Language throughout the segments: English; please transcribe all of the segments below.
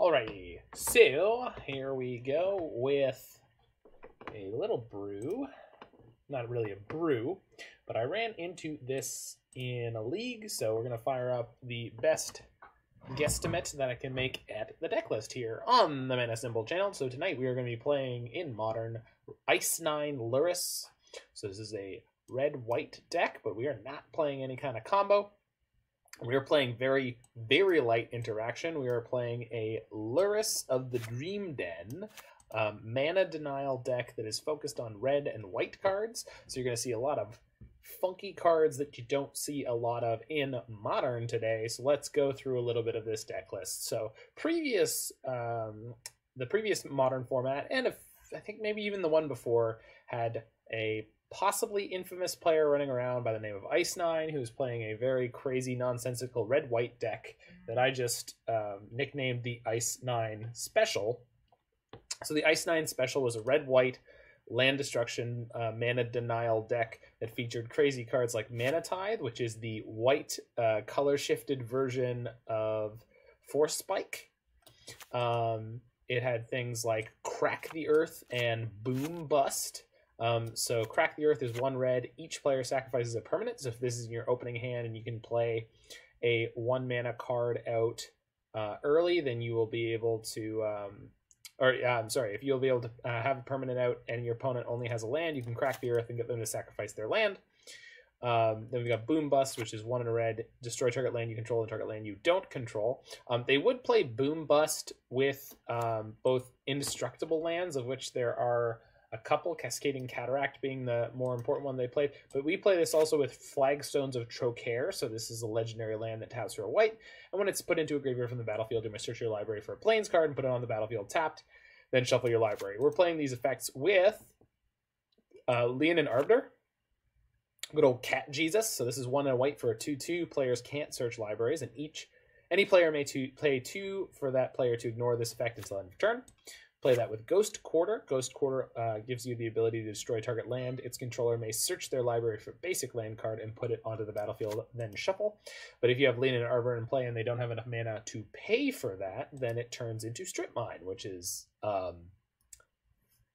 Alrighty, so here we go with a little brew. Not really a brew, but I ran into this in a league, so we're going to fire up the best guesstimate that I can make at the deck list here on the Manacymbal channel. So tonight we are going to be playing in Modern Ice 9 Lurrus. So this is a red-white deck, but we are not playing any kind of combo. We are playing very, very light interaction. We are playing a Lurrus of the Dream Den um, mana denial deck that is focused on red and white cards. So you're going to see a lot of funky cards that you don't see a lot of in modern today. So let's go through a little bit of this deck list. So previous, um, the previous modern format, and I think maybe even the one before, had a possibly infamous player running around by the name of Ice Nine, who's playing a very crazy, nonsensical red white deck that I just um, nicknamed the Ice Nine Special. So the Ice Nine Special was a red white land destruction uh, mana denial deck that featured crazy cards like Mana Tithe, which is the white uh, color shifted version of Force Spike. Um, it had things like Crack the Earth and Boom Bust. Um, so Crack the Earth is one red. Each player sacrifices a permanent. So if this is in your opening hand and you can play a one mana card out uh, early, then you will be able to. Um, or I'm sorry, if you'll be able to uh, have a permanent out and your opponent only has a land, you can crack the earth and get them to sacrifice their land. Um, then we've got Boom Bust, which is one in a red. Destroy target land you control and target land you don't control. Um, they would play Boom Bust with um, both indestructible lands, of which there are a couple, Cascading Cataract being the more important one they played. But we play this also with Flagstones of Trokair, so this is a legendary land that taps for a white. And when it's put into a graveyard from the battlefield, you may search your library for a Plains card and put it on the battlefield tapped, then shuffle your library. We're playing these effects with uh, Leonin Arbiter, good old Cat Jesus. So this is one and a white for a 2-2. Players can't search libraries, and each any player may to play two for that player to ignore this effect until end of turn. Play that with Ghost Quarter. Ghost Quarter uh, gives you the ability to destroy target land. Its controller may search their library for basic land card and put it onto the battlefield, then shuffle. But if you have Leonin Arbiter in play and they don't have enough mana to pay for that, then it turns into Strip Mine, which is um,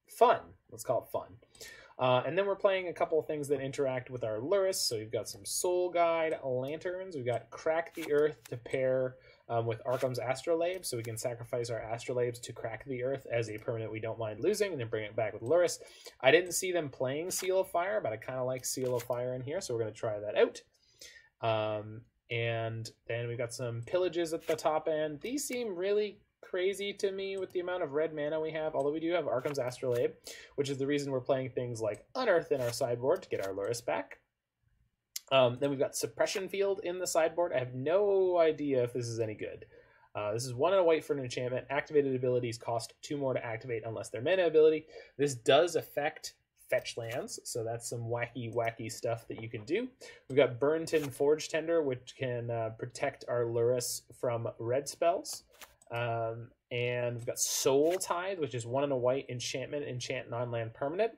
fun. Let's call it fun. Uh, and then we're playing a couple of things that interact with our Luris. So we've got some Soul Guide Lanterns. We've got Crack the Earth to pair um, with Arcum's Astrolabe, so we can sacrifice our Astrolabes to crack the Earth as a permanent we don't mind losing, and then bring it back with Lurrus. I didn't see them playing Seal of Fire, but I kind of like Seal of Fire in here, so we're going to try that out. Um, and then we've got some Pillages at the top end. These seem really crazy to me with the amount of red mana we have, although we do have Arcum's Astrolabe, which is the reason we're playing things like Unearth in our sideboard to get our Lurrus back. Um, then we've got Suppression Field in the sideboard. I have no idea if this is any good. Uh, this is one and a white for an enchantment. Activated abilities cost two more to activate unless they're mana ability. This does affect fetch lands, so that's some wacky, wacky stuff that you can do. We've got Burrenton Forge Tender, which can uh, protect our Lurrus from red spells. Um, and we've got Soul Tithe, which is one and a white enchantment, enchant non-land permanent.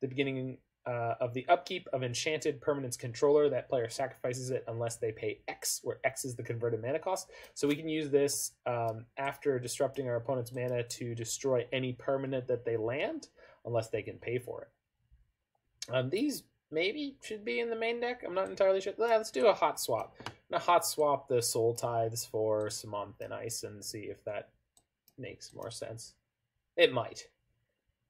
The beginning uh, of the upkeep of enchanted permanence controller. That player sacrifices it unless they pay X, where X is the converted mana cost. So we can use this um, after disrupting our opponent's mana to destroy any permanent that they land, unless they can pay for it. Um, these maybe should be in the main deck. I'm not entirely sure. Let's do a hot swap. I'm hot swap the Soul Tithes for some on Thin Ice and see if that makes more sense. It might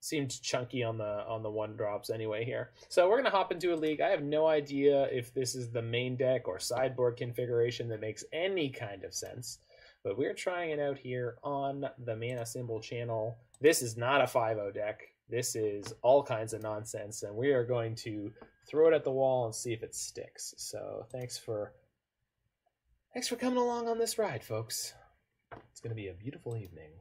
seemed chunky on the on the one drops anyway here. So we're gonna hop into a league. I have no idea if this is the main deck or sideboard configuration that makes any kind of sense. But we're trying it out here on the Manacymbal channel. This is not a 5 deck. This is all kinds of nonsense, and we are going to throw it at the wall and see if it sticks. So thanks for thanks for coming along on this ride, folks. It's gonna be a beautiful evening.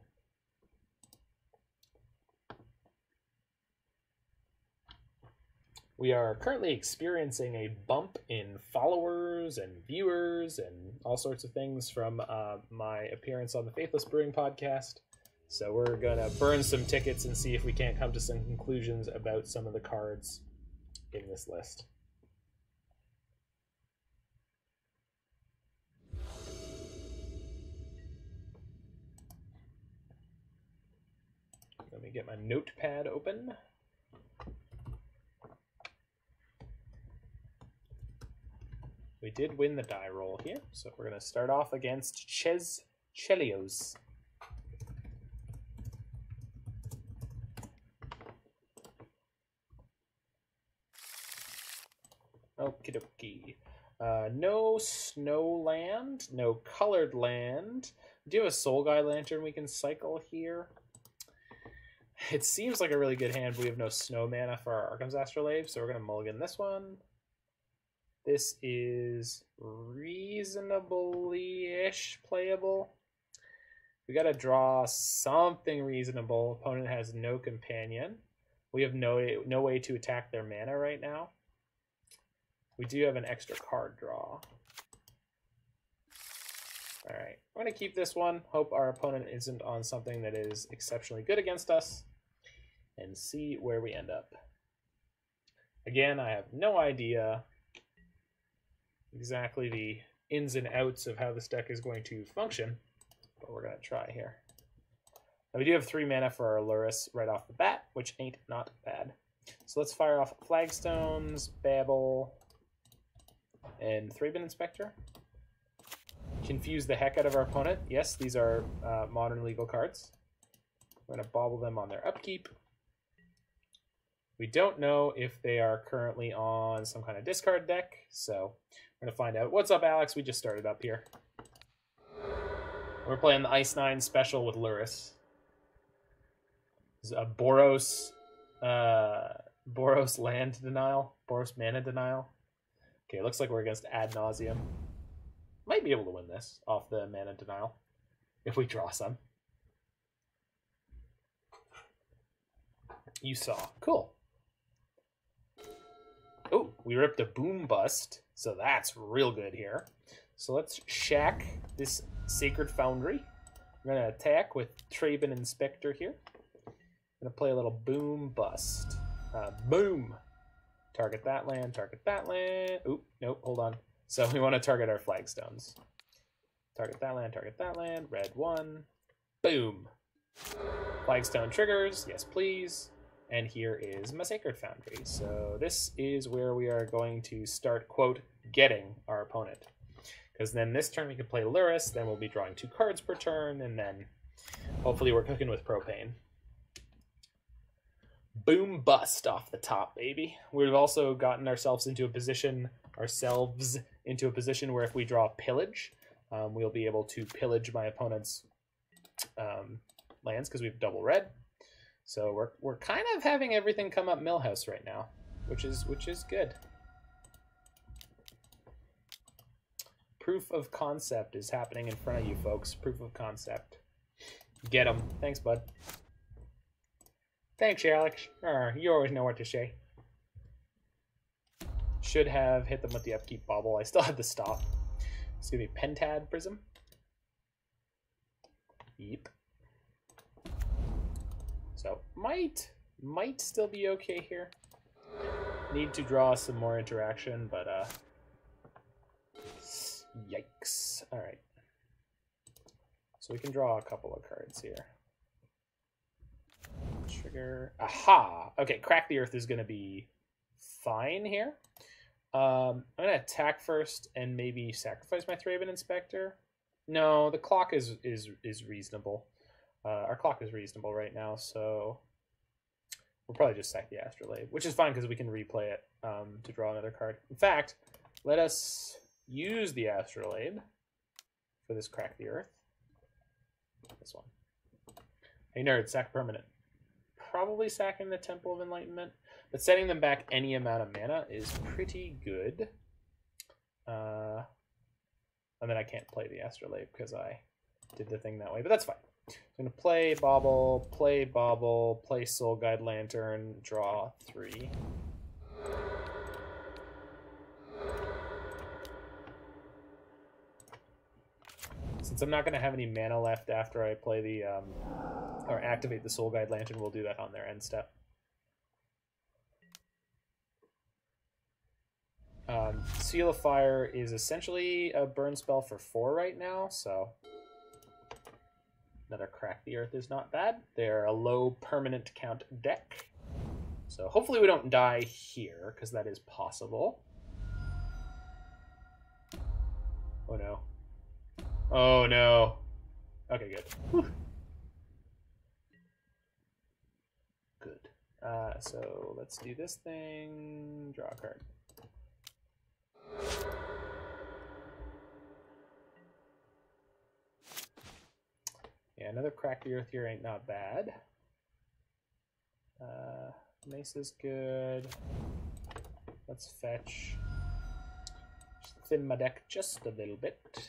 We are currently experiencing a bump in followers and viewers and all sorts of things from uh, my appearance on the Faithless Brewing podcast. So we're gonna burn some tickets and see if we can't come to some conclusions about some of the cards in this list. Let me get my notepad open. We did win the die roll here, so we're going to start off against Ches Chelios. Okie dokie. Uh, no snow land, no colored land. Do you have a Soul Guide Lantern we can cycle here? It seems like a really good hand, but we have no snow mana for our Arcum's Astrolabe, so we're going to mulligan this one. This is reasonably-ish playable. We got to draw something reasonable. Opponent has no companion. We have no no way to attack their mana right now. We do have an extra card draw. All right, I'm going to keep this one. Hope our opponent isn't on something that is exceptionally good against us. And see where we end up. Again, I have no idea exactly the ins and outs of how this deck is going to function, but we're going to try here. Now we do have three mana for our Lurrus right off the bat, which ain't not bad. So let's fire off Flagstones, Bauble, and Thraben Inspector. Confuse the heck out of our opponent. Yes, these are uh, modern legal cards. We're going to bobble them on their upkeep. We don't know if they are currently on some kind of discard deck, so we're going to find out. What's up, Alex? We just started up here. We're playing the Ice Nine special with Lurrus. a Boros, uh, Boros land denial, Boros mana denial. Okay, looks like we're against Ad Nauseam. Might be able to win this off the mana denial if we draw some. You saw. Cool. Oh, we ripped a boom bust, so that's real good here. So let's shack this Sacred Foundry. We're to attack with Thraben Inspector here. To play a little boom bust. Uh, boom! Target that land, target that land. Oop, nope, hold on. So we want to target our flagstones. Target that land, target that land. Red one. Boom. Flagstone triggers, yes please. And here is my Sacred Foundry. So this is where we are going to start, quote, getting our opponent. Because then this turn we can play Lurrus, then we'll be drawing two cards per turn, and then hopefully we're cooking with propane. Boom bust off the top, baby. We've also gotten ourselves into a position, ourselves into a position where if we draw pillage, um, we'll be able to pillage my opponent's um, lands because we have double red. So we're we're kind of having everything come up Millhouse right now, which is which is good. Proof of concept is happening in front of you folks. Proof of concept. Get them. Thanks, bud. Thanks, Alex. Uh, you always know what to say. Should have hit them with the upkeep bauble. I still had the stop. It's gonna be Pentad Prism. Yep. So might might still be okay here. Need to draw some more interaction, but uh yikes. Alright. So we can draw a couple of cards here. Trigger. Aha! Okay, Crack the Earth is to be fine here. Um, I'm to attack first and maybe sacrifice my Thraben Inspector. No, the clock is is is reasonable. Uh, our clock is reasonable right now, so we'll probably just sack the Astrolabe, which is fine because we can replay it um, to draw another card. In fact, let us use the Astrolabe for this Crack the Earth. This one. Hey nerd, sack permanent. Probably sacking the Temple of Enlightenment, but setting them back any amount of mana is pretty good. Uh, and then I can't play the Astrolabe because I did the thing that way, but that's fine. I'm going to play Bauble, play Bauble, play Soul Guide Lantern, draw three. Since I'm not going to have any mana left after I play the, um, or activate the Soul Guide Lantern, we'll do that on their end step. Um, Seal of Fire is essentially a burn spell for four right now, so Another Crack the Earth is not bad. They're a low permanent count deck. So hopefully we don't die here, because that is possible. Oh no. Oh no. Okay, good. Whew. Good. Uh, so let's do this thing. Draw a card. Yeah, another crack the earth here ain't not bad. Uh, is good. Let's fetch. thin my deck just a little bit.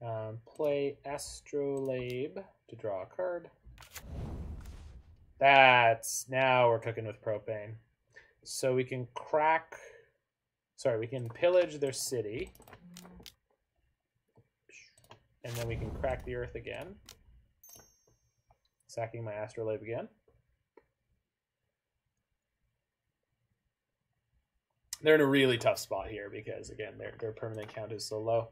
Um, play Astrolabe to draw a card. That's now we're cooking with propane. So we can crack. Sorry, we can pillage their city. And then we can crack the earth again. Sacking my astrolabe again. They're in a really tough spot here because again their their permanent count is so low.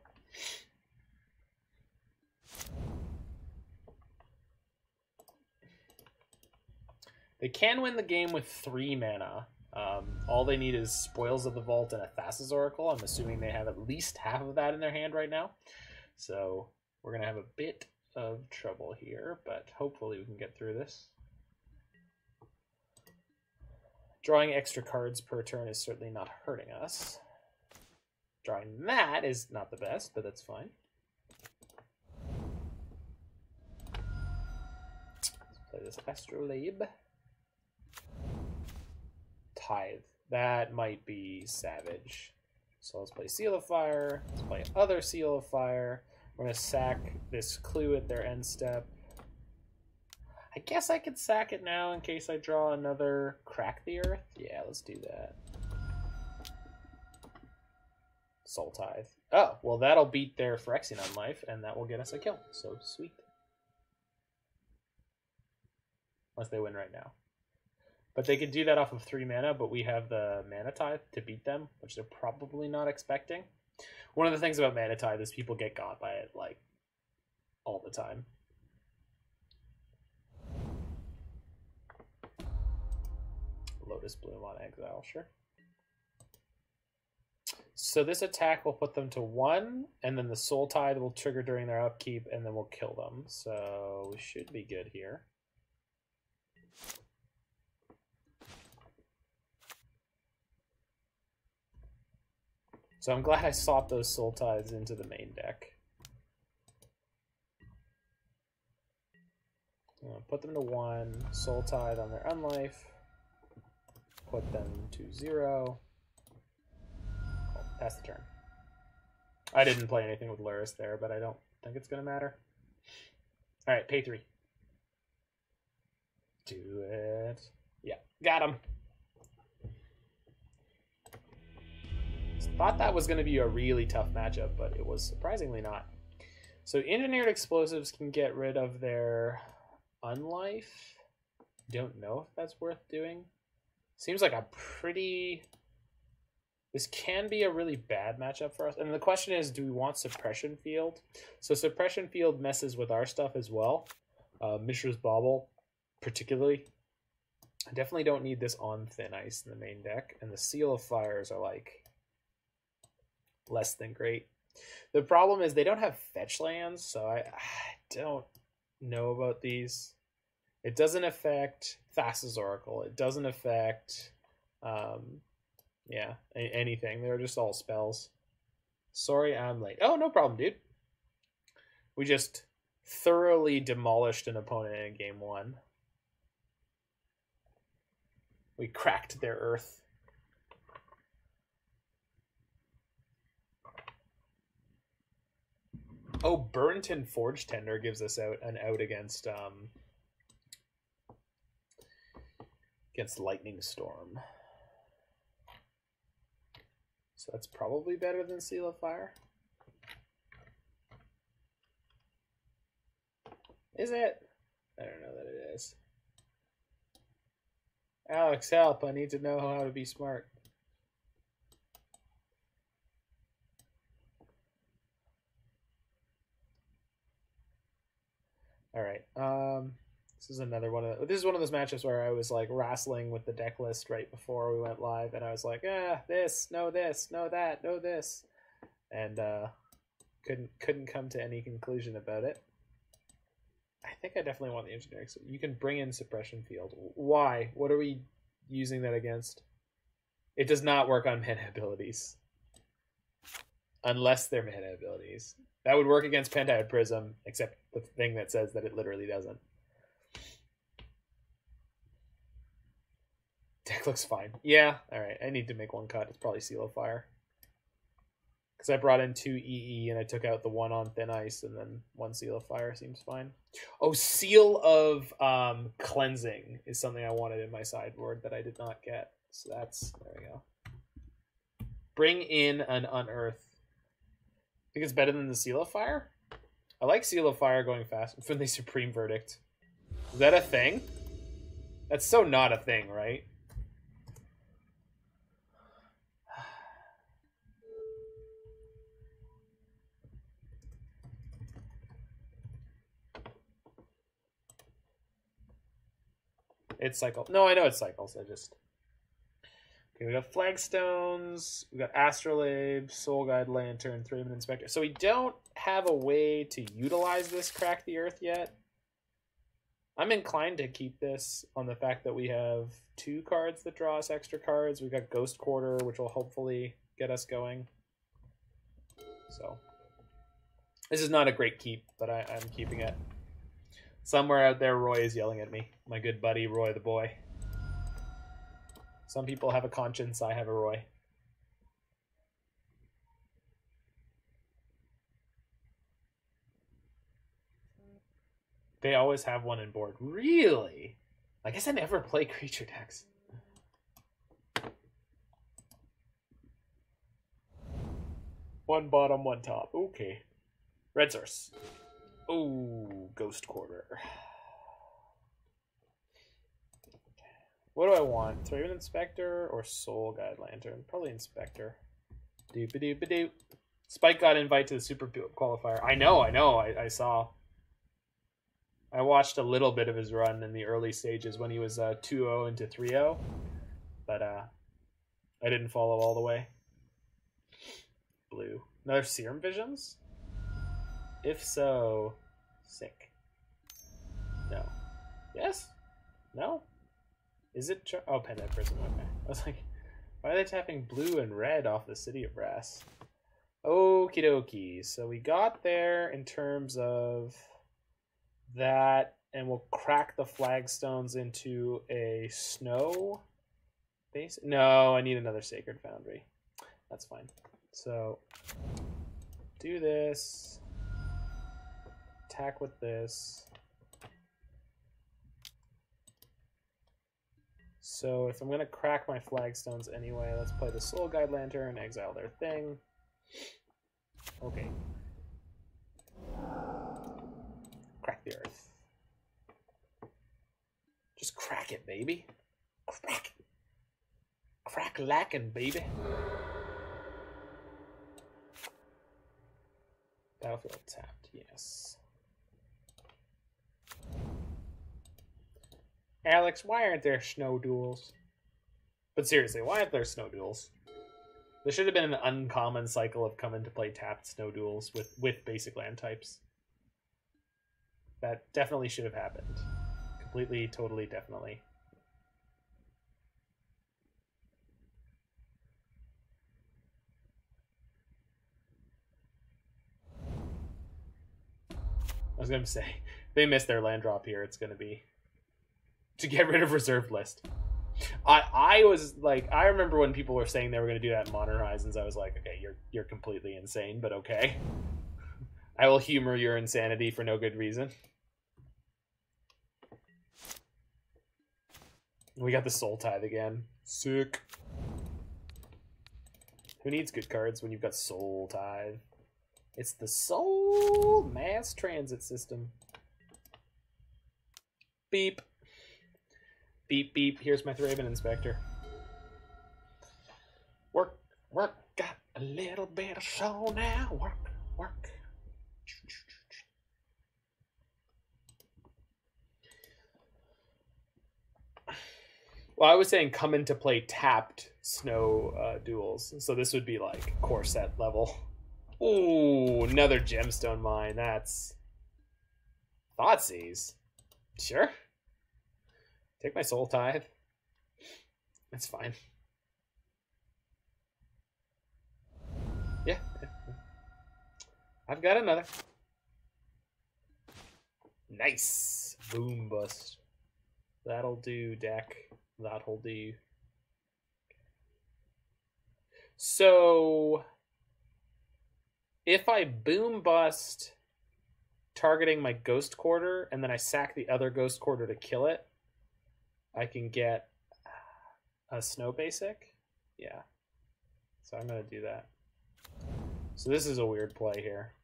They can win the game with three mana. Um, all they need is Spoils of the Vault and a Thassa's Oracle. I'm assuming they have at least half of that in their hand right now. So we're going to have a bit of trouble here, but hopefully we can get through this. Drawing extra cards per turn is certainly not hurting us. Drawing that is not the best, but that's fine. Let's play this Astrolabe. Tithe. That might be savage. So let's play Seal of Fire. Let's play other Seal of Fire. We're going to sack this clue at their end step. I guess I could sack it now in case I draw another Crack the Earth. Yeah, let's do that. Soul Tithe. Oh, well that'll beat their Phyrexian life, and that will get us a kill. So sweet. Unless they win right now. But they could do that off of three mana, but we have the Mana Tithe to beat them, which they're probably not expecting. One of the things about Mana Tithe is people get got by it, like, all the time. Lotus Bloom on Exile, sure. So this attack will put them to one, and then the Soul Tithe will trigger during their upkeep, and then we'll kill them. So we should be good here. So I'm glad I sought those Soul Tithes into the main deck. put them to one, Soul Tithe on their Unlife, put them to zero. Oh, pass the turn. I didn't play anything with Lurrus there, but I don't think it's going to matter. All right, pay three. Do it. Yeah, got him. Thought that was going to be a really tough matchup, but it was surprisingly not. So engineered explosives can get rid of their unlife. Don't know if that's worth doing. Seems like a pretty... This can be a really bad matchup for us. And the question is, do we want Suppression Field? So Suppression Field messes with our stuff as well. Uh, Mishra's Bauble, particularly. I definitely don't need this on Thin Ice in the main deck. And the Seal of Fires are like less than great. The problem is they don't have fetch lands, so I, I don't know about these. It doesn't affect Thassa's Oracle. It doesn't affect, um, yeah, anything. They're just all spells. Sorry, I'm late. Oh, no problem, dude. We just thoroughly demolished an opponent in game one. We cracked their earth. Oh, Burrenton Forge Tender gives us out an out against um against Lightning Storm. So that's probably better than Seal of Fire. Is it? I don't know that it is. Alex, help. I need to know how to be smart. All right. Um, this is another one of the, this is one of those matchups where I was like wrestling with the deck list right before we went live, and I was like, ah, this, no, this, no, that, no, this, and uh, couldn't couldn't come to any conclusion about it. I think I definitely want the engineering. So you can bring in suppression field. Why? What are we using that against? It does not work on mana abilities. Unless they're mana abilities. That would work against Pentad Prism, except the thing that says that it literally doesn't. Deck looks fine. Yeah, alright. I need to make one cut. It's probably Seal of Fire. Because I brought in two EE and I took out the one on Thin Ice and then one Seal of Fire seems fine. Oh, Seal of um, Cleansing is something I wanted in my sideboard that I did not get. So that's, there we go. Bring in an Unearth. Think it's better than the Seal of Fire? I like Seal of Fire going fast. From the Supreme Verdict. Is that a thing? That's so not a thing, right? It's cycle. No, I know it's cycles. I just. Okay, we got flagstones, we got astrolabe, soul guide lantern, Thraben inspector. So we don't have a way to utilize this crack the earth yet. I'm inclined to keep this on the fact that we have two cards that draw us extra cards. We've got Ghost Quarter, which will hopefully get us going. So this is not a great keep, but I, I'm keeping it. Somewhere out there, Roy is yelling at me. My good buddy, Roy the boy. Some people have a conscience, I have a Roy. They always have one in board. Really? I guess I never play creature decks. One bottom, one top. Okay. Red source. Oh, Ghost Quarter. What do I want? Thraben Inspector or Soul Guide Lantern? Probably Inspector. Doop doop doop. Spike got invite to the Super Qualifier. I know, I know. I, I saw. I watched a little bit of his run in the early stages when he was uh, 2-0 into 3-0, but uh, I didn't follow all the way. Blue. Another Serum Visions? If so, sick. No. Yes? No? Is it? Char- oh, Pentad Prism. Okay. I was like, why are they tapping blue and red off the City of Brass? Okie dokie. So we got there in terms of that, and we'll crack the flagstones into a snow base. No, I need another Sacred Foundry. That's fine. So do this. Attack with this. So if I'm going to crack my flagstones anyway, let's play the Soul Guide Lantern, exile their thing. Okay. Crack the earth. Just crack it, baby. Crack. Crack lacking, baby. Battlefield tapped, yes. Alex, why aren't there snow duels? But seriously, why aren't there snow duels? There should have been an uncommon cycle of coming to play tapped snow duels with, with basic land types. That definitely should have happened. Completely, totally, definitely. I was gonna say, they missed their land drop here. It's gonna be to get rid of reserved list. I I was like I remember when people were saying they were going to do that in Modern Horizons. I was like, okay, you're you're completely insane, but okay. I will humor your insanity for no good reason. We got the Soul Tithe again. Sick. Who needs good cards when you've got Soul Tithe? It's the Soul Mass Transit System. Beep beep beep. Here's my Thraben inspector. Work, work, got a little bit of soul now. Work, work. Well, I was saying come into play tapped snow uh, duels, so this would be like corset level. Ooh, another gemstone mine. That's thoughtsies. Sure. Take my soul tithe. That's fine. Yeah. I've got another. Nice. Boom bust. That'll do, deck. That'll do. So, if I boom bust targeting my ghost quarter and then I sack the other ghost quarter to kill it, I can get a snow basic. Yeah. So I'm going to do that. So this is a weird play here.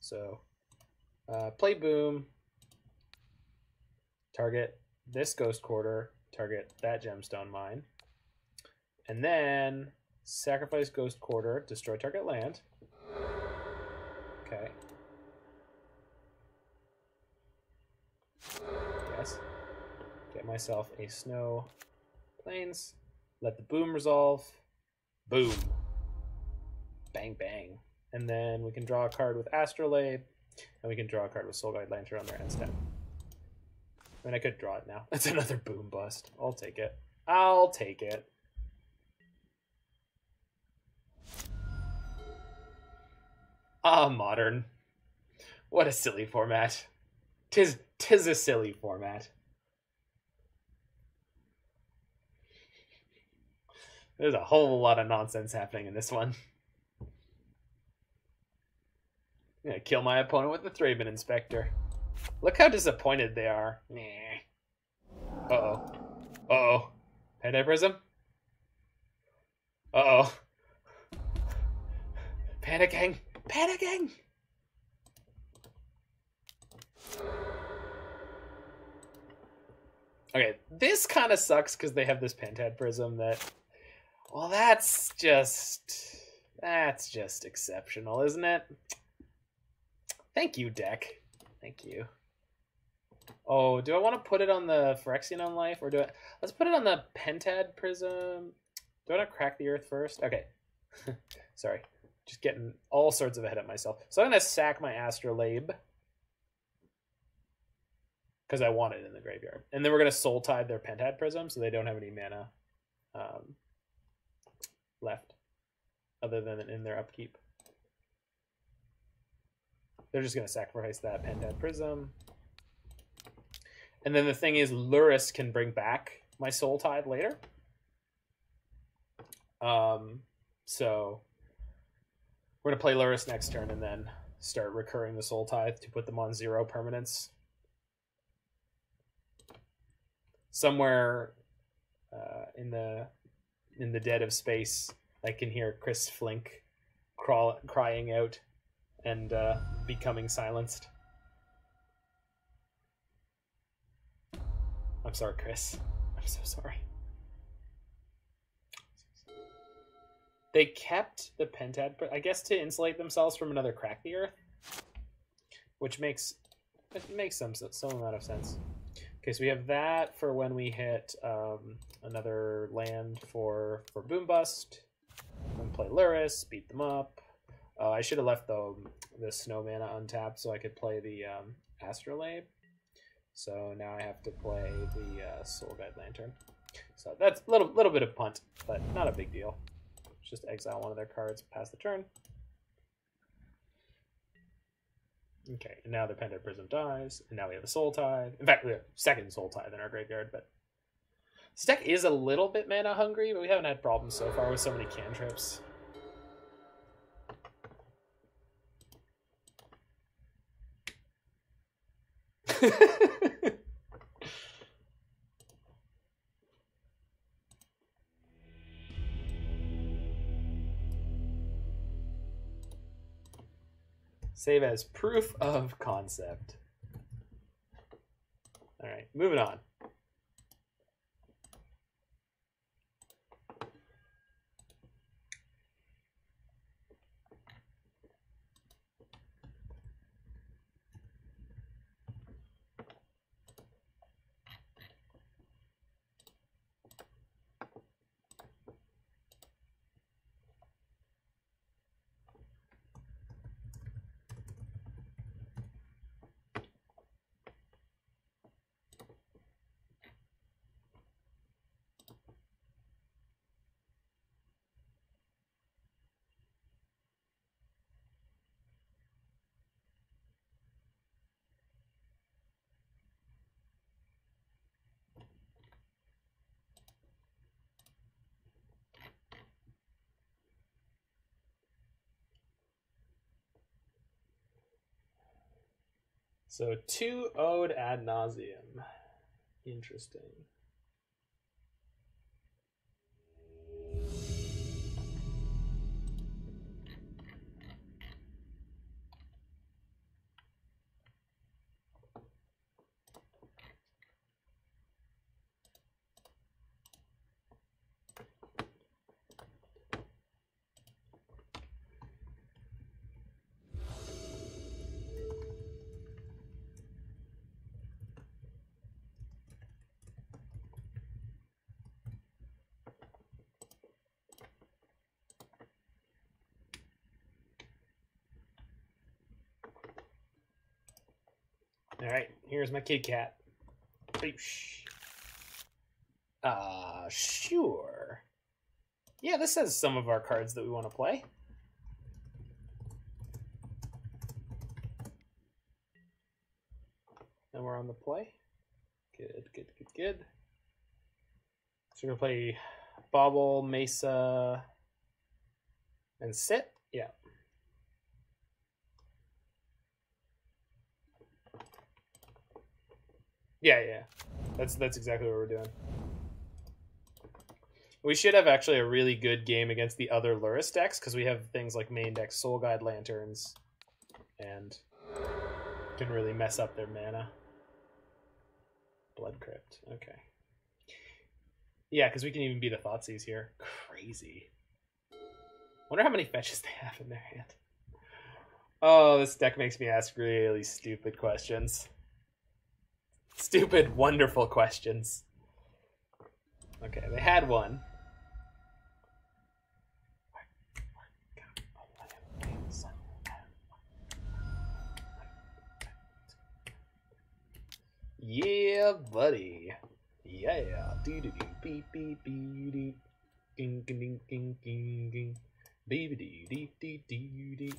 So uh, play boom, target this ghost quarter, target that gemstone mine, and then sacrifice ghost quarter, destroy target land. Okay. Yes. Get myself a snow plains. Let the boom resolve. Boom. Bang, bang. And then we can draw a card with Astrolabe, and we can draw a card with Soul Guide Lantern on their end step. I mean, I could draw it now. That's another boom bust. I'll take it. I'll take it. Ah, modern. What a silly format. Tis tis a silly format. There's a whole lot of nonsense happening in this one. I'm gonna kill my opponent with the Thraben Inspector. Look how disappointed they are. Nah. Uh-oh. Uh-oh. Pentad Prism? Uh-oh. Panicking! Panicking! Okay, this kind of sucks because they have this Pentad Prism that... Well, that's just... That's just exceptional, isn't it? Thank you, deck. Thank you. Oh, do I want to put it on the Phyrexian Unlife or do I? Let's put it on the Pentad Prism. Do I want to crack the Earth first? Okay. Sorry, just getting all sorts of ahead of myself. So I'm gonna sack my Astrolabe because I want it in the graveyard, and then we're gonna Soul Tithe their Pentad Prism, so they don't have any mana um, left other than in their upkeep. They're just going to sacrifice that Pentad Prism. And then the thing is, Lurrus can bring back my Soul Tithe later. Um, so we're going to play Lurrus next turn and then start recurring the Soul Tithe to put them on zero permanence. Somewhere uh, in the in the dead of space, I can hear Chris Flink crawl, crying out and uh, becoming silenced. I'm sorry, Chris. I'm so sorry. They kept the pentad, I guess to insulate themselves from another crack the earth, which makes it makes some some amount of sense. Okay, so we have that for when we hit um, another land for for boom bust. And play Lurrus, beat them up. Uh, I should have left the the snow mana untapped so I could play the um, Astrolabe. So now I have to play the uh, Soul Guide Lantern. So that's a little little bit of punt, but not a big deal. Just exile one of their cards, pass the turn. Okay, and now the Pentad Prism dies, and now we have a Soul Tithe. In fact, we have second Soul Tithe in our graveyard, but this deck is a little bit mana hungry, but we haven't had problems so far with so many cantrips. Save as proof of concept. All right, moving on. So two ode ad nauseam. Interesting. Here's my Kit Kat. Boosh. Uh, sure. Yeah, this has some of our cards that we want to play. And we're on the play. Good, good, good, good. So we're gonna play Bauble, Mesa, and Sit. Yeah. Yeah. That's that's exactly what we're doing. We should have actually a really good game against the other Lurrus decks because we have things like main deck Soul Guide Lanterns and can really mess up their mana. Blood Crypt. Okay. Yeah, because we can even beat a Thoughtseize here. Crazy. Wonder how many fetches they have in their hand. Oh, this deck makes me ask really stupid questions. Stupid, wonderful questions. Okay, they had one. Yeah, buddy. Yeah. Doo doo doo beep beep beep doo. Ding ding ding ding ding ding. Baby doo doo doo doo doo.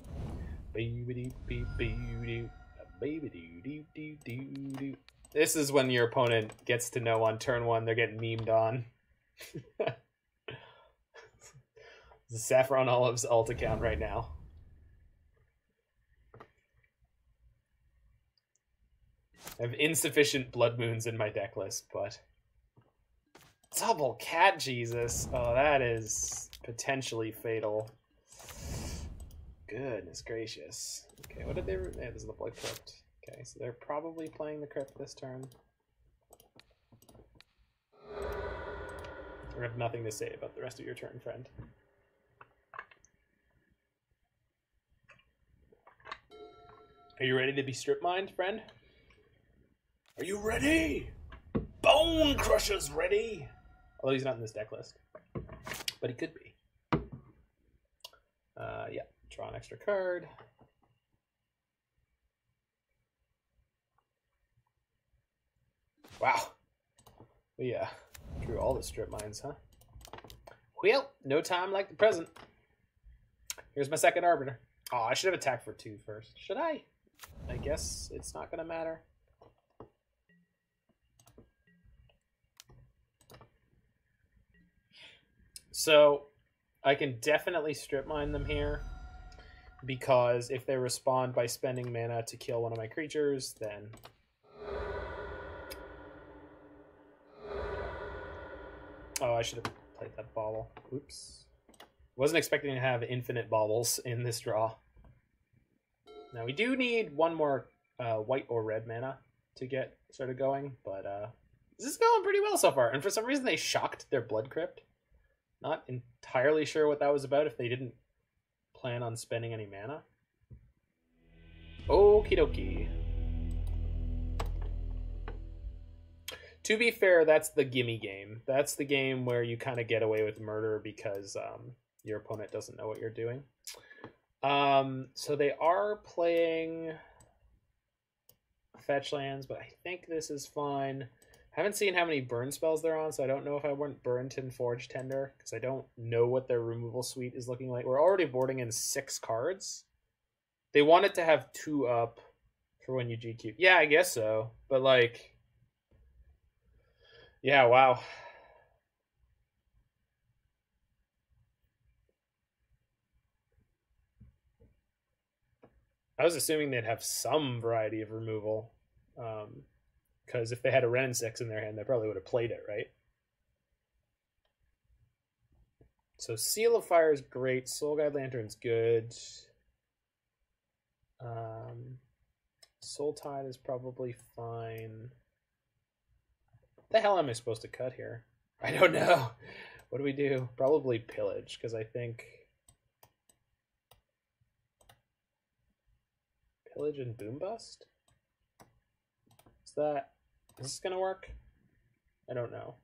Baby doo beep beep doo. Baby doo doo doo doo doo. This is when your opponent gets to know on turn one they're getting memed on. Saffron Olive's alt account right now. I have insufficient blood moons in my deck list, but double cat Jesus. Oh, that is potentially fatal. Goodness gracious. Okay, what did they? Yeah, this is the blood crypt. Okay, so they're probably playing the crypt this turn. I have nothing to say about the rest of your turn, friend. Are you ready to be strip mined, friend? Are you ready? Bone Crusher's ready! Although he's not in this deck list. But he could be. Uh, yeah, draw an extra card. Wow. We yeah, drew all the strip mines, huh? Well, no time like the present. Here's my second Arbiter. Oh, I should have attacked for two first. Should I? I guess it's not going to matter. So, I can definitely strip mine them here because if they respond by spending mana to kill one of my creatures, then Oh, I should have played that bauble. Oops. Wasn't expecting to have infinite baubles in this draw. Now we do need one more uh, white or red mana to get sort of going, but uh, this is going pretty well so far. And for some reason they shocked their Blood Crypt. Not entirely sure what that was about if they didn't plan on spending any mana. Okie dokie. To be fair, that's the gimme game. That's the game where you kind of get away with murder because um, your opponent doesn't know what you're doing. Um, so they are playing fetch lands, but I think this is fine. I Haven't seen how many burn spells they're on, so I don't know if I want Burrenton Forge Tender because I don't know what their removal suite is looking like. We're already boarding in six cards. They wanted to have two up for when you GQ. Yeah, I guess so, but like yeah, wow. I was assuming they'd have some variety of removal. Because if they had a and 6 in their hand, they probably would have played it, right? So Seal of Fire is great. Soul Guide Lantern's good. Um, Soul Tithe is probably fine. The hell am I supposed to cut here? I don't know. What do we do? Probably Pillage, because I think... Pillage and Boom Bust? Is that... Is this going to work? I don't know.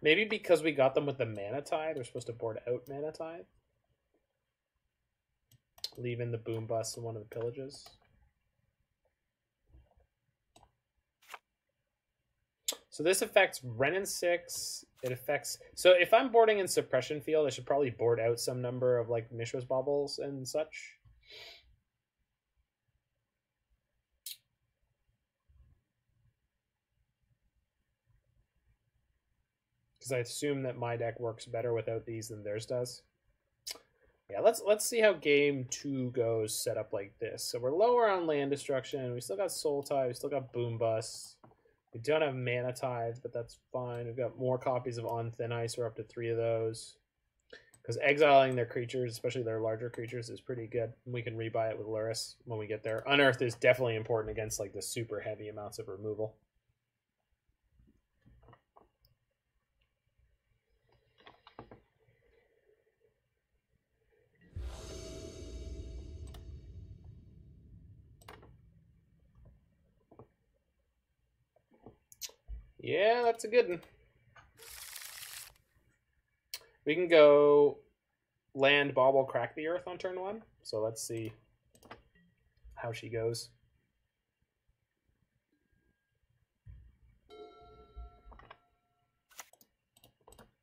Maybe because we got them with the Mana Tithe, we're supposed to board out Mana Tithe. Leave in the Boom Bust and one of the Pillages. So this affects Wrenn and 6. It affects... So if I'm boarding in Suppression Field, I should probably board out some number of like Mishra's Baubles and such. Because I assume that my deck works better without these than theirs does. Yeah, let's let's see how game two goes set up like this. So we're lower on land destruction. We still got soul tithe. We still got boom bust. We don't have mana tithe, but that's fine. We've got more copies of on thin ice. We're up to three of those. Because exiling their creatures, especially their larger creatures, is pretty good. We can rebuy it with Lurrus when we get there. Unearth is definitely important against like the super heavy amounts of removal. That's a good one. We can go land Bauble crack the earth on turn one. So let's see how she goes.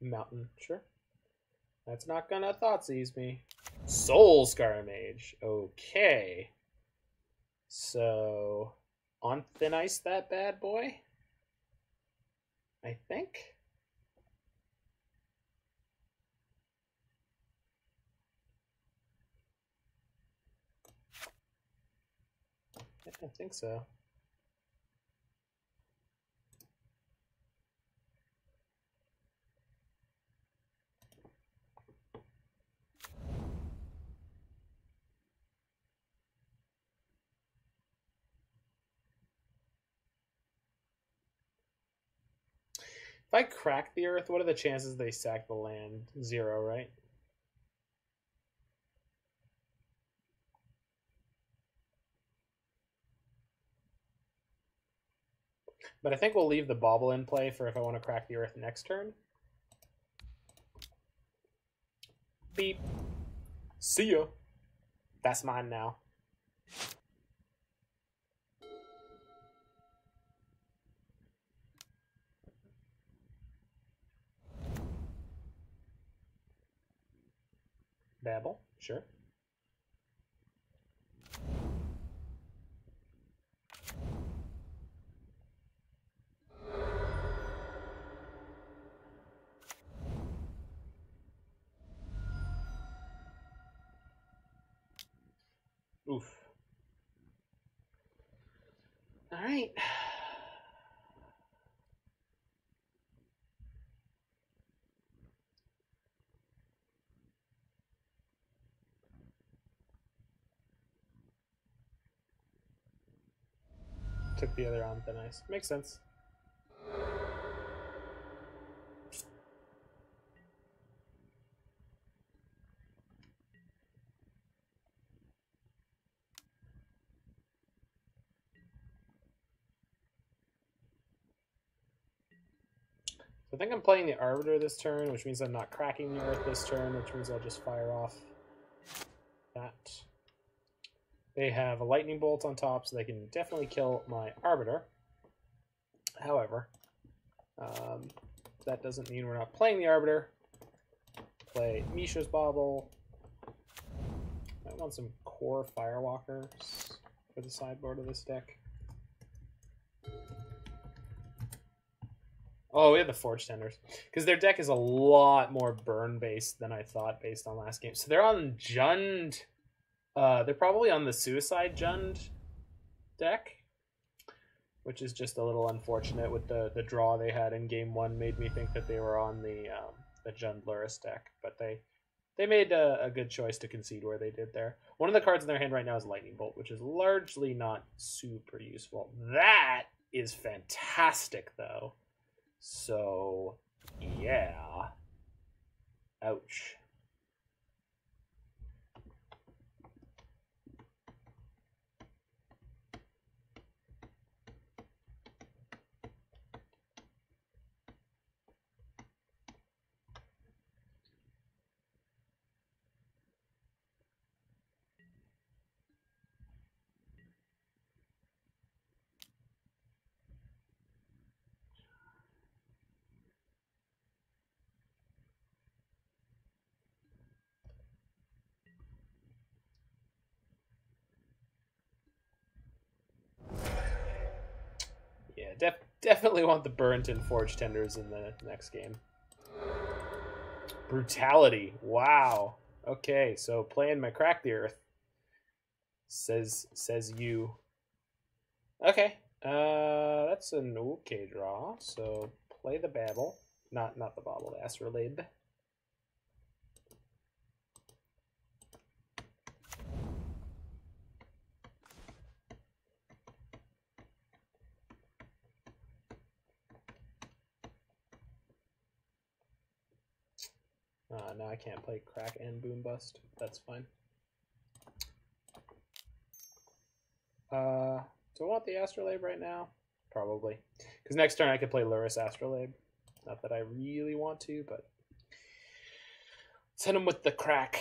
Mountain, sure. That's not gonna Thoughtseize me. Soul Scar Mage. Okay. So on thin ice that bad boy? I think. I don't think so. I crack the earth, what are the chances they sack the land? Zero, right? But I think we'll leave the bauble in play for if I want to crack the earth next turn. Beep. See ya. That's mine now. Bauble, sure. Oof. All right. Took the other on thin ice. Makes sense. I think I'm playing the Arbiter this turn, which means I'm not cracking the Earth this turn, which means I'll just fire off that. They have a Lightning Bolt on top, so they can definitely kill my Arbiter. However, um, that doesn't mean we're not playing the Arbiter. Play Mishra's Bauble. I want some Kor Firewalkers for the sideboard of this deck. Oh, we have the Forge Tenders. Because their deck is a lot more burn based than I thought based on last game. So they're on Jund. Uh, they're probably on the Suicide Jund deck. Which is just a little unfortunate with the, the draw they had in game one. Made me think that they were on the um, the Jund Lurrus deck. But they they made a, a good choice to concede where they did there. One of the cards in their hand right now is Lightning Bolt, which is largely not super useful. That is fantastic, though. So, yeah. Ouch. Yeah, def- definitely want the Burrenton Forge Tenders in the next game. Brutality. Wow. Okay, so playing my crack the earth. Says says you. Okay. Uh that's an okay draw. So play the bauble. Not not the bobble, the astrolabe. Uh, now I can't play crack and boom bust. That's fine. Uh, do I want the astrolabe right now? Probably. Because next turn I could play Lurrus astrolabe. Not that I really want to, but hit him with the crack.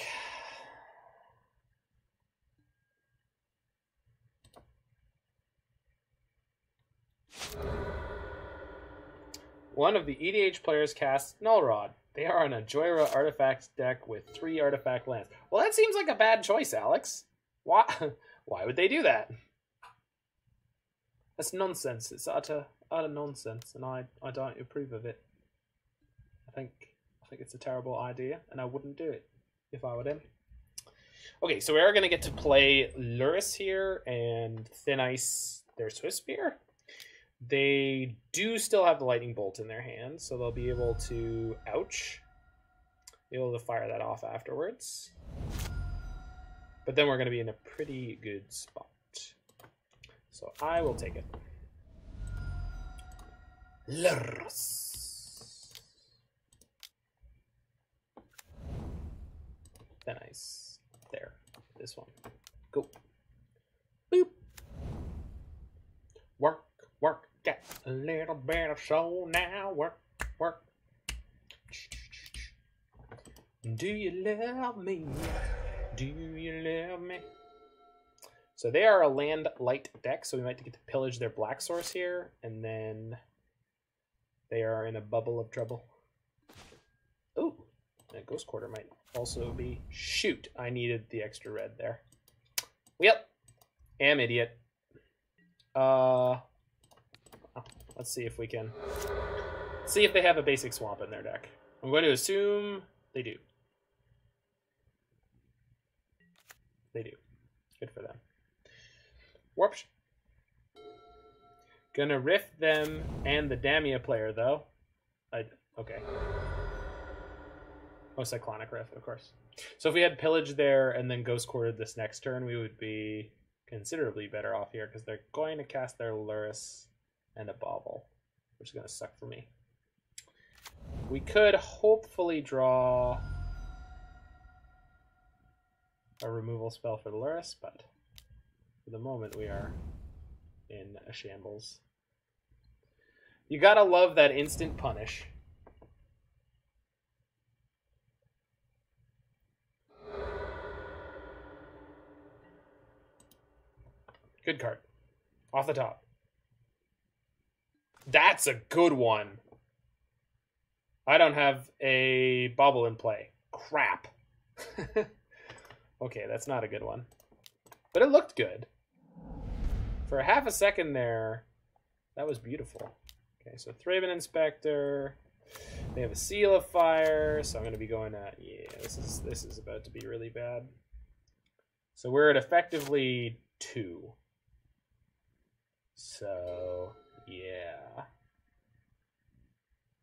One of the EDH players casts Null Rod. They are on a Jhoira artifact deck with three artifact lands. Well, that seems like a bad choice, Alex. Why? Why would they do that? That's nonsense. It's utter utter nonsense, and I I don't approve of it. I think I think it's a terrible idea, and I wouldn't do it if I were them. Okay, so we are going to get to play Lurrus here and Thin Ice their Swiftspear. They do still have the lightning bolt in their hand, so they'll be able to ouch. Be able to fire that off afterwards. But then we're going to be in a pretty good spot. So I will take it. Then nice. There. This one. Go. Boop. Work, get a little bit of soul now. Work, work. Do you love me? Do you love me? So they are a land light deck, so we might get to pillage their black source here, and then they are in a bubble of trouble. Ooh, a ghost quarter might also be. Shoot, I needed the extra red there. Yep, am idiot. Uh, let's see if we can see if they have a basic swamp in their deck. I'm going to assume they do. They do. Good for them. Warp. Gonna riff them and the Damia player though. I okay. Oh, Cyclonic Rift, of course. So if we had Pillage there and then Ghost Quartered this next turn, we would be considerably better off here because they're going to cast their Lurrus and a Bauble, which is going to suck for me. We could hopefully draw a removal spell for the Lurrus, but for the moment we are in a shambles. You gotta love that instant punish. Good card. Off the top. That's a good one. I don't have a bubble in play. Crap. okay, that's not a good one. But it looked good. For a half a second there, that was beautiful. Okay, so Thraben Inspector. They have a Seal of Fire, so I'm going to be going at yeah. This is this is about to be really bad. So we're at effectively two. So yeah,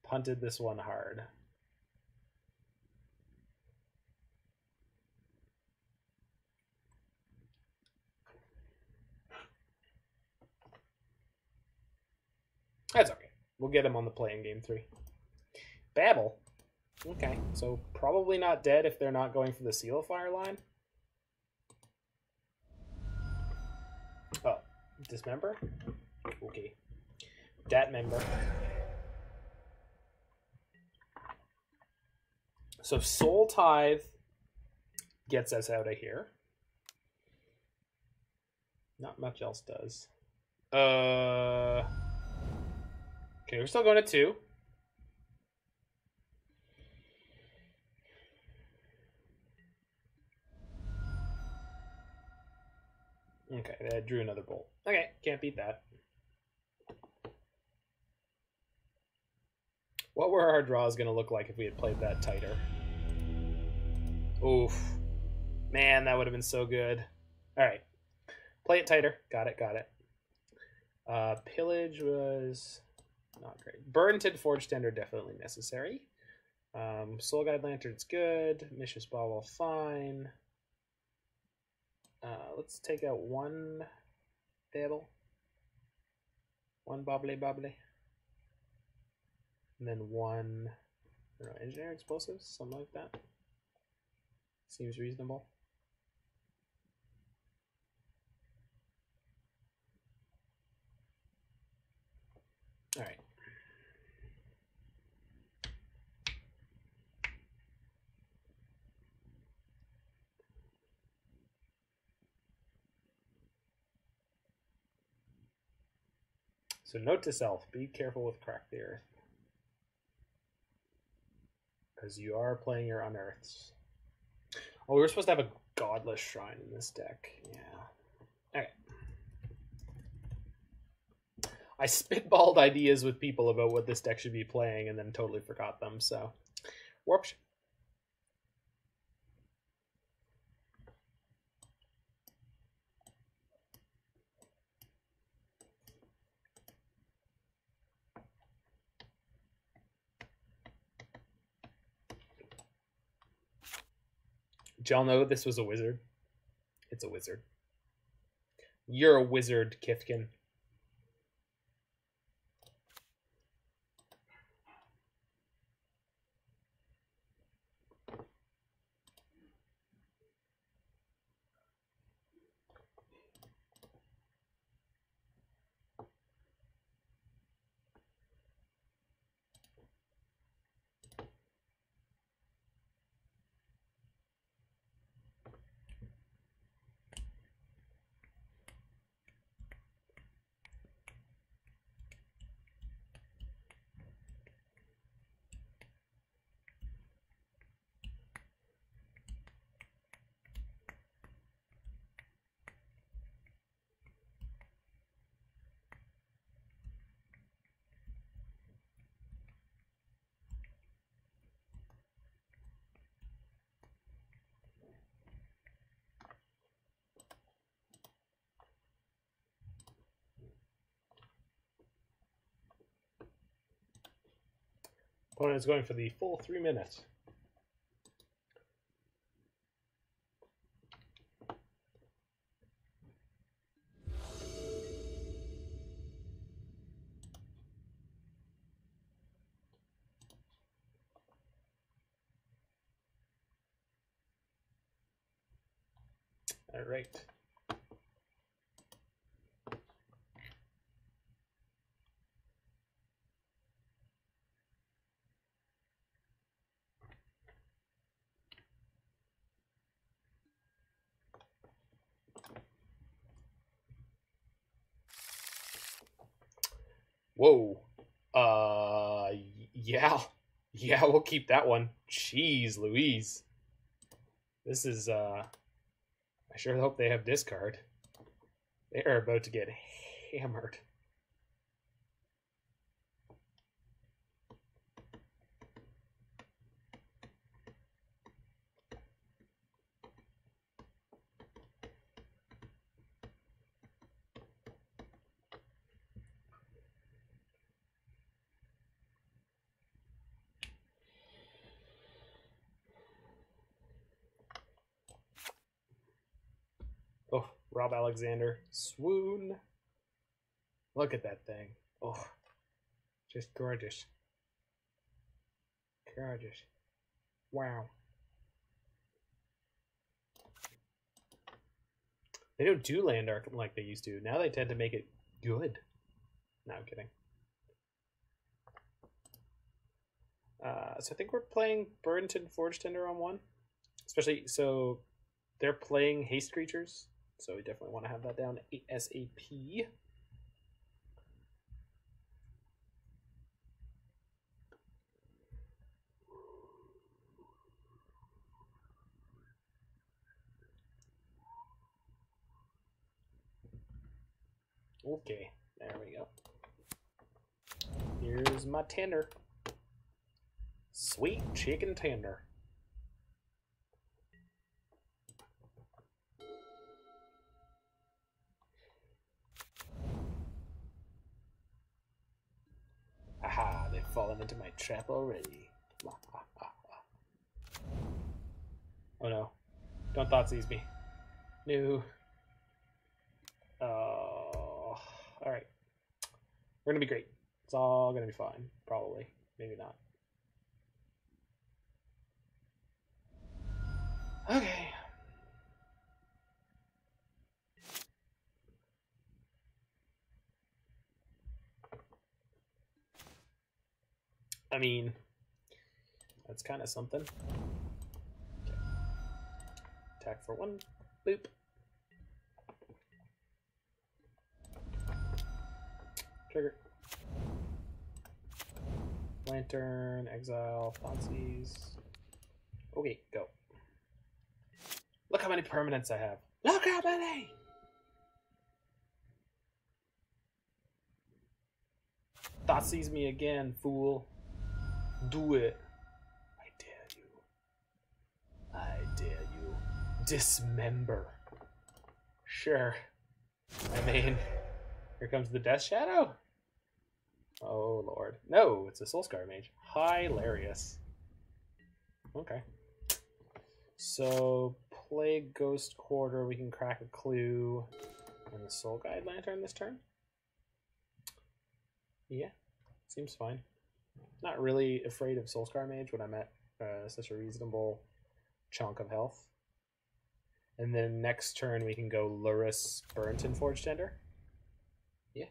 punted this one hard. That's okay. We'll get him on the play in game three. Bauble. Okay, so probably not dead if they're not going for the seal fire line. Oh, dismember? Okay. Dat member. So Soul Tithe gets us out of here. Not much else does. Uh Okay, we're still going to two. Okay, that drew another bolt. Okay, can't beat that. What were our draws going to look like if we had played that tighter? Oof. Man, that would have been so good. All right. Play it tighter. Got it, got it. Uh, pillage was not great. Burrenton Forge Tender definitely necessary. Um, Soul Guide Lantern's good. Mishra's Bauble fine. Uh, let's take out one table. One Bobbly Bobbly. And then one know, Engineer Explosives, something like that. Seems reasonable. All right. So note to self, be careful with Crack the Earth. Because you are playing your unearths. Oh, we were supposed to have a godless shrine in this deck. Yeah. Okay. I spitballed ideas with people about what this deck should be playing and then totally forgot them, so warp y'all know this was a wizard? It's a wizard. You're a wizard, Kithkin. Opponent is going for the full three minutes. All right. Whoa. Uh, yeah. Yeah, we'll keep that one. Jeez Louise. This is, uh, I sure hope they have discard. They are about to get hammered. Alexander. Swoon. Look at that thing. Oh, just gorgeous. Gorgeous. Wow. They don't do land art like they used to. Now they tend to make it good. No, I'm kidding. Uh, so I think we're playing Burrenton Forge Tender on one. Especially, so they're playing haste creatures. So we definitely want to have that down ASAP. Okay, there we go. Here's my tender. Sweet chicken tender. Fallen into my trap already. Oh no. Don't thought seize me. No. Oh. Alright. We're gonna be great. It's all gonna be fine. Probably. Maybe not. Okay. I mean, that's kind of something. Okay. Attack for one. Boop. Trigger. Lantern, exile, Thoughtseize. Okay, go. Look how many permanents I have. Look how many! Thoughtseize me again, fool. Do it. I dare you. I dare you. Dismember. Sure. I mean, here comes the Death Shadow. Oh, Lord. No, it's a Soulscar Mage. Hilarious. Okay. So, play Ghost Quarter. We can crack a clue. And the Soul Guide Lantern this turn? Yeah, seems fine. Not really afraid of Soulscar Mage when I'm at uh, such a reasonable chunk of health. And then next turn we can go Lurrus Burrenton Forge Tender. Yeah.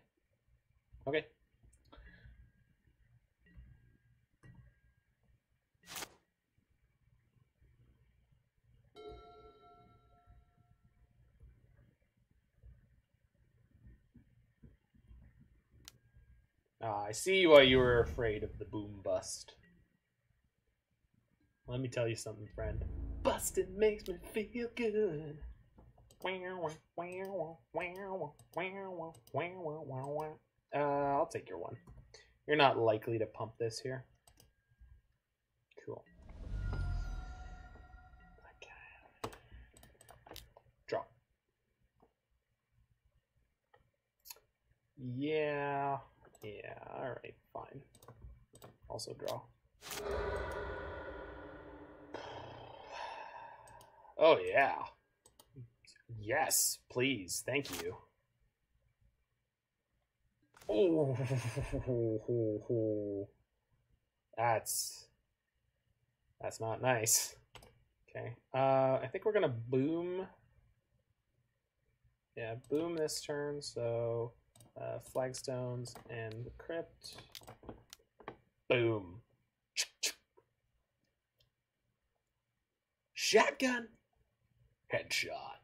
Okay. Ah, I see why you were afraid of the boom bust. Let me tell you something, friend. Busting makes me feel good. Uh, I'll take your one. You're not likely to pump this here. Cool. Okay. Draw. Yeah. Yeah, alright, fine. Also draw. Oh, yeah. Yes, please. Thank you. Oh, that's that's not nice. Okay, uh, I think we're gonna boom. Yeah, boom this turn. So uh, flagstones and crypt. Boom. Shotgun. Headshot.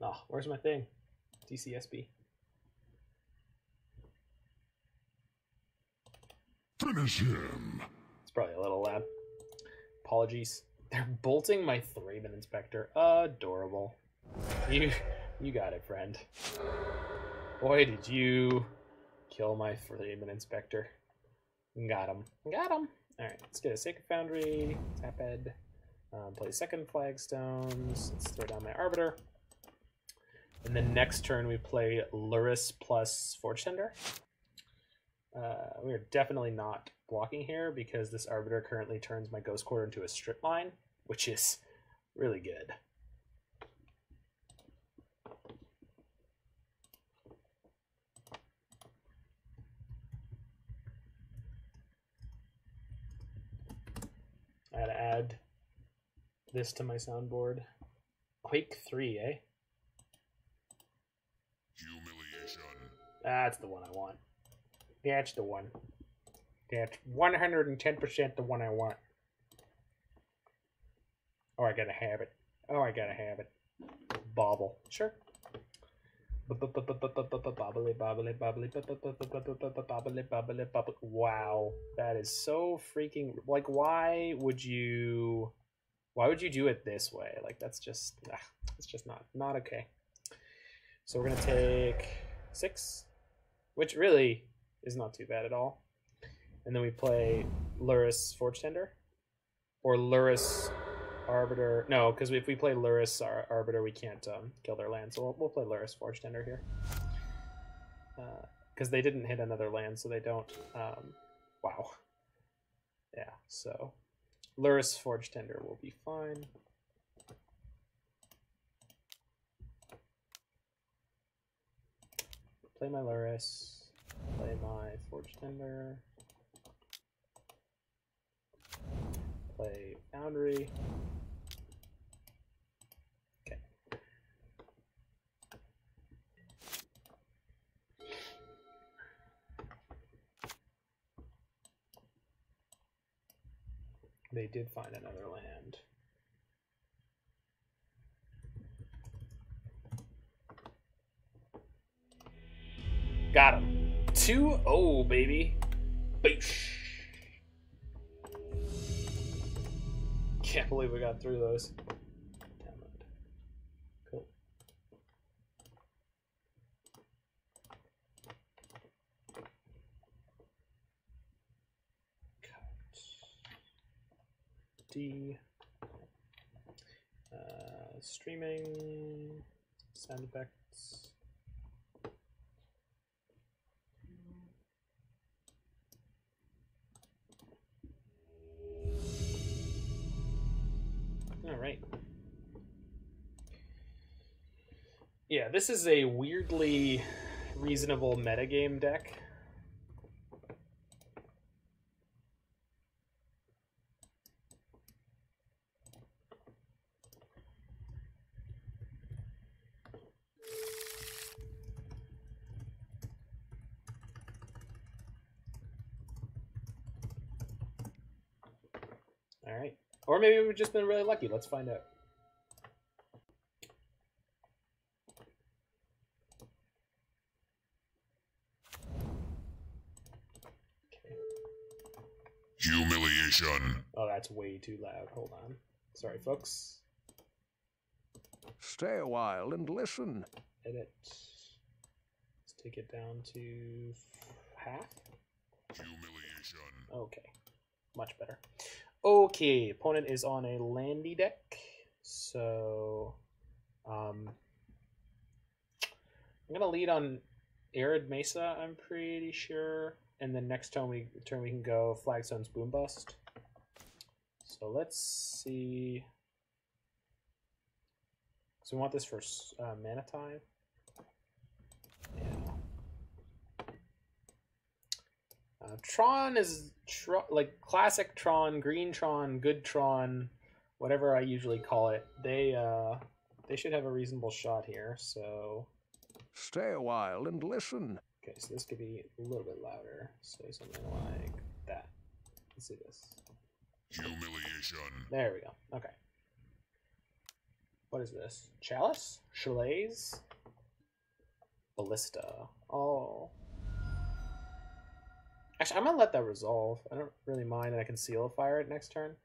Oh, where's my thing? DCSB. Finish him. It's probably a little loud. Apologies. They're bolting my Thraben Inspector. Adorable. You you got it, friend. Boy, did you kill my Thraben Inspector. Got him. Got him. Alright, let's get a Sacred Foundry, tap head, um, play second flagstones, let's throw down my Arbiter. And then next turn we play Lurrus plus Forge Tender. Uh, we are definitely not blocking here because this Arbiter currently turns my Ghost Quarter into a strip mine, which is really good. This to my soundboard. Quake 3, eh? Humiliation. That's the one I want. That's the one. That's 110% the one I want. Oh, I gotta have it. Oh, I gotta have it. Bobble. Sure. Wow, that is so freaking like. Why would you? Why would you do it this way? Like that's just, ah, it's just not not okay. So we're gonna take six, which really is not too bad at all. And then we play Lurrus Forge Tender, or Lurrus Arbiter. No, because if we play Lurrus Ar- Arbiter, we can't um, kill their land. So we'll, we'll play Lurrus Forge Tender here. Because they didn't hit another land, so they don't. Um, wow. Yeah, so Lurrus Forge Tender will be fine. Play my Lurrus. Play my Forge Play boundary. Okay. They did find another land. Got him. 2 0, baby. Boosh. Can't believe we got through those. Cool. Cut. D. Uh, streaming. Sound effects. Yeah, this is a weirdly reasonable metagame deck. All right. Or maybe we've just been really lucky. Let's find out. Okay. Humiliation. Oh, that's way too loud. Hold on. Sorry, folks. Stay a while and listen. Edit. Let's take it down to half. Humiliation. Okay. Much better. Okay, opponent is on a landy deck. So um I'm gonna lead on Arid Mesa, I'm pretty sure. And then next turn we turn we can go Flagstone's Boom Bust. So let's see. So we want this for uh, Mana Tithe. Yeah. Uh, Tron is tr- like classic Tron, green Tron, good Tron, whatever I usually call it. They uh, they should have a reasonable shot here. So Stay a while and listen. okay, so this could be a little bit louder. Say something like that. Let's see this. Humiliation. There we go. Okay. What is this? Chalice? Chalaise? Ballista. Oh. Actually, I'm gonna let that resolve. I don't really mind, and I can seal a fire it next turn.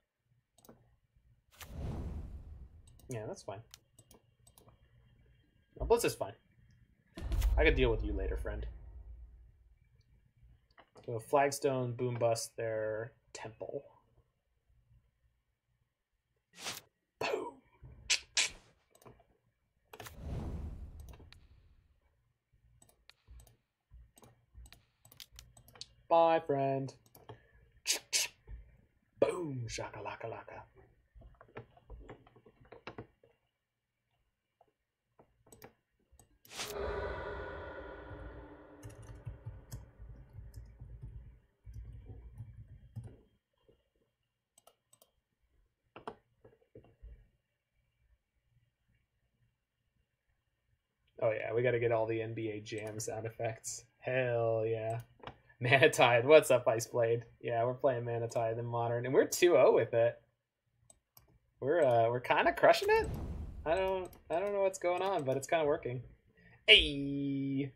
Yeah, that's fine. No, Blitz fine. I can deal with you later, friend. So flagstone, boom bust their temple. My friend. Boom, shakalaka laka. Oh yeah, we gotta get all the NBA Jam sound effects. Hell yeah. Mana Tithe, what's up, Ice Blade? Yeah, we're playing Mana Tithe in Modern, and we're 2-0 with it. We're uh, we're kind of crushing it. I don't I don't know what's going on, but it's kind of working. Hey,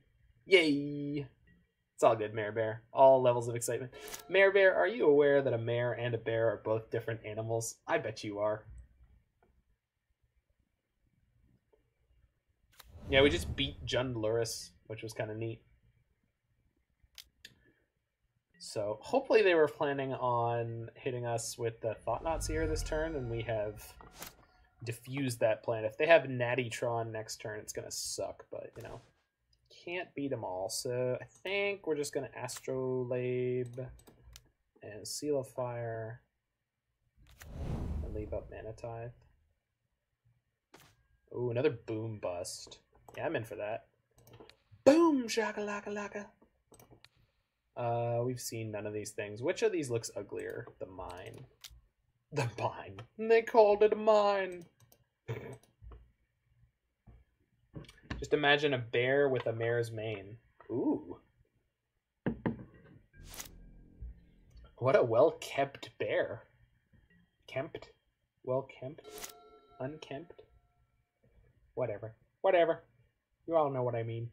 yay! It's all good, Mare Bear. All levels of excitement. Mare Bear, are you aware that a mare and a bear are both different animals? I bet you are. Yeah, we just beat Jund Lurrus, which was kind of neat. So hopefully they were planning on hitting us with the Thought Seer this turn, and we have diffused that plan. If they have Nattytron next turn, it's gonna suck, but you know, can't beat them all. So I think we're just gonna Astrolabe and Seal of Fire and leave up Mana Tithe. Ooh, another Boom Bust. Yeah, I'm in for that. Boom, shaka laka laka. Uh, we've seen none of these things. Which of these looks uglier? The mine. The mine. They called it a mine. Just imagine a bear with a mare's mane. Ooh. What a well kept bear. Kempt? Well kempt? Unkempt? Whatever. Whatever. You all know what I mean.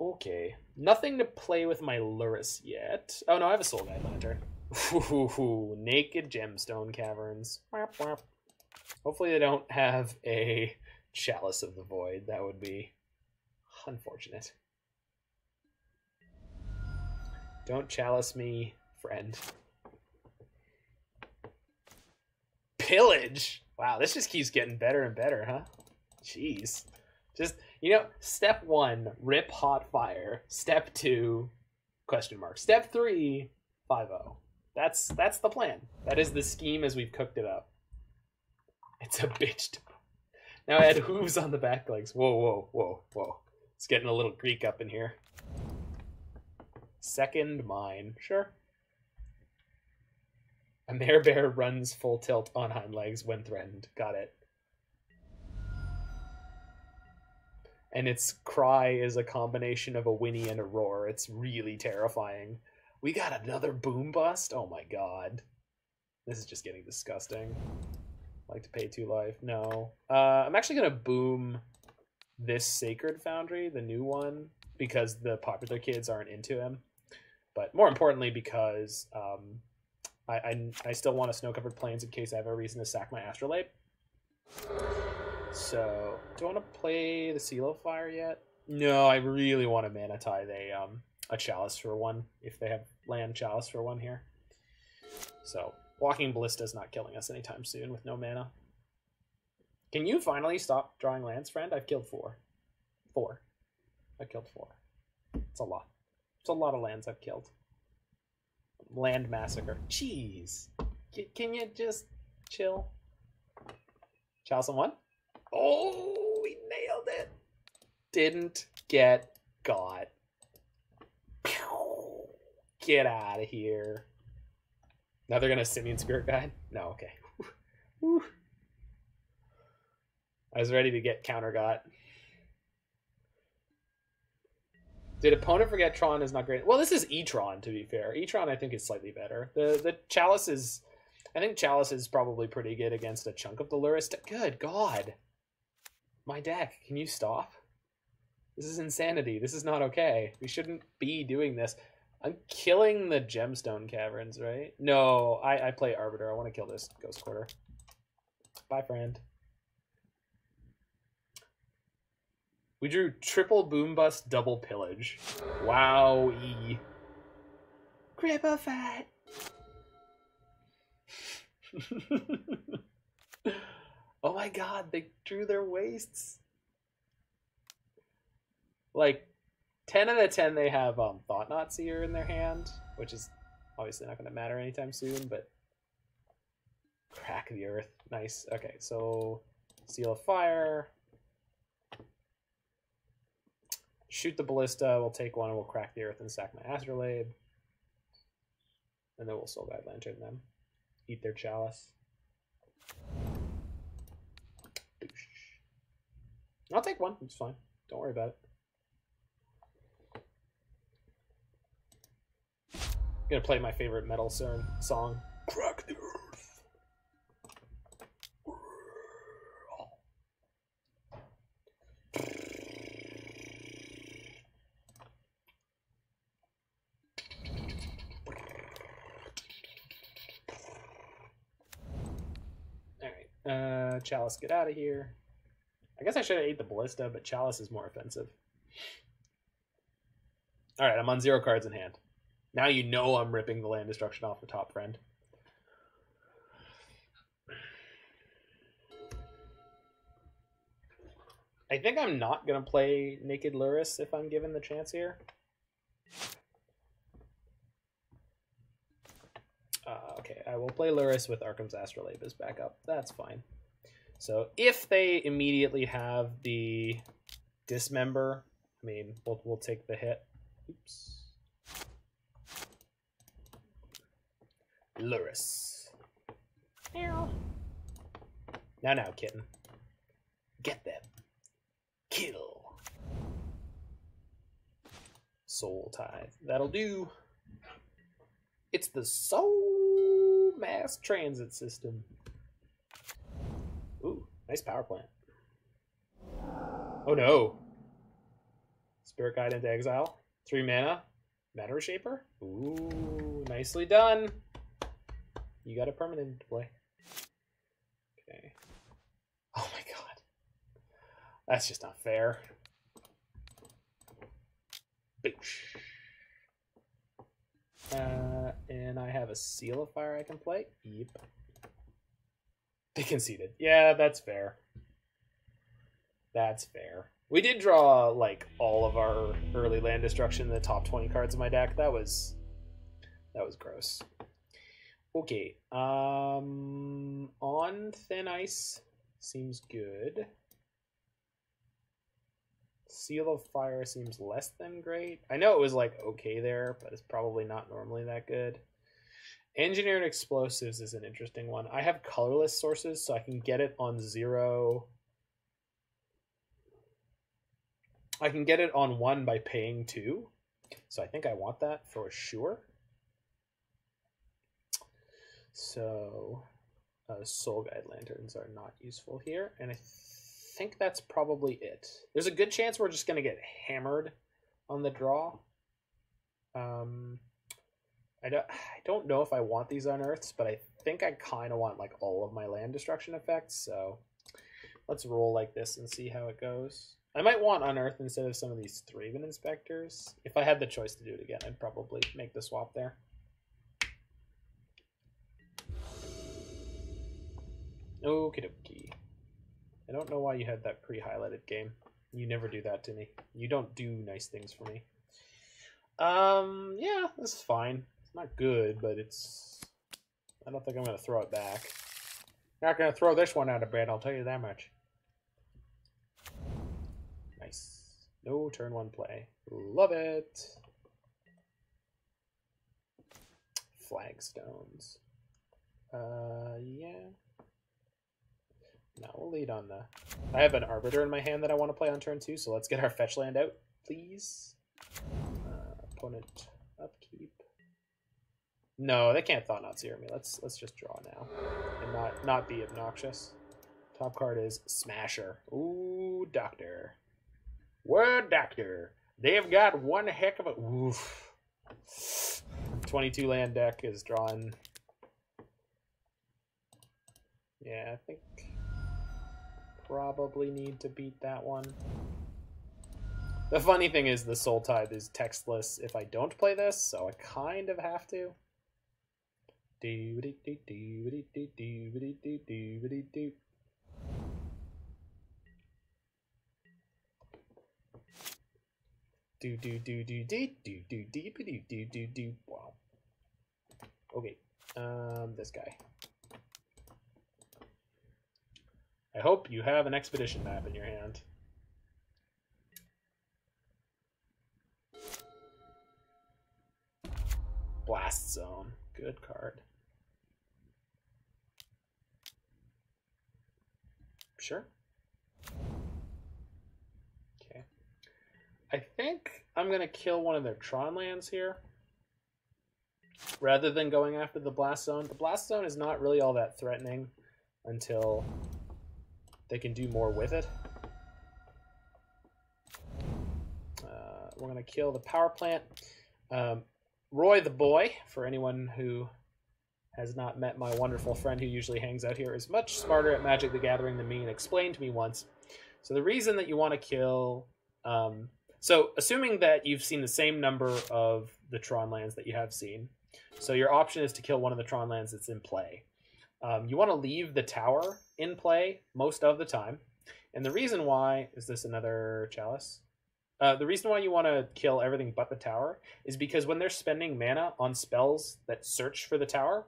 Okay. Nothing to play with my Lurrus yet. Oh no, I have a Soul Guide Lantern. Ooh, naked gemstone caverns. Hopefully they don't have a Chalice of the Void. That would be unfortunate. Don't chalice me, friend. Pillage. Wow, this just keeps getting better and better, huh? Jeez. Just you know, step one, rip hot fire. Step two, question mark. Step three, 5-0. That's that's the plan. That is the scheme as we've cooked it up. It's a bitch. Now add hooves on the back legs. Whoa, whoa, whoa, whoa. It's getting a little Greek up in here. Second mine. Sure. A mare bear runs full tilt on hind legs when threatened. Got it. And its cry is a combination of a whinny and a roar. It's really terrifying. We got another boom bust? Oh my god. This is just getting disgusting. Like to pay two life? No. Uh, I'm actually gonna boom this Sacred Foundry, the new one, because the popular kids aren't into him. But more importantly, because um, I, I, I still want a snow-covered plains in case I have a reason to sack my Astrolabe. So, do I want to play the Seal of Fire yet? No, I really want to Mana Tithe a, um, a Chalice for one, if they have land Chalice for one here. So, Walking Ballista is not killing us anytime soon with no mana. Can you finally stop drawing lands, friend? I've killed four. Four. I killed four. It's a lot. It's a lot of lands I've killed. Land Massacre. Jeez. C- can you just chill? Chalice on one? Oh, we nailed it. Didn't get got. Get out of here. Now they're gonna Simian Spirit Guide? No, okay. I was ready to get counter got. Did opponent forget Tron is not great? Well, this is Etron to be fair. Etron I think is slightly better. The the Chalice is I think Chalice is probably pretty good against a chunk of the Lurist. Good God. My deck, can you stop? This is insanity. This is not okay. We shouldn't be doing this. I'm killing the gemstone caverns, right? No, I, I play Arbiter. I want to kill this Ghost Quarter. Bye, friend. We drew triple boom bust, double pillage. Wow, e. Gripper fat. oh my god, they drew their Wastes. Like 10 out of 10 they have um Thought-Knot Seer in their hand, which is obviously not going to matter anytime soon, but crack the earth. Nice. Okay, so Seal of Fire. Shoot the ballista, we'll take one and we'll crack the earth and sack my astrolabe. And then we'll soul guide lantern them. Eat their chalice. Boosh. I'll take one. It's fine. Don't worry about it. I'm gonna play my favorite metal song. Song. Crack the earth. Alright. Uh, Chalice, get out of here. I guess I should have ate the Ballista, but Chalice is more offensive. Alright, I'm on zero cards in hand. Now you know I'm ripping the land destruction off the top, friend. I think I'm not gonna play Naked Lurrus if I'm given the chance here. Uh, okay, I will play Lurrus with Arcum's Astrolabe as backup. That's fine. So if they immediately have the dismember, I mean, we'll we'll take the hit. Oops. Lurrus. Meow. Now, now, kitten. Get them. Kill. Soul Tithe. That'll do. It's the Soul Mass Transit System. Ooh, nice power plant. Oh no. Spirit Guide into exile. Three mana. Matter Shaper. Ooh, nicely done. You got a permanent to play. Okay. Oh my god. That's just not fair. Boosh. Uh, and I have a Seal of Fire I can play. Yep. They conceded. Yeah, that's fair. That's fair. We did draw like all of our early land destruction in the top 20 cards of my deck. That was that was gross. Okay. Um on thin ice seems good. Seal of Fire seems less than great. I know it was like okay there, but it's probably not normally that good. Engineered Explosives is an interesting one. I have colorless sources, so I can get it on zero. I can get it on one by paying two. So I think I want that for sure. So uh, Soul Guide Lanterns are not useful here. And I think that's probably it. There's a good chance we're just going to get hammered on the draw. Um, I don't, I don't know if I want these unearths, but I think I kind of want like all of my land destruction effects. So let's roll like this and see how it goes. I might want unearth instead of some of these Thraben inspectors. If I had the choice to do it again, I'd probably make the swap there. Okie dokie. I don't know why you had that pre-highlighted game. You never do that to me. You don't do nice things for me. Um, yeah, this is fine. It's not good, but it's... I don't think I'm going to throw it back. Not going to throw this one out of bed, I'll tell you that much. Nice. No turn one play. Love it. Flagstones. Uh, yeah. Now we'll lead on the... I have an Arbiter in my hand that I want to play on turn two, so let's get our fetch land out, please. Uh, opponent. No, they can't Thought-Knot Seer me. Let's let's just draw now and not not be obnoxious. Top card is Smasher. Ooh, Doctor. Word Doctor. They've got one heck of a... Oof. 22 land deck is drawn... Yeah, I think probably need to beat that one. The funny thing is the Soul Tithe is textless if I don't play this, so I kind of have to. Do do do do do do do do do do do. Do do do do do do do do do do do do. Wow. Okay. Um, this guy. I hope you have an expedition map in your hand. Blast Zone. Good card. Sure. Okay. I think I'm gonna kill one of their Tron lands here. Rather than going after the Blast Zone. The Blast Zone is not really all that threatening until they can do more with it. Uh, we're gonna kill the power plant. Um, Roy the boy, for anyone who has not met my wonderful friend who usually hangs out here, is much smarter at Magic the Gathering than me and explained to me once. So the reason that you want to kill, um, so assuming that you've seen the same number of the Tron lands that you have seen, so your option is to kill one of the Tron lands that's in play. Um, you want to leave the tower in play most of the time, and the reason why is this another chalice. Uh, the reason why you want to kill everything but the tower is because when they're spending mana on spells that search for the tower,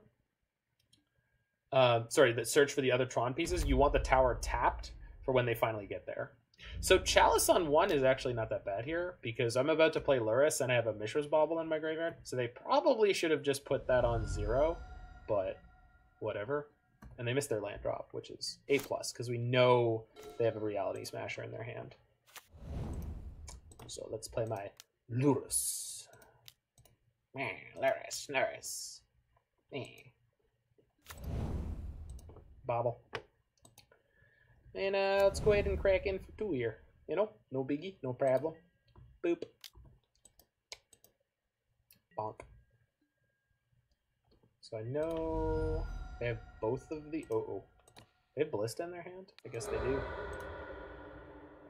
uh, sorry, that search for the other Tron pieces, you want the tower tapped for when they finally get there. So Chalice on one is actually not that bad here because I'm about to play Lurrus and I have a Mishra's Bauble in my graveyard. So they probably should have just put that on zero, but whatever. And they missed their land drop, which is A plus because we know they have a Reality Smasher in their hand. So let's play my Lurrus. Lurrus, Lurrus. Bauble. And uh, let's go ahead and crack in for two here. You know, no biggie, no problem. Boop. Bonk. So I know they have both of the. Oh, oh. They have Ballista in their hand? I guess they do.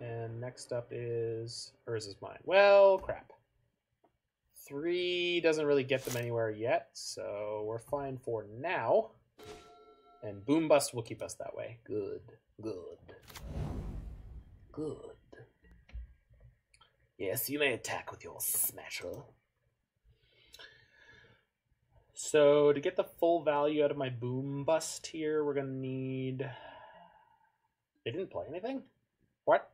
And next up is. Or is mine? Well, crap. Three doesn't really get them anywhere yet, so we're fine for now. And Boom Bust will keep us that way. Good. Good. Good. Yes, you may attack with your smasher. So to get the full value out of my boom bust here, we're gonna need. They didn't play anything. What?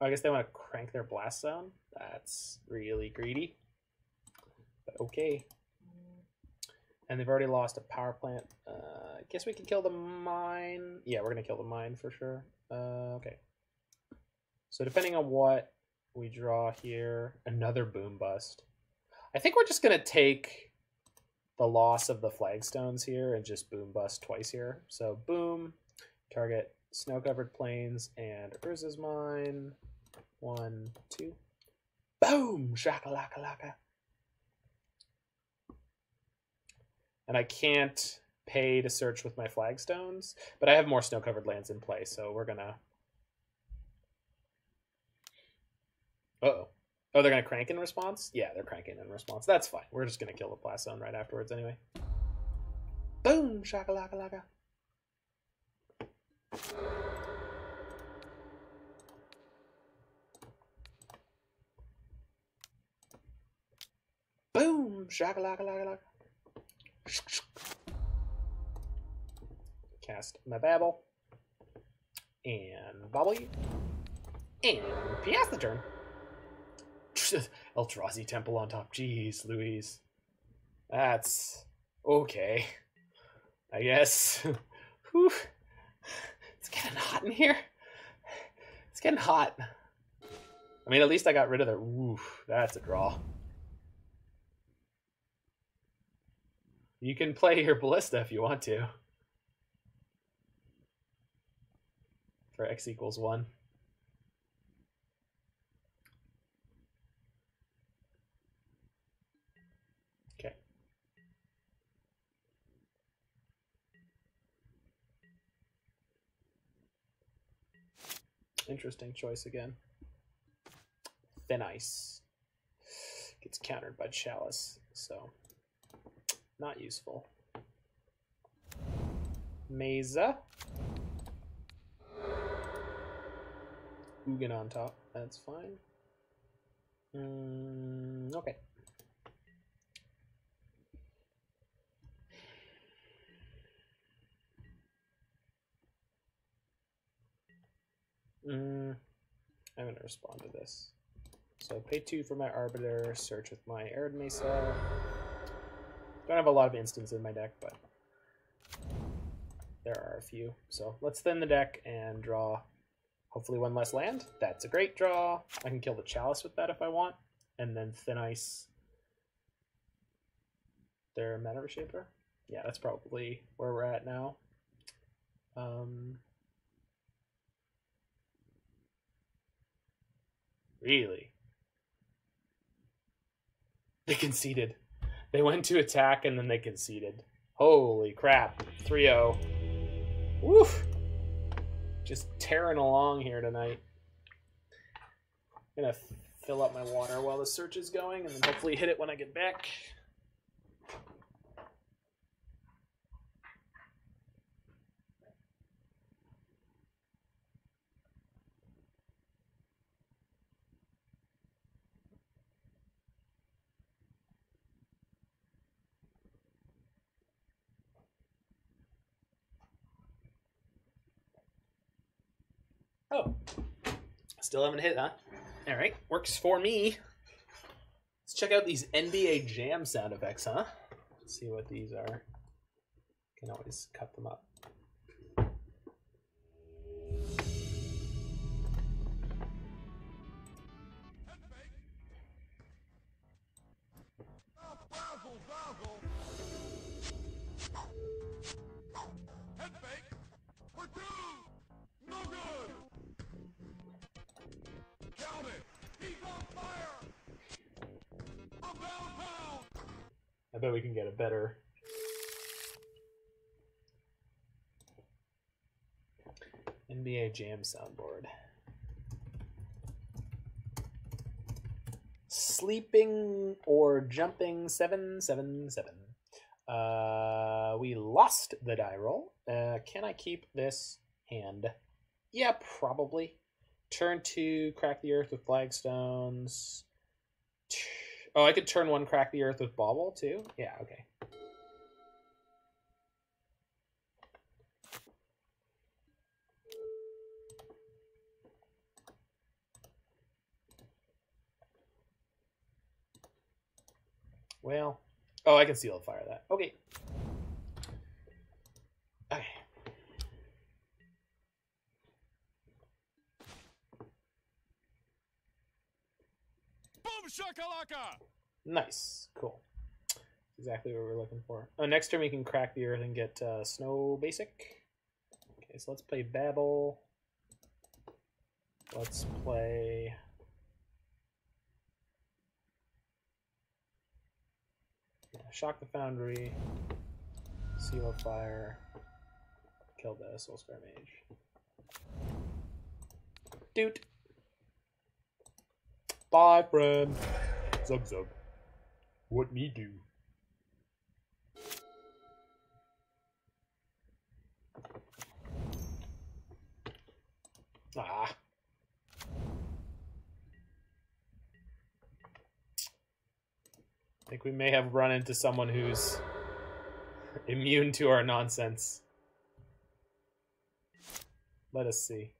Oh, I guess they want to crank their blast zone. That's really greedy. But okay. And they've already lost a power plant. Uh, I guess we can kill the mine. Yeah, we're gonna kill the mine for sure. Uh, okay. So depending on what we draw here, another boom bust. I think we're just gonna take the loss of the flagstones here and just boom bust twice here. So boom, target snow covered plains and Urza's mine. One, two. Boom! Shakalaka And I can't pay to search with my flagstones, but I have more snow covered lands in play, so we're gonna. Uh oh. Oh, they're gonna crank in response? Yeah, they're cranking in response. That's fine. We're just gonna kill the blast zone right afterwards anyway. Boom! Shakalaka laka. Boom! Shakalaka laka laka. Cast my Bauble. And bobble you. And PS the turn. Eldrazi Temple on top. Jeez, Louise. That's okay. I guess. Whew. It's getting hot in here. It's getting hot. I mean, at least I got rid of the. Oof, that's a draw. You can play your ballista if you want to. For x equals 1. Okay. Interesting choice again. Thin ice. Gets countered by chalice, so not useful. Mesa. Ugin on top. That's fine. Mm, okay. Mm, I'm going to respond to this. So pay two for my Arbiter, search with my Arid Mesa. Don't have a lot of instants in my deck, but there are a few. So let's thin the deck and draw Hopefully one less land. That's a great draw. I can kill the Chalice with that if I want. And then Thin Ice their Matter Reshaper. Yeah, that's probably where we're at now. Um, really? They conceded. They went to attack and then they conceded. Holy crap. 3 0. Woof! Just tearing along here tonight. I'm gonna fill up my water while the search is going and then hopefully hit it when I get back. Oh, still haven't hit, huh? All right, works for me. Let's check out these NBA Jam sound effects, huh? Let's see what these are. Can always cut them up. Bet we can get a better. NBA Jam soundboard. Sleeping or jumping 777. Uh, we lost the die roll. Uh, can I keep this hand? Yeah, probably. Turn to crack the earth with flagstones. Oh, I could turn one crack the earth with bauble too? Yeah, okay. Well, oh, I can seal fire that. Okay. Okay. Shakalaka! Nice. Cool. Exactly what we're looking for. Oh, next turn we can crack the earth and get uh, snow basic. Okay, so let's play Bauble. Let's play. Yeah, Shock the Foundry. Seal of Fire. Kill the Soulscar Mage. Dude. Bye, friend. Zug zug. What me do? Ah. I think we may have run into someone who's immune to our nonsense. Let us see.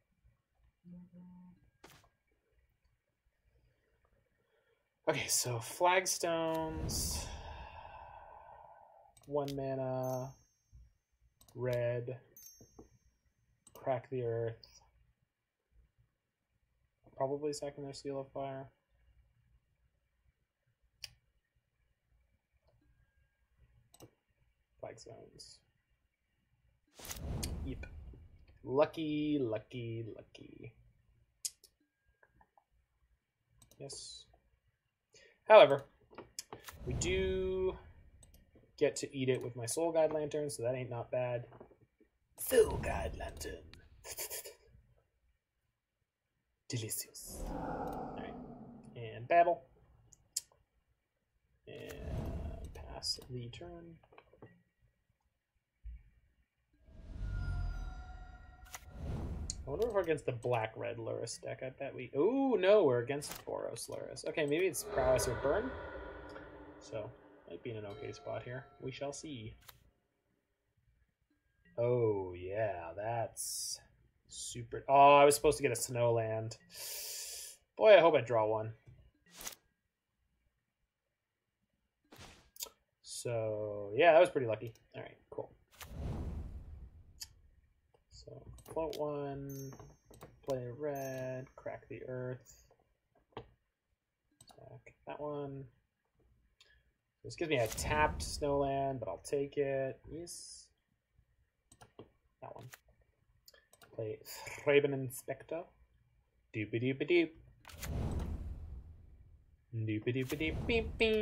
Okay, so flagstones, one mana, red, crack the earth, probably second their seal of fire. Flagstones. Yep. Lucky, lucky, lucky. Yes. However, we do get to eat it with my Soul Guide Lantern, so that ain't not bad. Soul Guide Lantern. Delicious. Alright. And Bauble. And pass the turn. I wonder if we're against the black red Lurrus deck. I bet we. Ooh, no, we're against Boros Lurrus. Okay, maybe it's prowess or burn. So, might be in an okay spot here. We shall see. Oh, yeah, that's super. Oh, I was supposed to get a Snowland. Boy, I hope I draw one. So, yeah, that was pretty lucky. All right, cool. So, float one, play red, crack the earth. Attack that one. This gives me a tapped snowland, but I'll take it. Yes. That one. Play Thraben Inspector. Doopy doopy doop. Doopy doopy doop beep beep.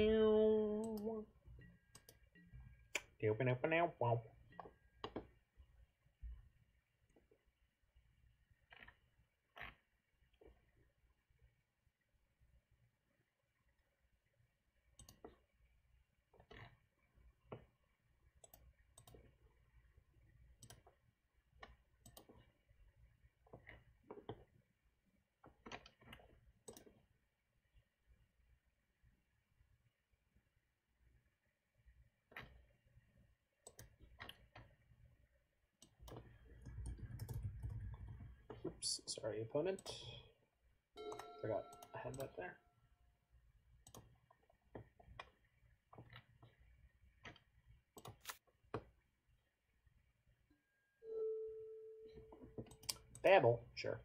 Doopy doopy doop. Oops, sorry, opponent. Forgot I had that there. Bauble, sure.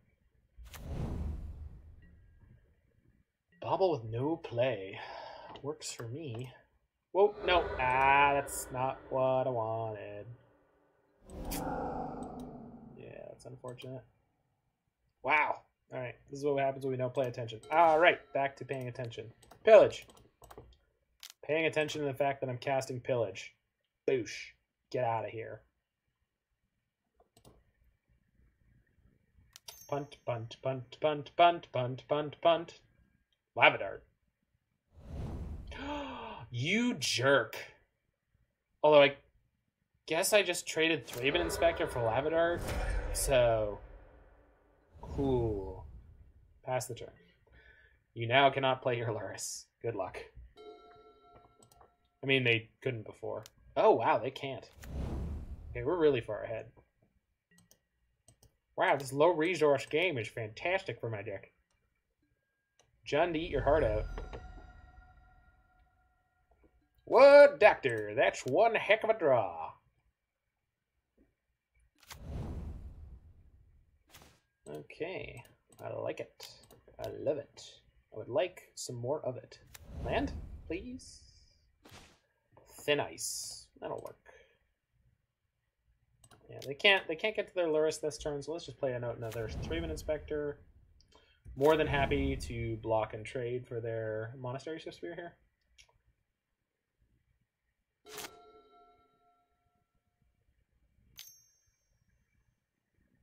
Bauble with no play. Works for me. Whoa, no. Ah, that's not what I wanted. Yeah, that's unfortunate. Wow. All right. This is what happens when we don't pay attention. All right. Back to paying attention. Pillage. Paying attention to the fact that I'm casting pillage. Boosh. Get out of here. Punt, punt, punt, punt, punt, punt, punt, punt. Lava Dart. you jerk. Although I guess I just traded Thraben Inspector for Lava Dart, so Cool. Pass the turn. You now cannot play your Lurrus. Good luck. I mean, they couldn't before. Oh, wow, they can't. Okay, we're really far ahead. Wow, this low resource game is fantastic for my deck. John, to eat your heart out. What, Doctor? That's one heck of a draw. Okay, I like it. I love it. I would like some more of it. Land, please. Thin ice. That'll work. Yeah, they can't they can't get to their Lurrus this turn, so let's just play another Thraben Inspector. More than happy to block and trade for their Monastery Swiftspear here.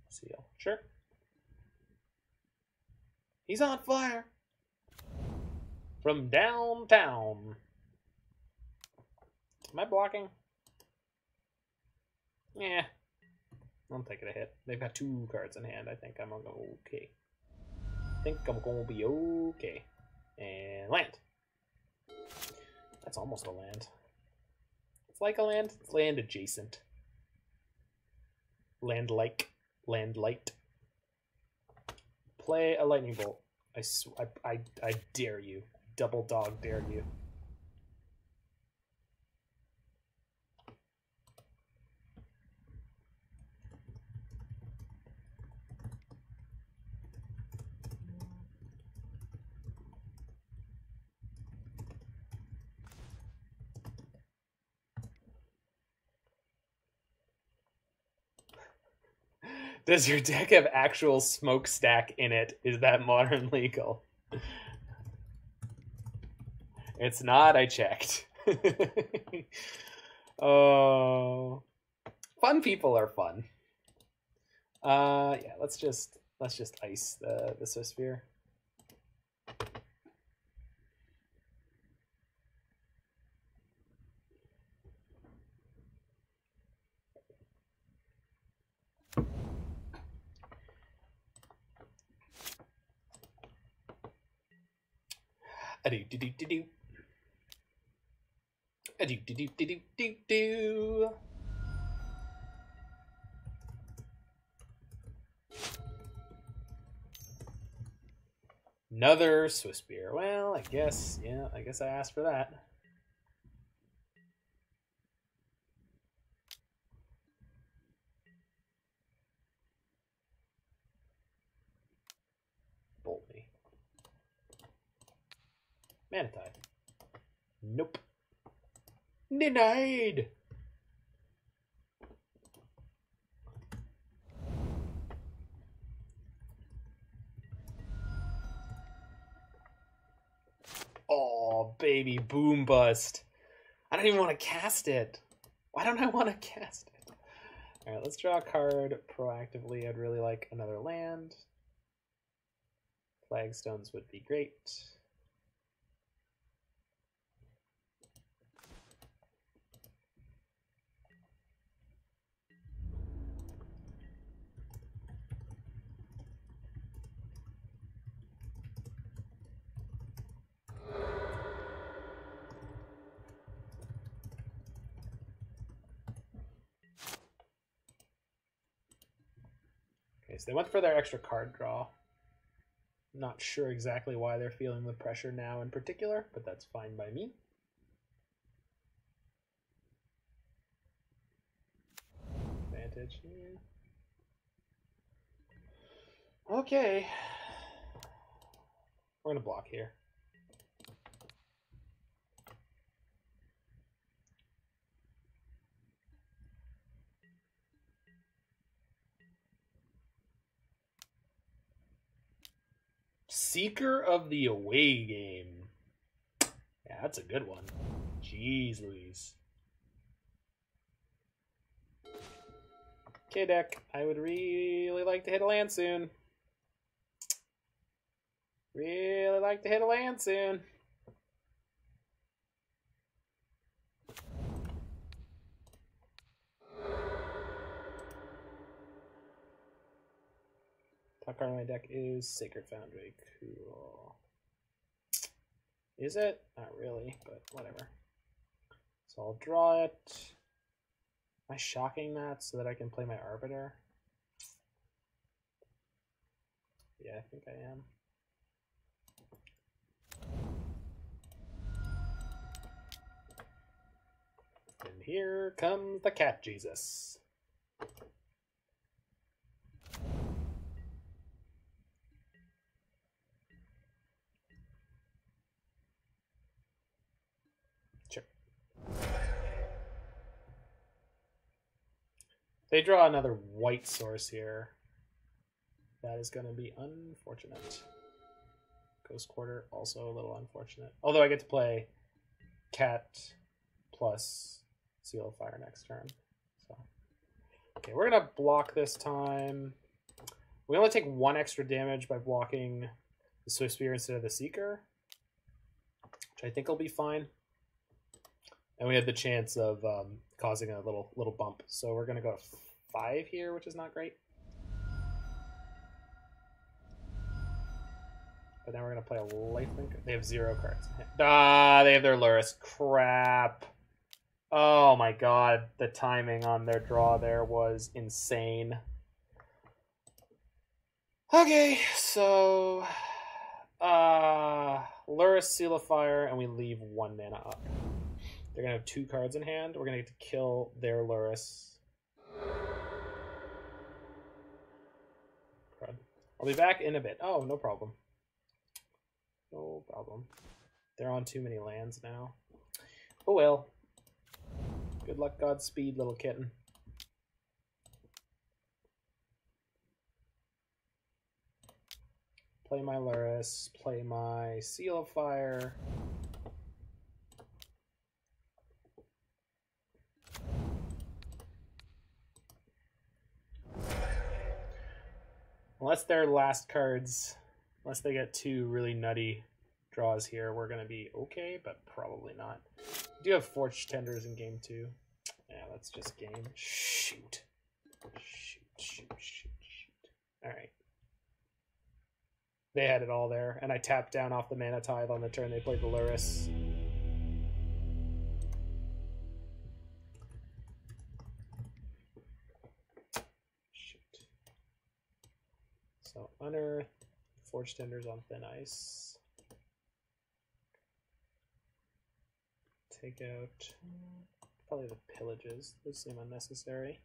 Seal. Sure. He's on fire. From downtown. Am I blocking? Yeah. I'm taking a hit. They've got two cards in hand. I think I'm gonna go okay. I think I'm gonna be okay. And land. That's almost a land. It's like a land. It's land adjacent. Land like. Land light. Play a lightning bolt. I, sw- I, I, I dare you. Double dog dare you. Does your deck have actual smokestack in it? Is that modern legal? It's not, I checked. oh. Fun people are fun. Uh yeah, let's just let's just ice the the. A do do do do do. A do do do do do do. Another Swiftspear. Well, I guess, yeah, I guess I asked for that. Mana Tithe. Nope. Denied! Oh, baby, boom bust. I don't even want to cast it. Why don't I want to cast it? All right, let's draw a card proactively. I'd really like another land. Flagstones would be great. They went for their extra card draw. Not sure exactly why they're feeling the pressure now in particular, but that's fine by me. Advantage here. Okay. We're gonna block here. Seeker of the Away Game. Yeah, that's a good one. Jeez Louise. Okay, deck. I would really like to hit a land soon. Really like to hit a land soon. Top card on my deck is Sacred Foundry. Cool. Is it? Not really, but whatever. So I'll draw it. Am I shocking that so that I can play my Arbiter? Yeah, I think I am. And here comes the cat Jesus. They draw another white source here. That is going to be unfortunate. Ghost Quarter, also a little unfortunate. Although I get to play Cat plus Seal of Fire next turn. So, Okay, we're going to block this time. We only take one extra damage by blocking the Swiftspear instead of the Seeker, which I think will be fine. And we had the chance of um, causing a little little bump. So we're going to go five here, which is not great. But now we're going to play a lifelink. They have zero cards. Ah, they have their Lurrus. Crap. Oh my god. The timing on their draw there was insane. Okay, so uh Lurrus Seal of Fire, and we leave one mana up. They're gonna have two cards in hand. We're gonna get to kill their Lurrus. Crud. I'll be back in a bit. Oh, no problem. No problem. They're on too many lands now. Oh well. Good luck, Godspeed, little kitten. Play my Lurrus, play my Seal of Fire. Unless they're last cards, unless they get two really nutty draws here, we're gonna be okay, but probably not. We do have Forge Tenders in game two. Yeah, that's just game. Shoot. Shoot, shoot, shoot, shoot. Alright. They had it all there, and I tapped down off the Mana Tithe on the turn they played the Lurrus. Unearth, Forge Tenders on Thin Ice. Take out probably the pillages. Those seem unnecessary.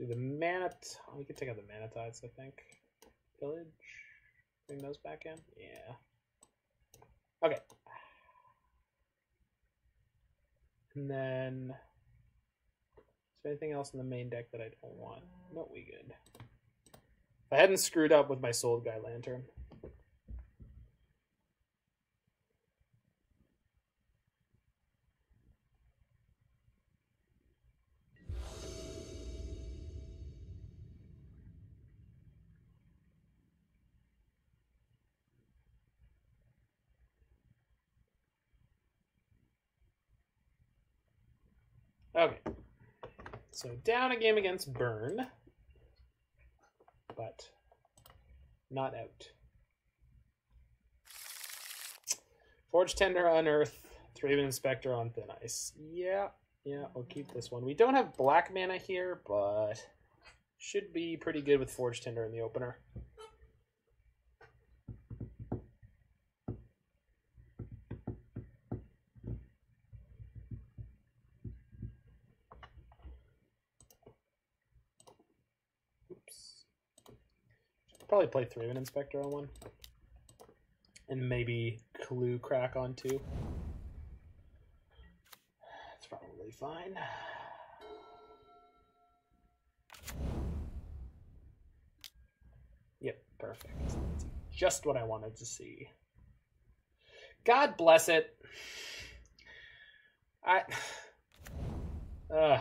Actually, the mana. T- we could take out the mana tithes. I think. Pillage. Bring those back in. Yeah. Okay. And then. Is there anything else in the main deck that I don't want? No, we good. I hadn't screwed up with my Soul Guide Lantern. So down a game against Burn. But not out. Forge Tender Unearth, Thraben Inspector on Thin Ice. Yeah, yeah, I'll keep this one. We don't have black mana here, but should be pretty good with Forge Tender in the opener. Oops. Probably play Thraben Inspector on one. And maybe Clue Crack on two. That's probably fine. Yep, perfect. That's just what I wanted to see. God bless it. I. Ugh.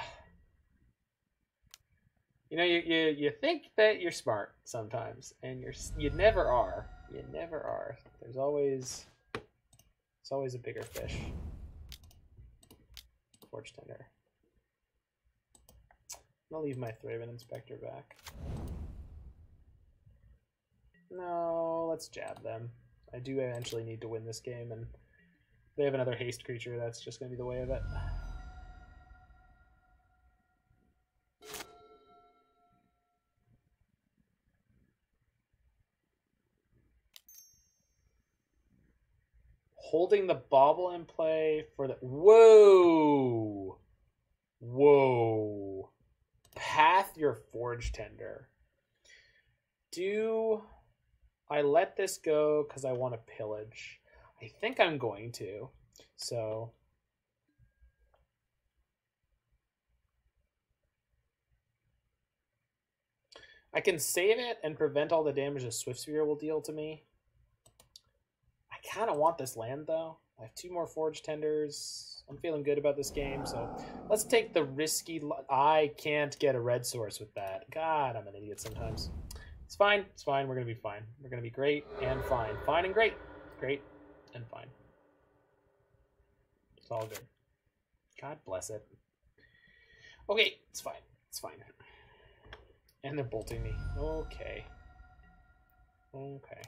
You know, you, you you think that you're smart sometimes, and you're you never are. You never are. There's always there's always a bigger fish. Forge tender. I'll leave my Thraben Inspector back. No, let's jab them. I do eventually need to win this game, and they have another haste creature. That's just going to be the way of it. Holding the bauble in play for the. Whoa! Whoa. Path your forge tender. Do I let this go because I want to pillage? I think I'm going to. So. I can save it and prevent all the damage a Swiftspear will deal to me. I kind of want this land though. I have two more Forge Tenders. I'm feeling good about this game, so let's take the risky. I can't get a red source with that. God, I'm an idiot sometimes. It's fine. It's fine. We're gonna be fine. We're gonna be great and fine. Fine and great. Great and fine. It's all good. God bless it. Okay, it's fine. It's fine. And they're bolting me. Okay. Okay.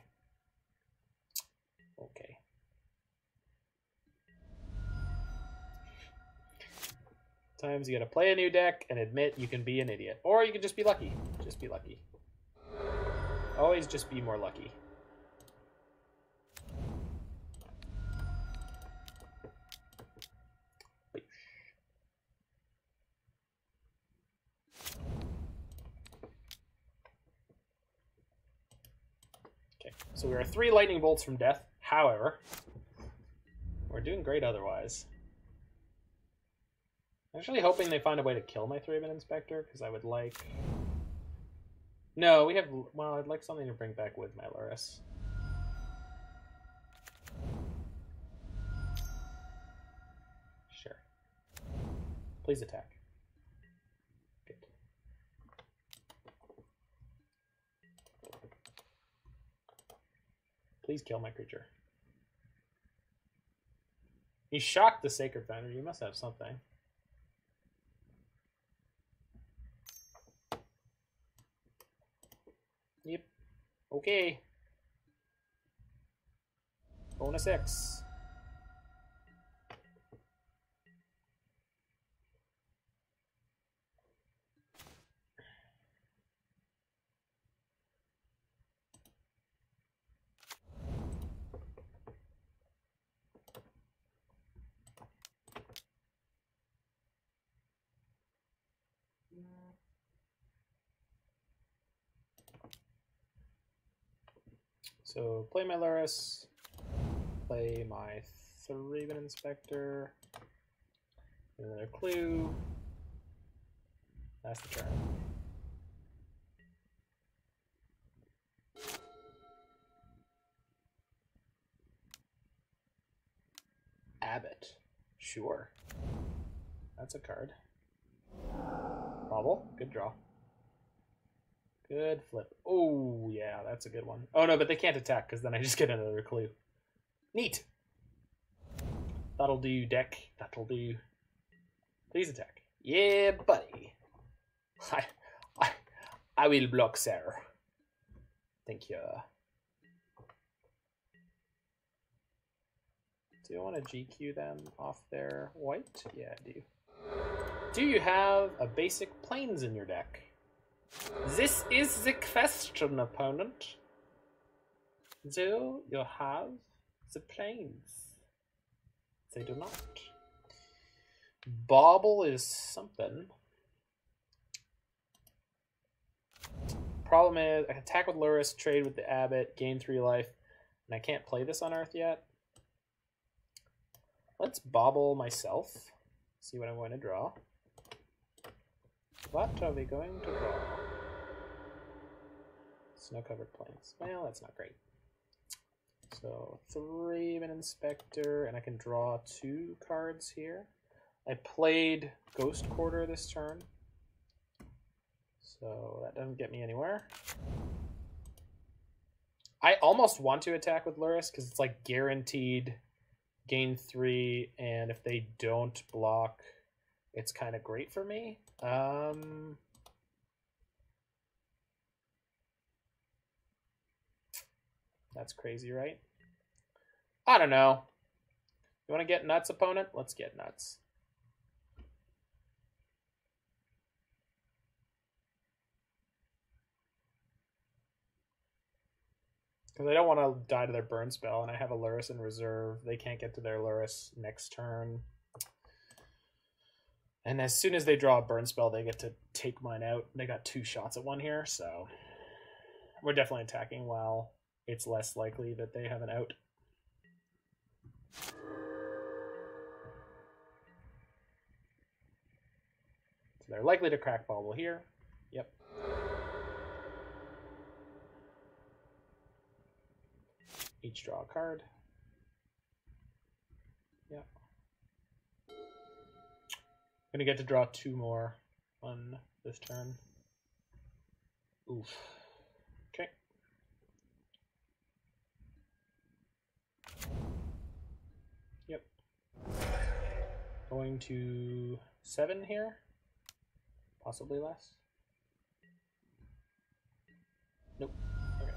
Okay. Times you gotta play a new deck and admit you can be an idiot. Or you can just be lucky. Just be lucky. Always just be more lucky. Okay, so we are three lightning bolts from death. However, we're doing great otherwise. I'm actually hoping they find a way to kill my Thraben Inspector, because I would like... No, we have... Well, I'd like something to bring back with my Lurrus. Sure. Please attack. Good. Please kill my creature. He shocked the Sacred Foundry. You must have something. Yep. Okay. Bonus X. So play my Lurrus, play my Thraben Inspector, another clue. That's the turn. Abbot. Sure. That's a card. Bauble. Good draw. Good flip. Oh, yeah, that's a good one. Oh, no, but they can't attack because then I just get another clue. Neat. That'll do, deck. That'll do. Please attack. Yeah, buddy. I, I, I will block, sir. Thank you. Do you want to GQ them off their white? Yeah, I do. Do you have a basic plains in your deck? This is the question, opponent. Do you have the plains? They do not. Bauble is something. Problem is, I can attack with Lurrus, trade with the Abbot, gain three life, and I can't play this Unearth yet. Let's bauble myself. See what I'm going to draw. What are we going to draw? Snow-covered plains. Well, that's not great. So, Thraben Inspector, and I can draw two cards here. I played Ghost Quarter this turn. So, that doesn't get me anywhere. I almost want to attack with Lurrus, because it's like guaranteed gain three, and if they don't block, it's kind of great for me. Um, that's crazy, right? I don't know. You want to get nuts, opponent? Let's get nuts. Because I don't want to die to their burn spell, and I have a Lurrus in reserve. They can't get to their Lurrus next turn. And as soon as they draw a burn spell, they get to take mine out. They got two shots at one here, so we're definitely attacking while it's less likely that they have an out. So they're likely to crack bauble here. Yep. Each draw a card. Gonna get to draw two more on this turn. Oof. Okay. Yep. Going to seven here. Possibly less. Nope. Okay.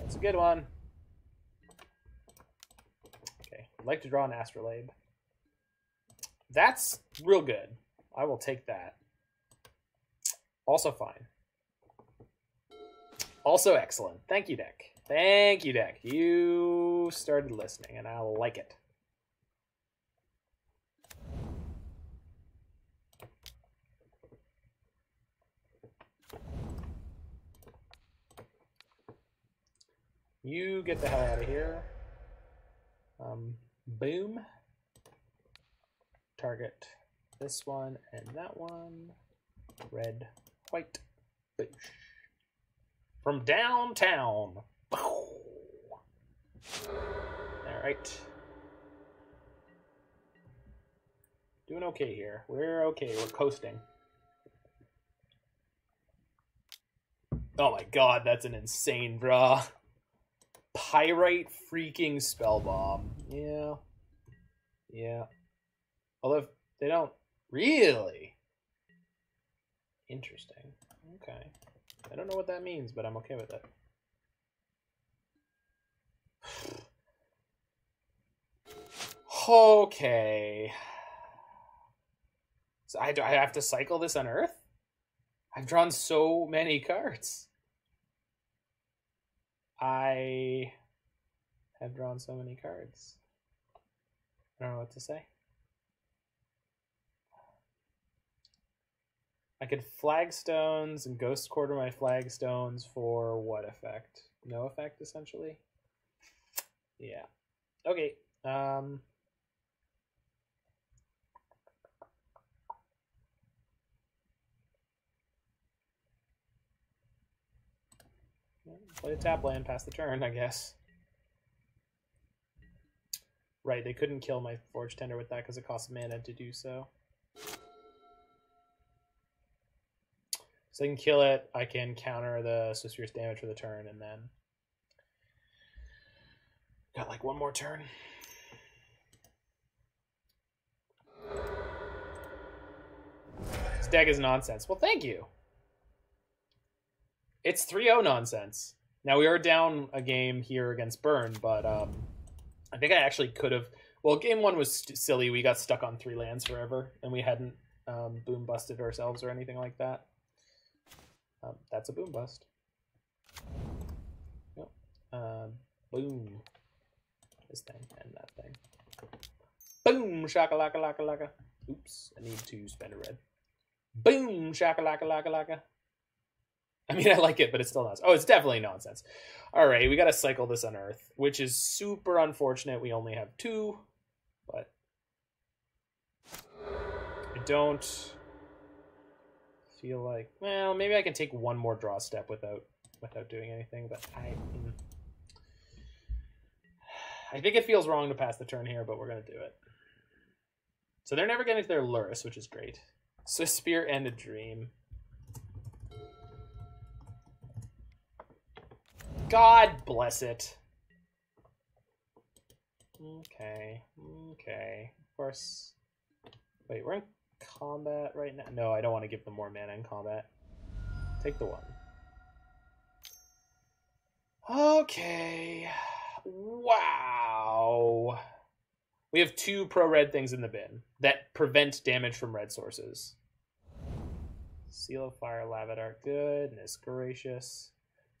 That's a good one. Okay. I'd like to draw an astrolabe. That's real good. I will take that. Also fine. Also excellent. Thank you, Deck. Thank you, Deck. You started listening, and I like it. You get the hell out of here. Um, boom. Target this one and that one. Red, white, boosh. From downtown. All right. Doing okay here. We're okay. We're coasting. Oh my god, that's an insane draw. Pyrite freaking spell bomb. Yeah. Yeah. Although they don't really. Interesting. Okay. I don't know what that means, but I'm okay with it. Okay. So I do I have to cycle this Unearth? I've drawn so many cards. I have drawn so many cards. I don't know what to say. I could flagstones and ghost quarter my flagstones for what effect? No effect, essentially. Yeah. Okay. Um. Play a tap land past the turn, I guess. Right, they couldn't kill my Forge Tender with that because it costs mana to do so. So I can kill it, I can counter the Swiss damage for the turn, and then... Got like one more turn. This deck is nonsense. Well, thank you. It's 3-0 nonsense. Now, we are down a game here against Burn, but um, I think I actually could have... Well, game one was silly. We got stuck on three lands forever, and we hadn't um, boom busted ourselves or anything like that. Um, that's a boom bust. Yep. Um, boom. This thing and that thing. Boom! Shaka laka laka laka. Oops, I need to spend a red. Boom! Shaka laka laka laka. I mean, I like it, but it's still nonsense. Oh, it's definitely nonsense. All right, we got to cycle this unearth, which is super unfortunate. We only have two, but I don't feel like. Well, maybe I can take one more draw step without without doing anything, but I. mm. I think it feels wrong to pass the turn here, but we're gonna do it. So they're never getting to their Lurrus, which is great. So Spear and a Dream. God bless it. Okay, okay. Of course. Wait, we're in combat right now. No, I don't want to give them more mana in combat. Take the one. Okay. Wow. We have two pro red things in the bin that prevent damage from red sources. Seal of Fire, Lava Dart, goodness gracious.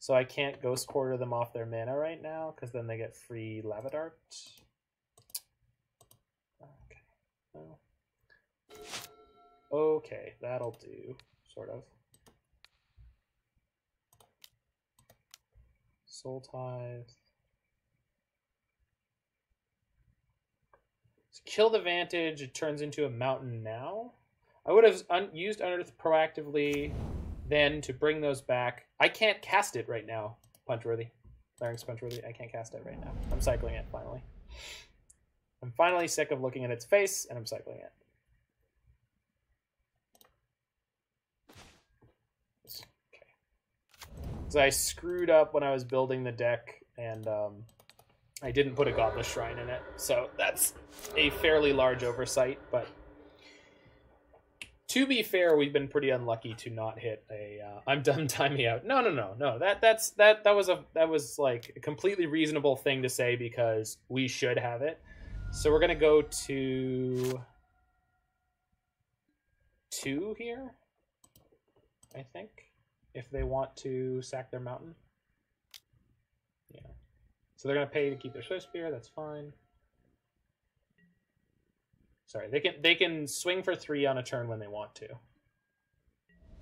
So I can't Ghost Quarter them off their mana right now, because then they get free Lava Dart. Okay. Well. Okay, that'll do, sort of. Soul Tithe. So kill the Vantage, it turns into a mountain now. I would have un- used Unearth proactively then to bring those back. I can't cast it right now, Punchworthy. Larynx Punchworthy, I can't cast it right now. I'm cycling it finally. I'm finally sick of looking at its face, and I'm cycling it. So I screwed up when I was building the deck, and um, I didn't put a Godless Shrine in it. So that's a fairly large oversight, but to be fair, we've been pretty unlucky to not hit a. Uh, I'm done. Time me out. No, no, no, no. That that's that that was a that was like a completely reasonable thing to say because we should have it. So we're gonna go to two here. I think if they want to sack their mountain. Yeah. So they're gonna pay to keep their Swiftspear. That's fine. Sorry, they can they can swing for three on a turn when they want to.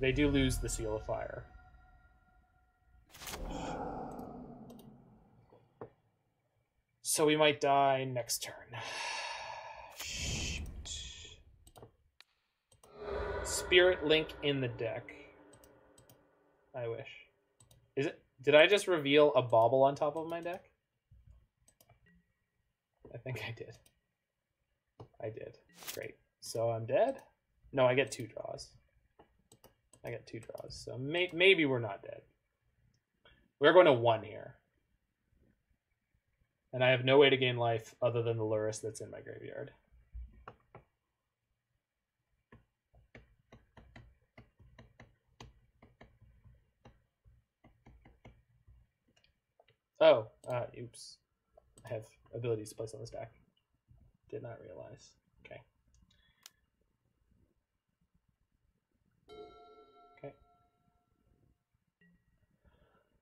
They do lose the Seal of Fire. So we might die next turn. Shoot. Spirit Link in the deck. I wish. Is it? Did I just reveal a bauble on top of my deck? I think I did. I did. Great. So I'm dead? No, I get two draws. I get two draws. So may- maybe we're not dead. We're going to one here. And I have no way to gain life other than the Lurrus that's in my graveyard. Oh, uh, oops. I have abilities to place on this deck. Did not realize. Okay. Okay.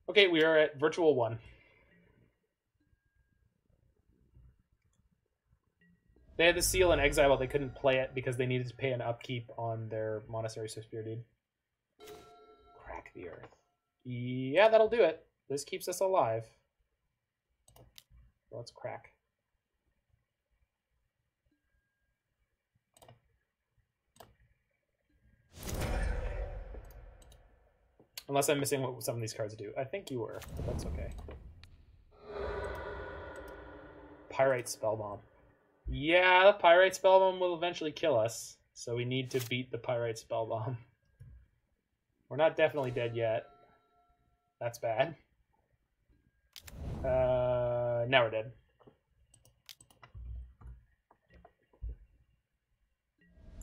Okay, we are at virtual one. They had the seal in exile, but they couldn't play it because they needed to pay an upkeep on their monastery Spear dude. Crack the earth. Yeah, that'll do it. This keeps us alive. Let's crack. Unless I'm missing what some of these cards do. I think you were, but that's okay. Pyrite spell bomb. Yeah, the Pyrite spell bomb will eventually kill us, so we need to beat the Pyrite spell bomb. We're not definitely dead yet. That's bad. Uh, now we're dead.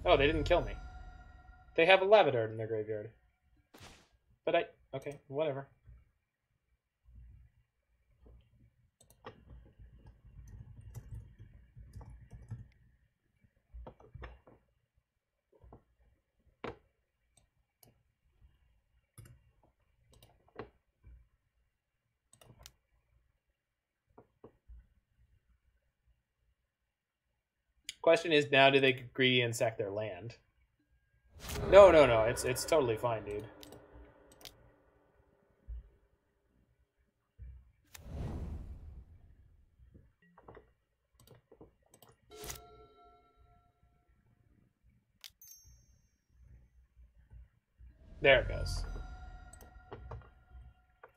Oh, they didn't kill me. They have a Lava Dart in their graveyard. But I... Okay, whatever. Question is now do they greedy and sack their land? No, no, no. It's it's totally fine, dude. There it goes.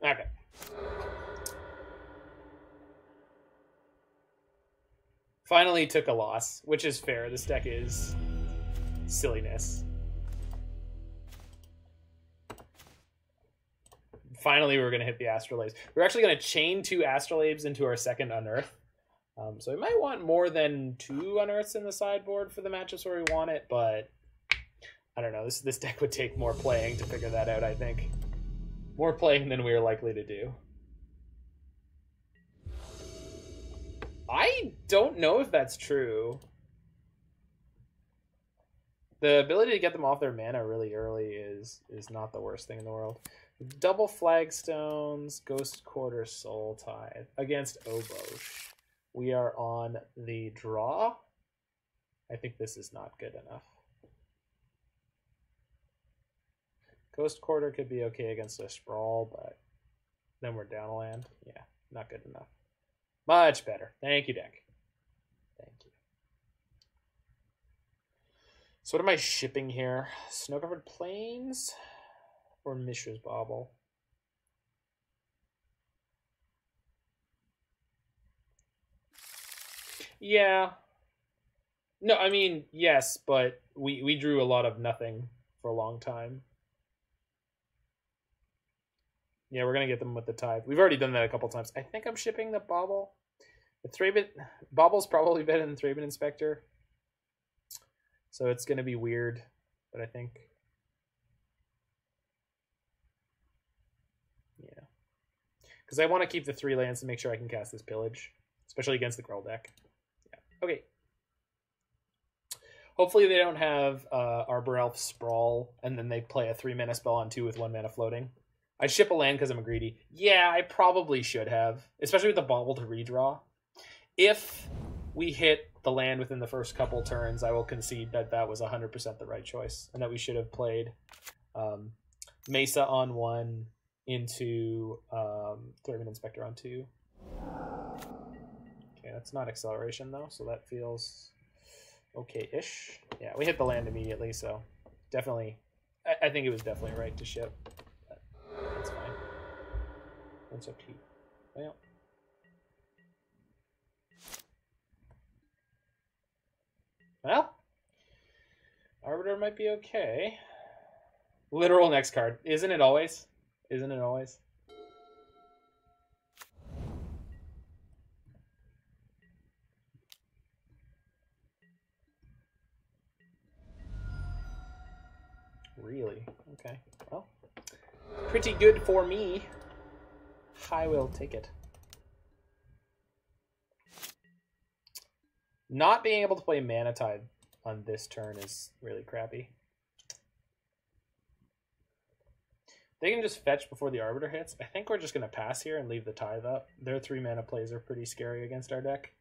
Okay. Finally took a loss, which is fair. This deck is silliness. Finally, we are going to hit the Astrolabes. We're actually going to chain two Astrolabes into our second Unearth. Um, so we might want more than two Unearths in the sideboard for the matchups where we want it, but I don't know. This this deck would take more playing to figure that out. I think more playing than we are likely to do. Don't know if that's true. The ability to get them off their mana really early is is not the worst thing in the world. Double flagstones, ghost quarter, soul tithe against Obosh. We are on the draw. I think this is not good enough. Ghost Quarter could be okay against a Sprawl, but then we're down a land. Yeah, not good enough. Much better. Thank you, deck. Thank you. So what am I shipping here? Snow-covered plains or Mishra's Bauble? Yeah. No, I mean, yes, but we, we drew a lot of nothing for a long time. Yeah, we're gonna get them with the tithe. We've already done that a couple times. I think I'm shipping the Bauble. The Thraben Bauble's probably better than Thraben Inspector. So it's gonna be weird, but I think Yeah. Because I want to keep the three lands to make sure I can cast this pillage. Especially against the Gruul deck. Yeah. Okay. Hopefully they don't have uh, Arbor Elf Sprawl, and then they play a three mana spell on two with one mana floating. I ship a land because I'm greedy. Yeah, I probably should have, especially with the bauble to redraw. If we hit the land within the first couple turns, I will concede that that was 100% the right choice and that we should have played um, Mesa on one into um, Thraben Inspector on two. Okay, that's not acceleration though, so that feels okay-ish. Yeah, we hit the land immediately, so definitely, I, I think it was definitely right to ship. That's fine. That's up to you. Well. Well. Arbiter might be okay. Literal next card. Isn't it always? Isn't it always? Really? Okay. Well, pretty good for me. I will take it. Not being able to play Mana Tithe on this turn is really crappy. They can just fetch before the Arbiter hits. I think we're just going to pass here and leave the Tithe up. Their three mana plays are pretty scary against our deck.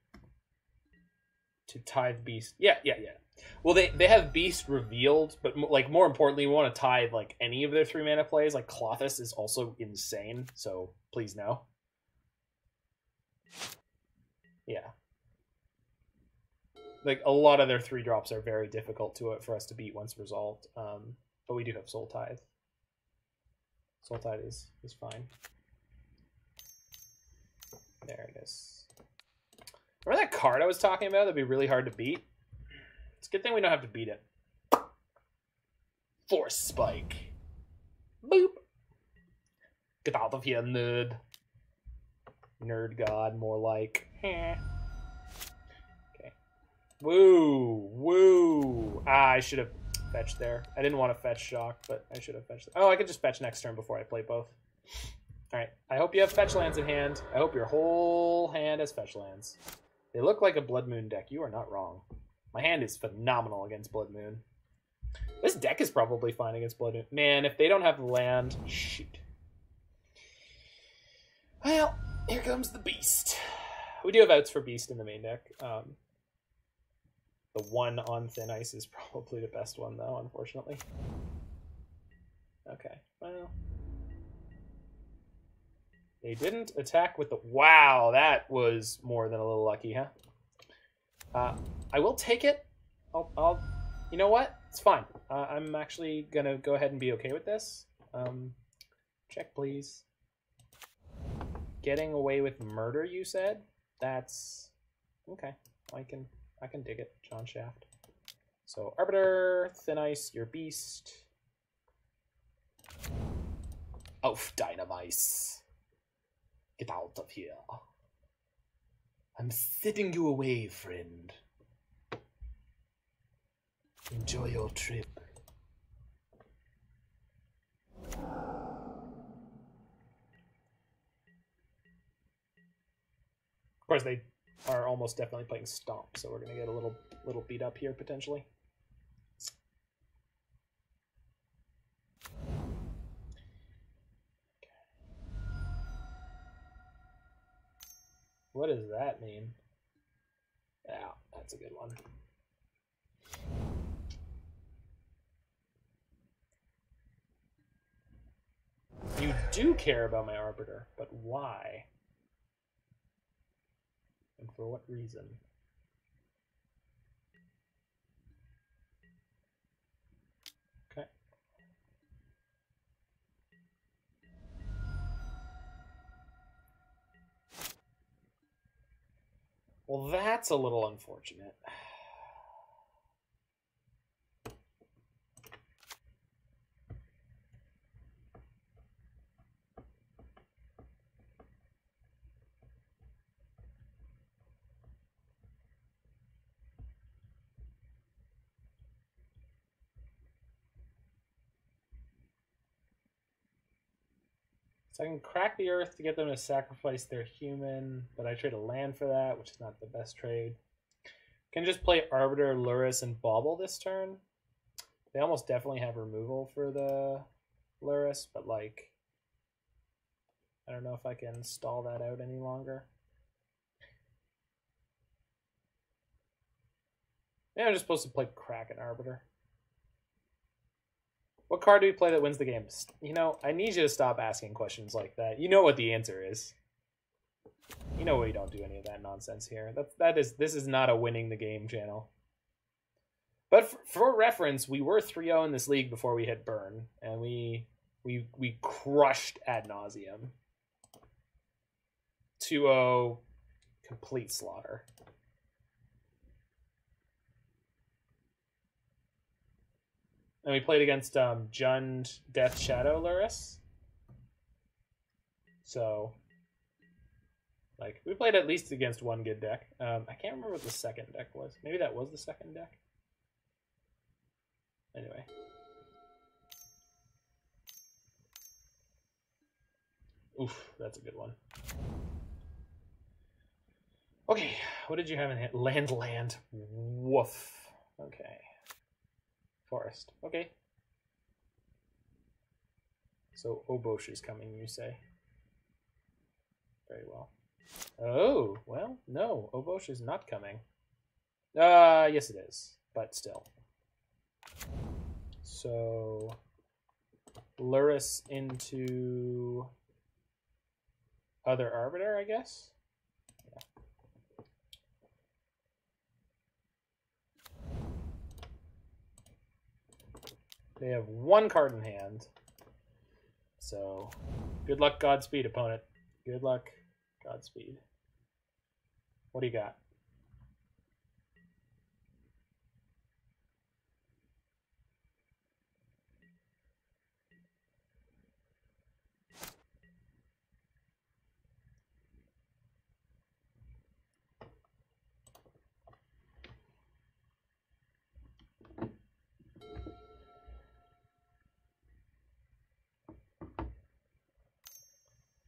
to tithe beast. Yeah, yeah, yeah. Well, they they have beast revealed, but like more importantly, we want to tithe like any of their three mana plays. Like Klothys is also insane, so please no. Yeah. Like a lot of their three drops are very difficult to it for us to beat once resolved. Um, but we do have Soul Tithe. Soul Tithe is is fine. There it is. Remember that card I was talking about that'd be really hard to beat? It's a good thing we don't have to beat it. Force Spike. Boop. Get out of here, nerd. Nerd god, more like. Woo! Woo! Ah, I should have fetched there. I didn't want to fetch shock, but I should have fetched. Oh, I could just fetch next turn before I play both. Alright, I hope you have fetch lands in hand. I hope your whole hand has fetch lands. They look like a Blood Moon deck. You are not wrong. My hand is phenomenal against Blood Moon. This deck is probably fine against Blood Moon. Man, if they don't have land, shoot. Well, here comes the Beast. We do have outs for Beast in the main deck. Um, the one on Thin Ice is probably the best one, though, unfortunately. Okay, well. They didn't attack with the... Wow, that was more than a little lucky, huh? Uh, I will take it. I'll, I'll... You know what? It's fine. Uh, I'm actually going to go ahead and be okay with this. Um, check, please. Getting away with murder, you said? That's... Okay. I can I can dig it, John Shaft. So, Arbiter, Thin Ice, your Beast. Oh, Dynamice. Get out of here. I'm sending you away, friend. Enjoy your trip. Of course, they are almost definitely playing Stomp, so we're gonna get a little little beat up here potentially. What does that mean? Yeah, that's a good one. You do care about my Arbiter, but why? And for what reason? Okay. Well, that's a little unfortunate. So I can crack the earth to get them to sacrifice their human, but I trade a land for that, which is not the best trade. Can just play Arbiter, Lurrus, and Bauble this turn. They almost definitely have removal for the Lurrus, but like, I don't know if I can stall that out any longer. Yeah, I'm just supposed to play Kraken Arbiter. What card do we play that wins the game? You know, I need you to stop asking questions like that. You know what the answer is. You know we don't do any of that nonsense here. That that is this is not a winning the game channel. But for, for reference, we were 3-0 in this league before we hit burn, and we we we crushed ad nauseam. 2-0 complete slaughter. And we played against um, Jund Death Shadow Lurrus. So, like, we played at least against one good deck. Um, I can't remember what the second deck was. Maybe that was the second deck. Anyway. Oof, that's a good one. Okay, what did you have in hand? Land, land. Woof. Okay. Forest. Okay. So Obosh is coming, you say? Very well. Oh, well, no, Obosh is not coming. Uh, yes, it is, but still. So, Lurrus into other arbiter, I guess. They have one card in hand. So, good luck, Godspeed, opponent. Good luck, Godspeed. What do you got?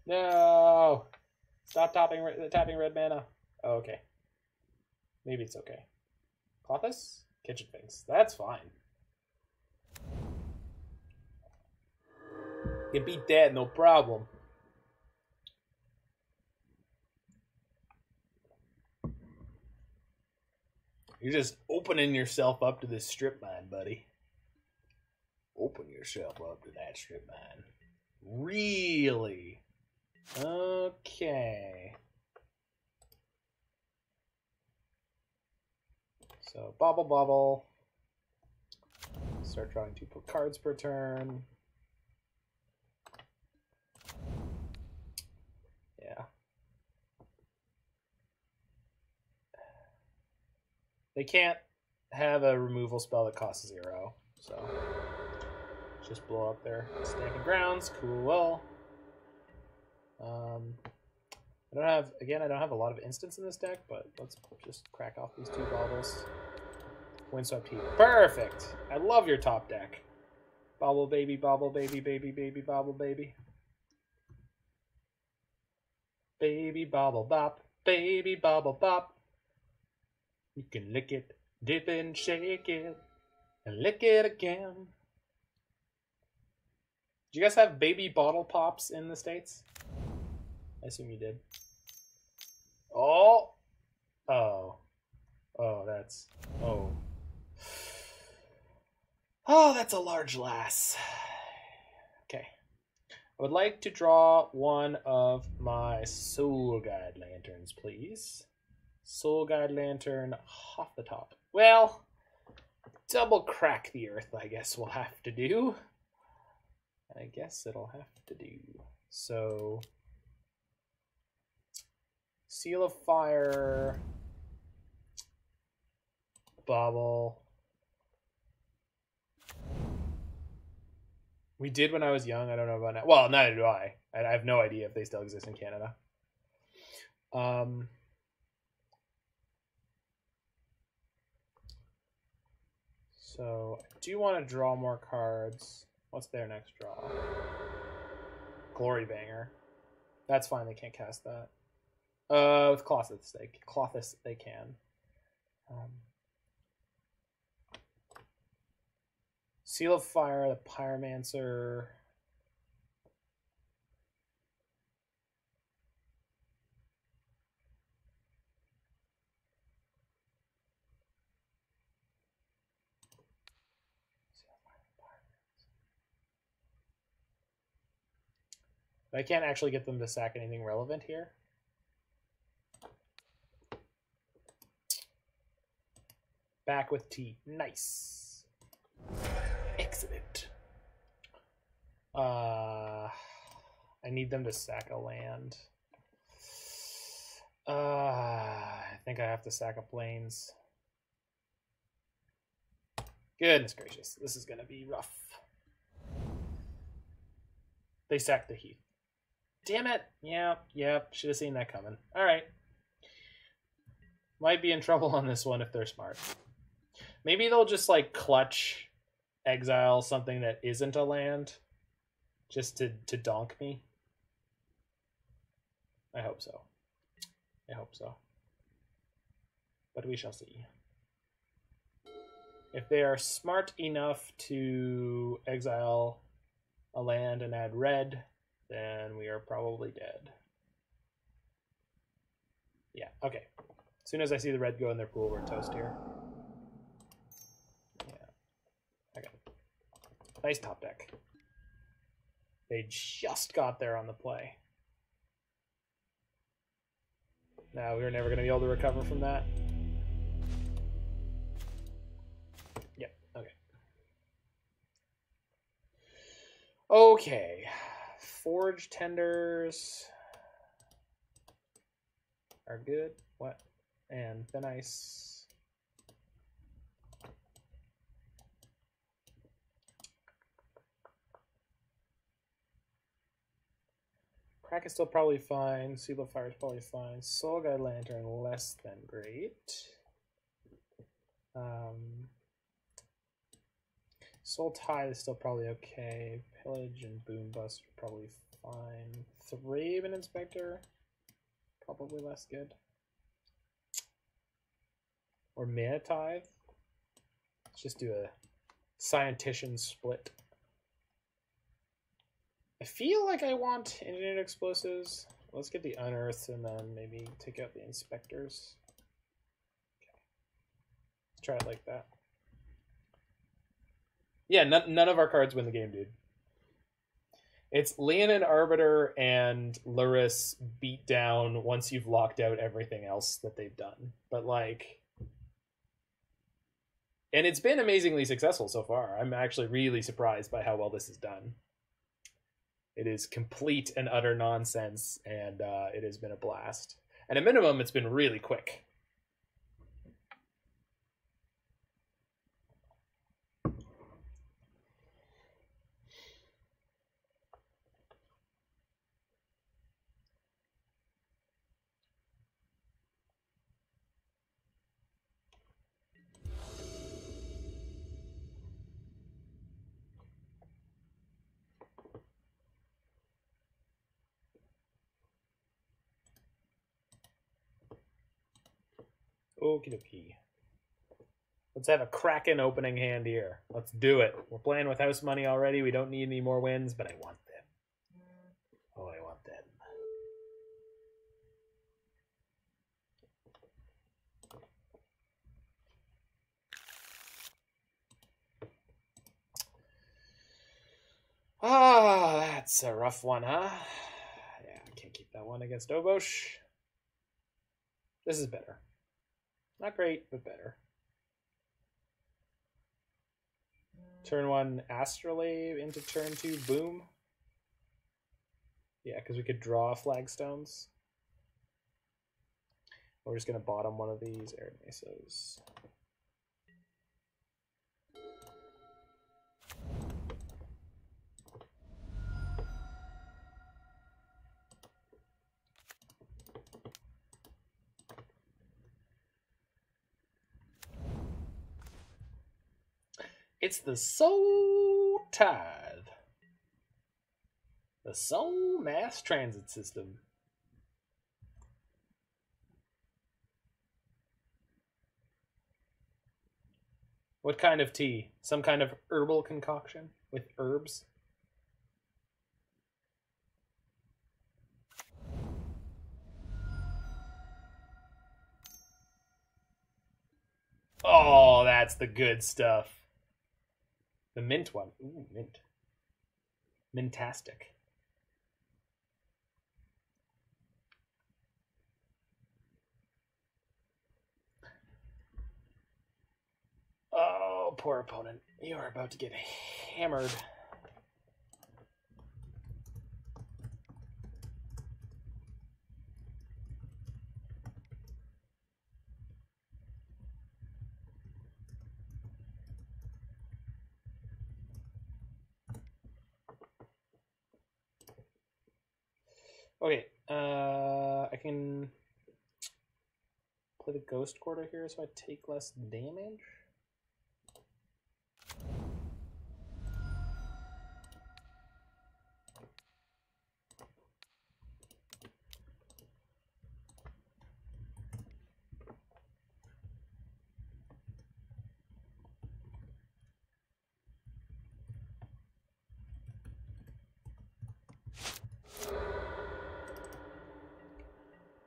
No! Stop tapping, tapping red mana. Oh, okay. Maybe it's okay. Klothys? Kitchen things. That's fine. You beat that, no problem. You're just opening yourself up to this strip mine, buddy. Open yourself up to that strip mine. Really? Okay. So bauble bauble. Start drawing two cards per turn. Yeah. They can't have a removal spell that costs zero, so just blow up their stamping grounds. Cool. Um, I don't have again. I don't have a lot of instants in this deck, but let's just crack off these two baubles. Windswept Heath. Perfect. I love your top deck. Bobble baby, bobble baby, baby, baby, bobble baby. Baby bobble bop, baby bobble bop. You can lick it, dip and shake it, and lick it again. Do you guys have baby bottle pops in the States? I assume you did. Oh! Oh. Oh, that's. Oh. Oh, that's a large lass. Okay. I would like to draw one of my Soul Guide lanterns, please. Soul Guide lantern off the top. Well, double crack the earth, I guess we'll have to do. I guess it'll have to do. So, Seal of Fire, Bauble. We did when I was young. I don't know about now. Well, neither do I. I have no idea if they still exist in Canada. Um, so do want to draw more cards. What's their next draw? Glorybringer. That's fine. They can't cast that. Uh, with Klothys, they Klothys they can. Um, Seal of Fire, the Pyromancer. I can't actually get them to sack anything relevant here. Back with T. Nice. Excellent. Uh, I need them to sack a land. Uh, I think I have to sack a plains. Goodness gracious, this is gonna be rough. They sacked the Heath. Damn it! Yep, yep. Should have seen that coming. All right. Might be in trouble on this one if they're smart. Maybe they'll just like clutch exile something that isn't a land just to to donk me. I hope so. I hope so. But we shall see. If they are smart enough to exile a land and add red, then we are probably dead. Yeah, okay. As soon as I see the red go in their pool, we're toast here. Yeah. Okay. Nice top deck. They just got there on the play. Now we were never going to be able to recover from that. Yep. Okay. Okay. Forge tenders are good. What? And thin ice. Crack is still probably fine. Seal of Fire is probably fine. Soul Guide Lantern less than great. Um, Soul Tithe is still probably okay. Pillage and Boom Bust are probably fine. Thraben Inspector, probably less good. Or Mana Tithe. Let's just do a Scientician split. I feel like I want Engineered Explosives. Let's get the Unearthed and then maybe take out the Inspectors. Okay. Let's try it like that. Yeah, none, none of our cards win the game, dude. It's Leonin Arbiter and Lurrus beat down once you've locked out everything else that they've done. But like and it's been amazingly successful so far. I'm actually really surprised by how well this is done. It is complete and utter nonsense, and uh, it has been a blast. At a minimum, it's been really quick. Okie dokie. Let's have a cracking opening hand here. Let's do it. We're playing with house money already. We don't need any more wins, but I want them. Oh, I want them. Ah, that's a rough one, huh? Yeah, I can't keep that one against Obosh. This is better. Not great, but better. Turn one Astrolabe into turn two Boom. Yeah, because we could draw flagstones. We're just going to bottom one of these Arid Mesas. It's the Soul Tithe. The Soul Mass Transit System. What kind of tea? Some kind of herbal concoction with herbs? Oh, that's the good stuff. The mint one. Ooh, mint. Mintastic. Oh, poor opponent. You are about to get hammered. Okay, uh, I can play the Ghost Quarter here so I take less damage.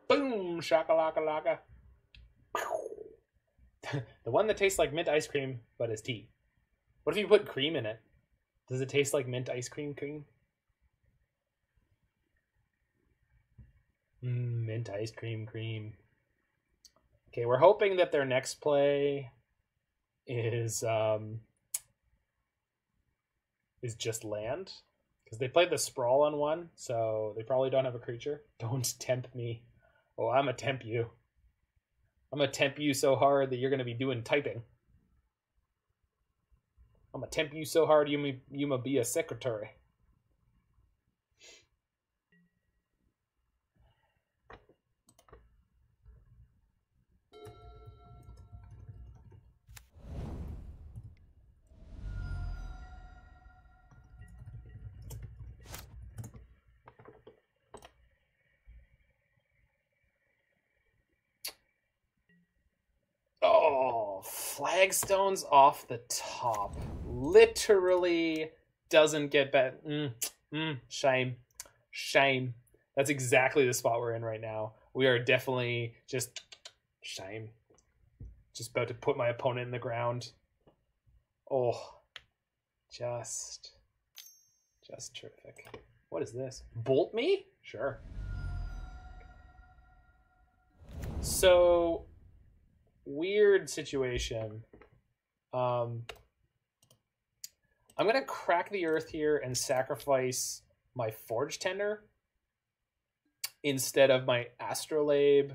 Boom! Shaka laka laka. the one that tastes like mint ice cream but is tea. What if you put cream in it? Does it taste like mint ice cream cream? Mm, mint ice cream cream. Okay, we're hoping that their next play is um is just land because they played the sprawl on one, so they probably don't have a creature. Don't tempt me. Oh, I'm gonna tempt you. I'm gonna tempt you so hard that you're gonna be doing typing. I'm gonna tempt you so hard you may you may be a secretary. Oh, flagstones off the top. Literally doesn't get better. Mm, mm, shame. Shame. That's exactly the spot we're in right now. We are definitely just shame. Just about to put my opponent in the ground. Oh, just, just terrific. What is this? Bolt me? Sure. So, weird situation. Um, I'm gonna crack the earth here and sacrifice my forge tender instead of my astrolabe,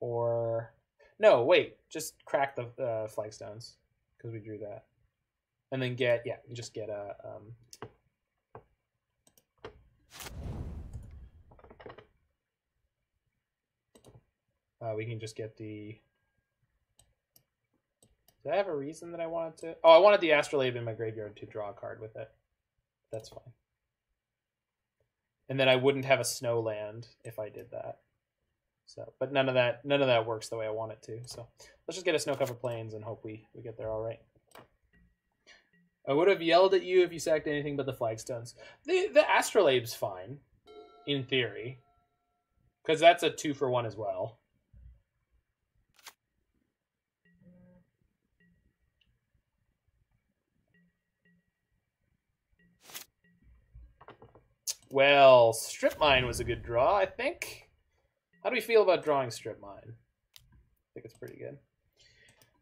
or no, wait, just crack the uh, flagstones because we drew that, and then get yeah, just get a um, uh, we can just get the did I have a reason that I wanted to? Oh, I wanted the Astrolabe in my graveyard to draw a card with it. That's fine. And then I wouldn't have a snow land if I did that. So, but none of that none of that works the way I want it to. So let's just get a snow covered plains and hope we we get there all right. I would have yelled at you if you sacked anything but the flagstones. The the Astrolabe's fine, in theory, because that's a two for one as well. Well, strip mine was a good draw, I think. How do we feel about drawing strip mine? I think it's pretty good.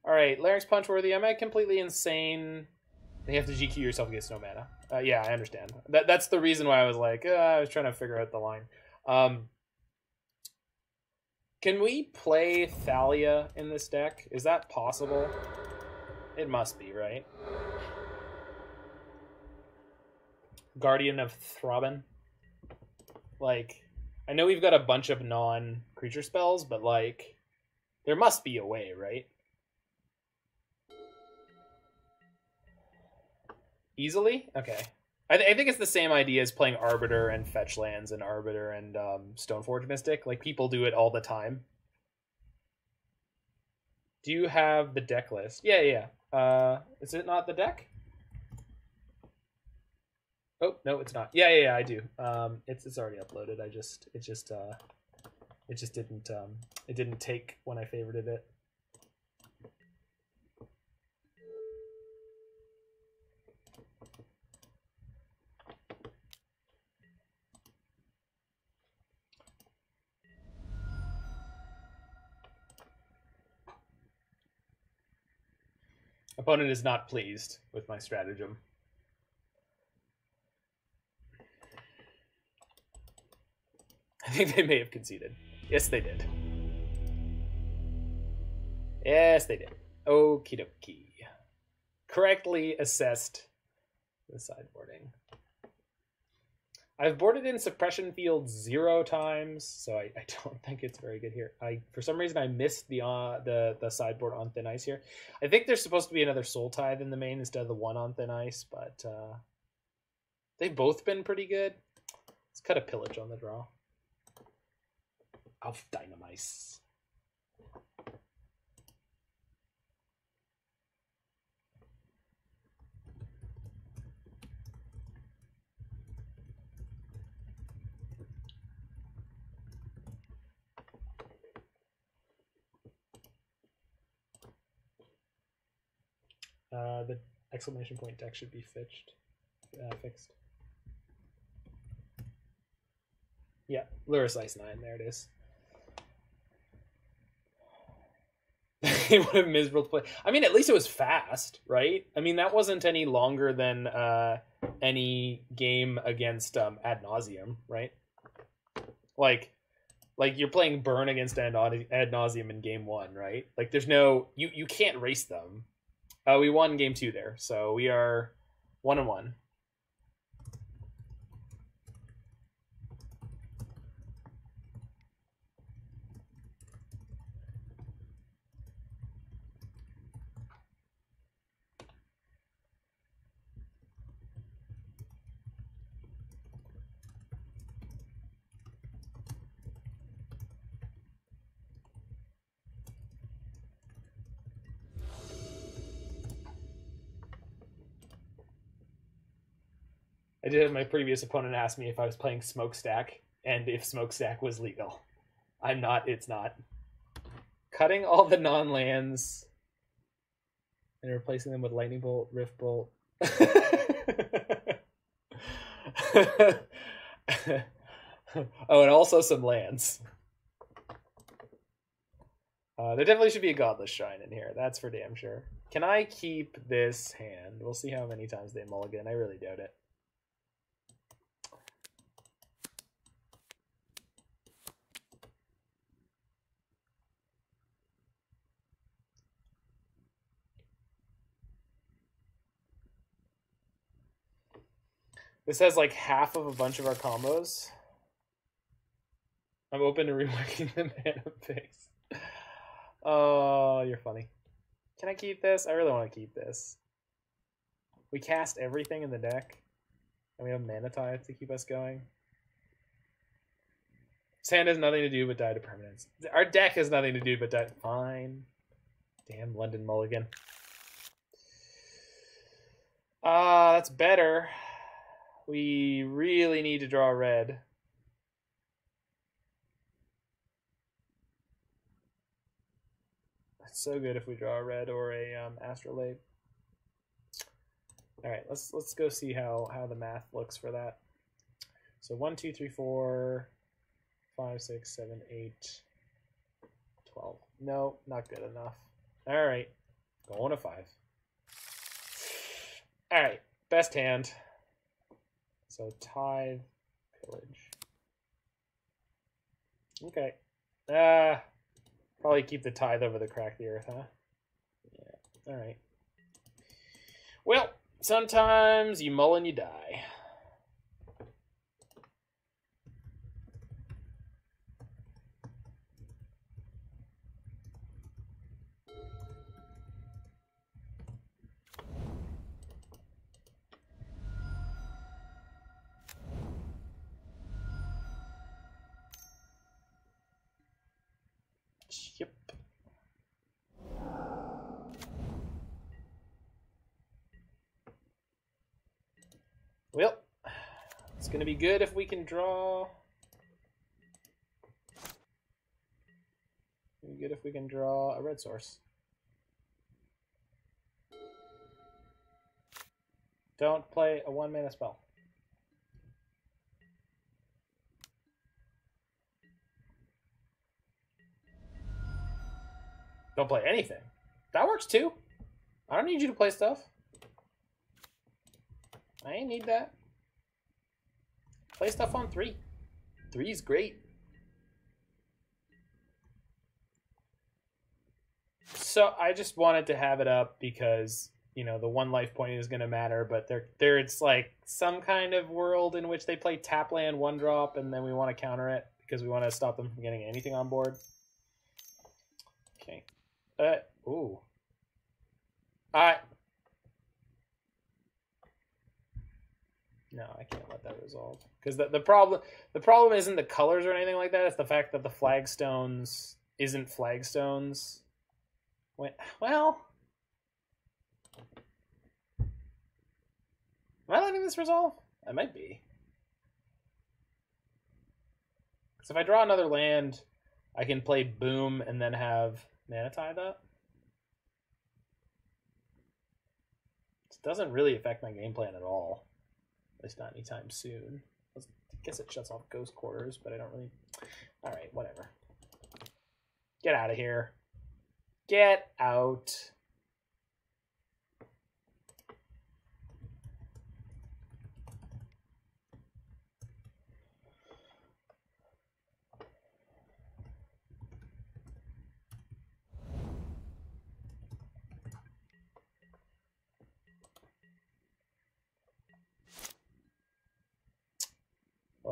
All right, larynx punch worthy. Am I completely insane? You have to GQ yourself against no mana. Uh, yeah, I understand. That that's the reason why I was like, uh, I was trying to figure out the line. Um, can we play Thalia in this deck? Is that possible? It must be, right? Guardian of Thraben. Like, I know we've got a bunch of non creature spells, but like, there must be a way, right? Easily? Okay. I, th- I think it's the same idea as playing Arbiter and Fetch Lands and Arbiter and um, Stoneforge Mystic. Like, people do it all the time. Do you have the deck list? Yeah, yeah. Uh, is it not the deck? Oh no, it's not. Yeah, yeah, yeah I do. Um, it's it's already uploaded. I just it just uh, it just didn't um, it didn't take when I favorited it. Opponent is not pleased with my stratagem. I think they may have conceded. Yes, they did. Yes, they did. Okie dokie. Correctly assessed the sideboarding. I've boarded in suppression field zero times, so I, I don't think it's very good here. I for some reason I missed the uh, the the sideboard on thin ice here. I think there's supposed to be another soul tithe in the main instead of the one on thin ice, but uh, they've both been pretty good. Let's cut a pillage on the draw of Dynamice. Uh, the exclamation point deck should be fixed. Uh, fixed. Yeah, Lurrus Ice 9, there it is. What a miserable play. I mean, at least it was fast, right? I mean, that wasn't any longer than uh, any game against um, Ad Nauseam, right? Like, like you're playing Burn against Ad Nauseam in game one, right? Like, there's no you you can't race them. Uh, we won game two there, so we are one and one. Did my previous opponent asked me if I was playing Smokestack and if Smokestack was legal. I'm not, it's not. Cutting all the non lands and replacing them with Lightning Bolt, Rift Bolt. oh, and also some lands. Uh, there definitely should be a Godless Shrine in here. That's for damn sure. Can I keep this hand? We'll see how many times they mulligan. I really doubt it. This has like half of a bunch of our combos. I'm open to reworking the mana base. Oh, you're funny. Can I keep this? I really want to keep this. We cast everything in the deck. And we have mana tithe to keep us going. Sand has nothing to do but die to permanence. Our deck has nothing to do but die. Fine. Damn London Mulligan. Ah, that's better. We really need to draw red. It's so good if we draw a red or a um, astrolabe. All right, let's let's go see how how the math looks for that. So one, two, three, four, five, six, seven, eight, twelve. No, not good enough. All right, going to five. All right, best hand. So tithe, pillage. Okay. Ah, probably keep the tithe over the crack the earth, huh? Yeah. All right. Well, sometimes you mull and you die. Yep. Well, it's going to be good if we can draw. It'll be good if we can draw a red source. Don't play a one mana spell. Don't play anything. That works too. I don't need you to play stuff. I ain't need that. Play stuff on three. Three is great. So I just wanted to have it up because you know the one life point is going to matter, but there, there it's like some kind of world in which they play tap land one drop, and then we want to counter it because we want to stop them from getting anything on board. Okay. Uh, ooh. I. No, I can't let that resolve because the the problem the problem isn't the colors or anything like that. It's the fact that the flagstones isn't flagstones. Well, am I letting this resolve? I might be. Because if I draw another land, I can play boom and then have mana tithe up. doesn't really affect my game plan at all. At least not anytime soon. I guess it shuts off ghost quarters, but I don't really. All right, whatever. Get out of here. Get out.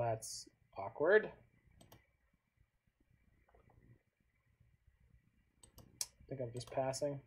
That's awkward. I think I'm just passing.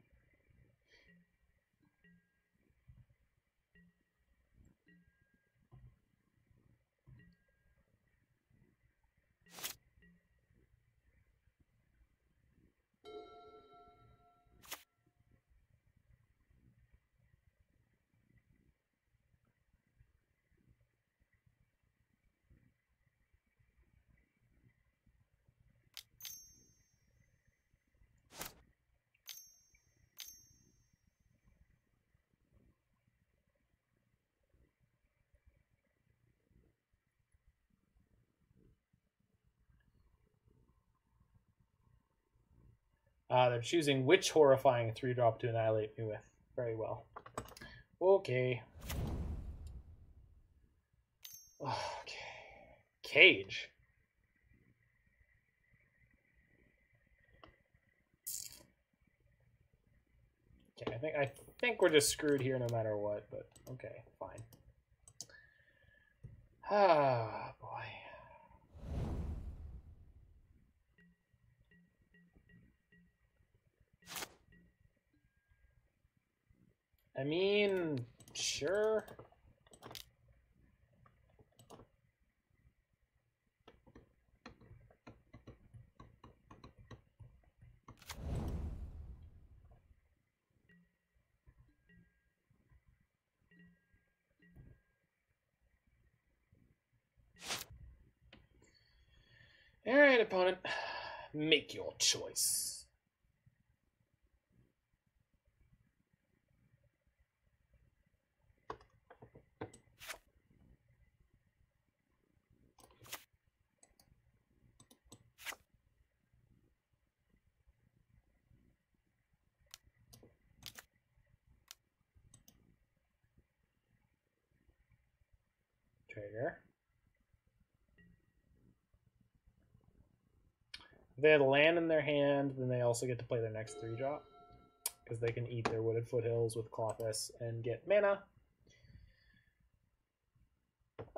Uh, they're choosing which horrifying three drop to annihilate me with. Very well. Okay. Okay. Cage. Okay, I think I think we're just screwed here no matter what, but okay, fine. Ah, boy. I mean, sure. All right, opponent, make your choice. Trigger. If they had land in their hand, then they also get to play their next three drop. Because they can eat their Wooded Foothills with Klothys and get mana.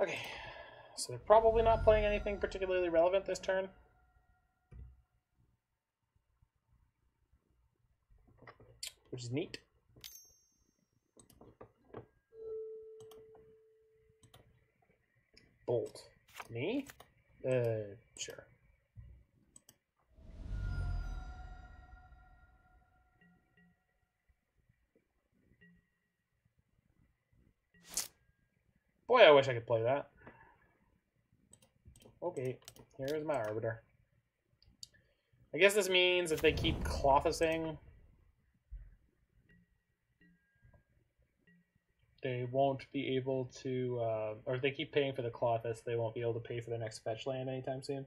Okay. So they're probably not playing anything particularly relevant this turn. Which is neat. Bolt. Me? Uh, sure. Boy, I wish I could play that. Okay, here's my Arbiter. I guess this means if they keep Clothising, they won't be able to, uh, or if they keep paying for the Klothys, they won't be able to pay for their next fetch land anytime soon.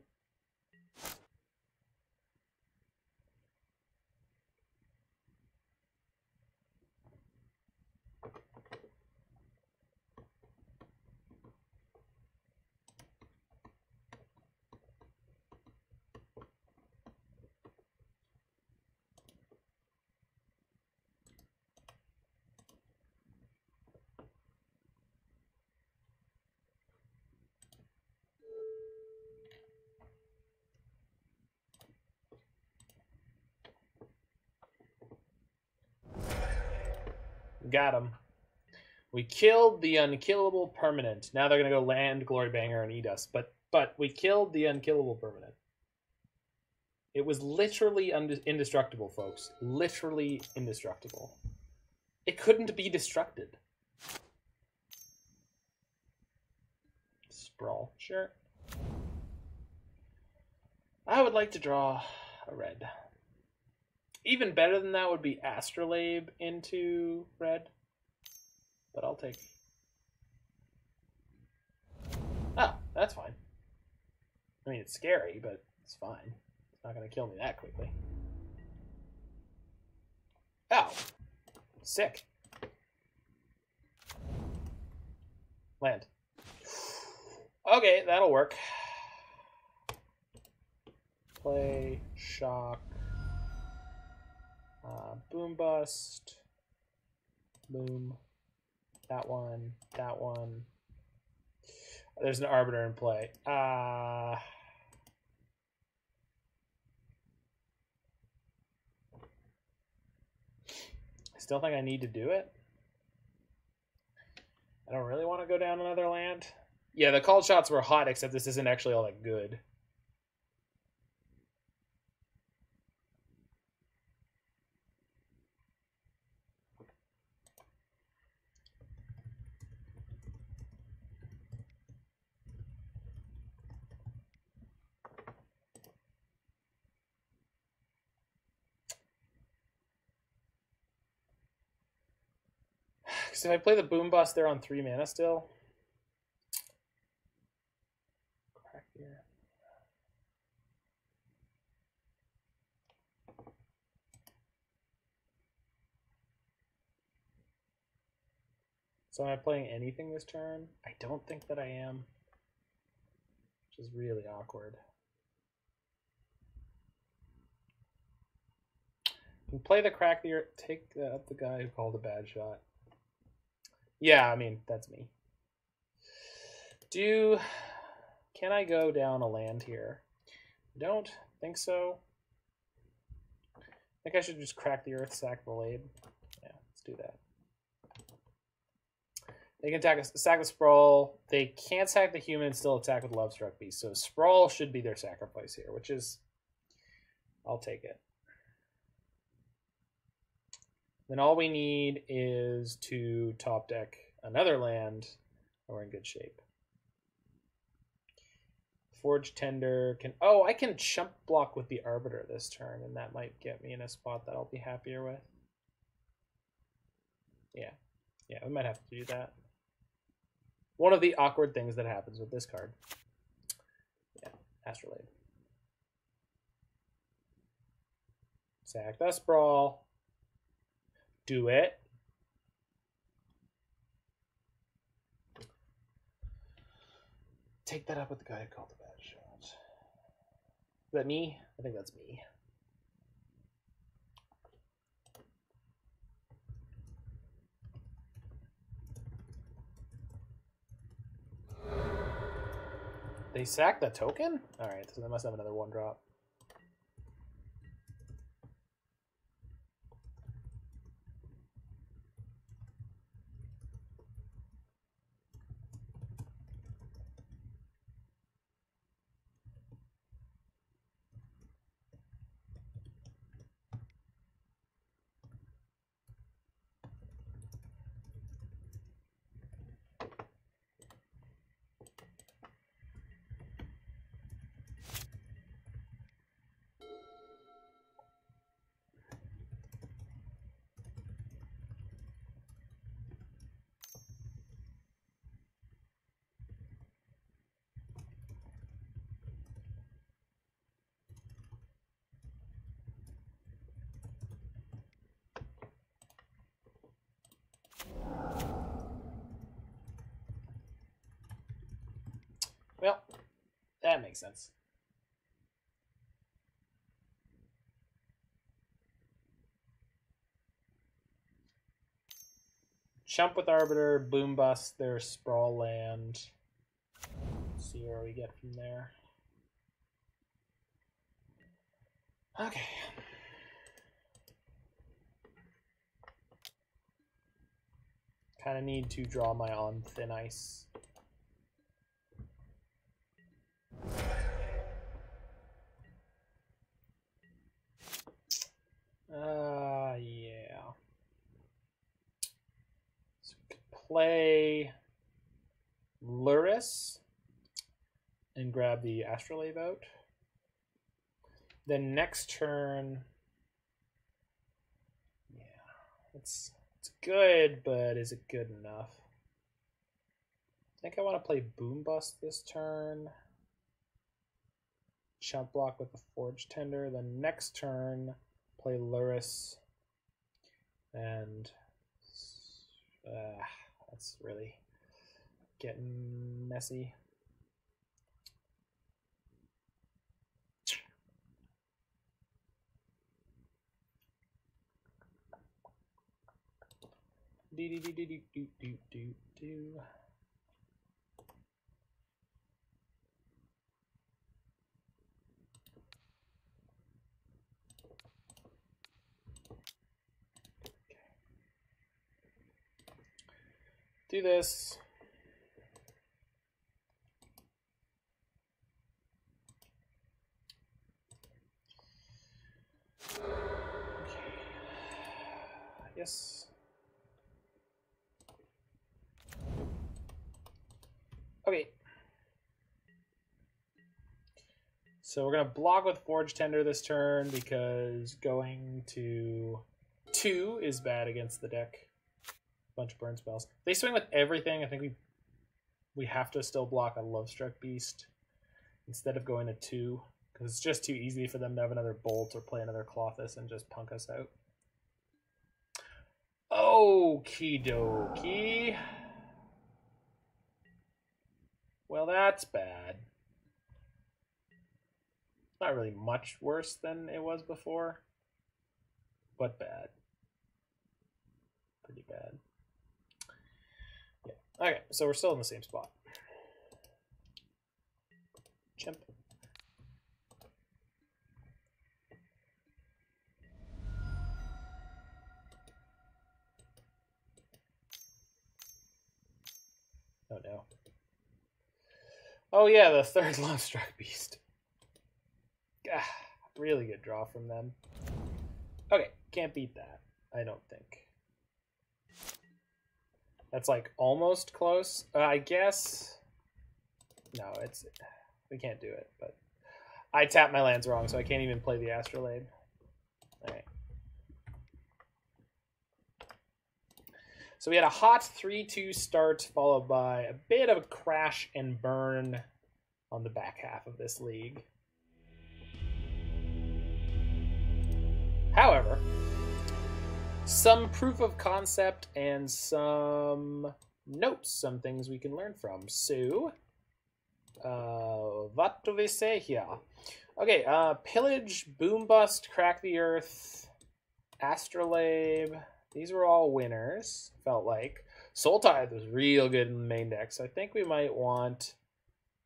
Got him. We killed the unkillable permanent. Now they're gonna go land Glorybringer and eat us. But but we killed the unkillable permanent. It was literally indestructible, folks. Literally indestructible. It couldn't be destructed. Sprawl, sure. I would like to draw a red. Even better than that would be Astrolabe into red. but I'll take. Oh, that's fine. I mean, it's scary, but it's fine. It's not going to kill me that quickly. Oh, sick. Land. Okay, that'll work. Play, shock, uh, boom bust, boom, that one, that one. There's an arbiter in play. Uh, I still think I need to do it. I don't really want to go down another land. Yeah, the called shots were hot, except this isn't actually all that good. Because if I play the boom bust, they're on three mana still. So am I playing anything this turn? I don't think that I am. Which is really awkward. Can play the crack the earth, take up the guy who called a bad shot. Yeah, I mean, that's me. Do can I go down a land here? Don't think so. I think I should just crack the earth, sack the blade. Yeah, let's do that. They can attack a sack the sprawl. They can't sack the human and still attack with love struck beast. So sprawl should be their sacrifice here, which is I'll take it. Then all we need is to top deck another land, and we're in good shape. Forge Tender can. Oh, I can chump block with the Arbiter this turn, and that might get me in a spot that I'll be happier with. Yeah. Yeah, we might have to do that. One of the awkward things that happens with this card. Yeah, Astrolabe. Sack the Sprawl. Do it. Take that up with the guy who called the bad shot. Is that me? I think that's me. They sacked the token? Alright, so they must have another one drop. Well, that makes sense. Chump with Arbiter, Boom Bust, their Sprawl Land. Let's see where we get from there. Okay. Kind of need to draw my on thin ice. Uh, yeah. So we could play Lurrus and grab the Astrolabe out. Then next turn, yeah, let's It's good, but is it good enough? I think I want to play Boom Bust this turn. Chump block with the Forge Tender. Then next turn, play Lurrus. And uh, that's really getting messy. Do do do do do do do do do. This. Yes. Okay. So we're gonna block with Forge Tender this turn because going to two is bad against the deck. Bunch of burn spells. They swing with everything. I think we we have to still block a Love Struck Beast instead of going to two because it's just too easy for them to have another Bolt or play another Klothys and just punk us out. Okie dokie. Well, that's bad. Not really much worse than it was before, but bad. Pretty bad. Okay, so we're still in the same spot. Chimp. Oh no. Oh yeah, the third Love Struck Beast. Ah, really good draw from them. Okay, can't beat that. I don't think. That's like almost close. Uh, I guess. No, it's we can't do it. But I tapped my lands wrong, so I can't even play the Astrolabe. All right. So we had a hot 3-2 start followed by a bit of a crash and burn on the back half of this league. However, some proof of concept and some notes, some things we can learn from. So, uh, what do we say here? Okay, uh, pillage, boom bust, crack the earth, astrolabe. These were all winners. Felt like Soul Tithe was real good in the main deck, so I think we might want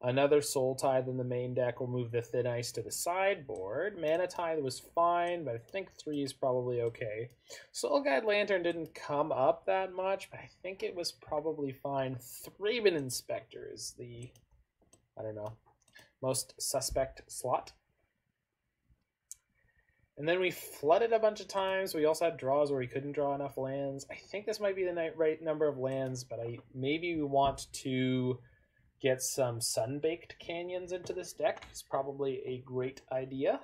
another Soul Tithe in the main deck. We'll move the Thin Ice to the sideboard. Mana Tithe was fine, but I think three is probably okay. Soul Guide Lantern didn't come up that much, but I think it was probably fine. Thraben Inspector is the, I don't know, most suspect slot. And then we flooded a bunch of times. We also had draws where we couldn't draw enough lands. I think this might be the right number of lands, but I maybe we want to get some Sunbaked Canyons into this deck. It's probably a great idea.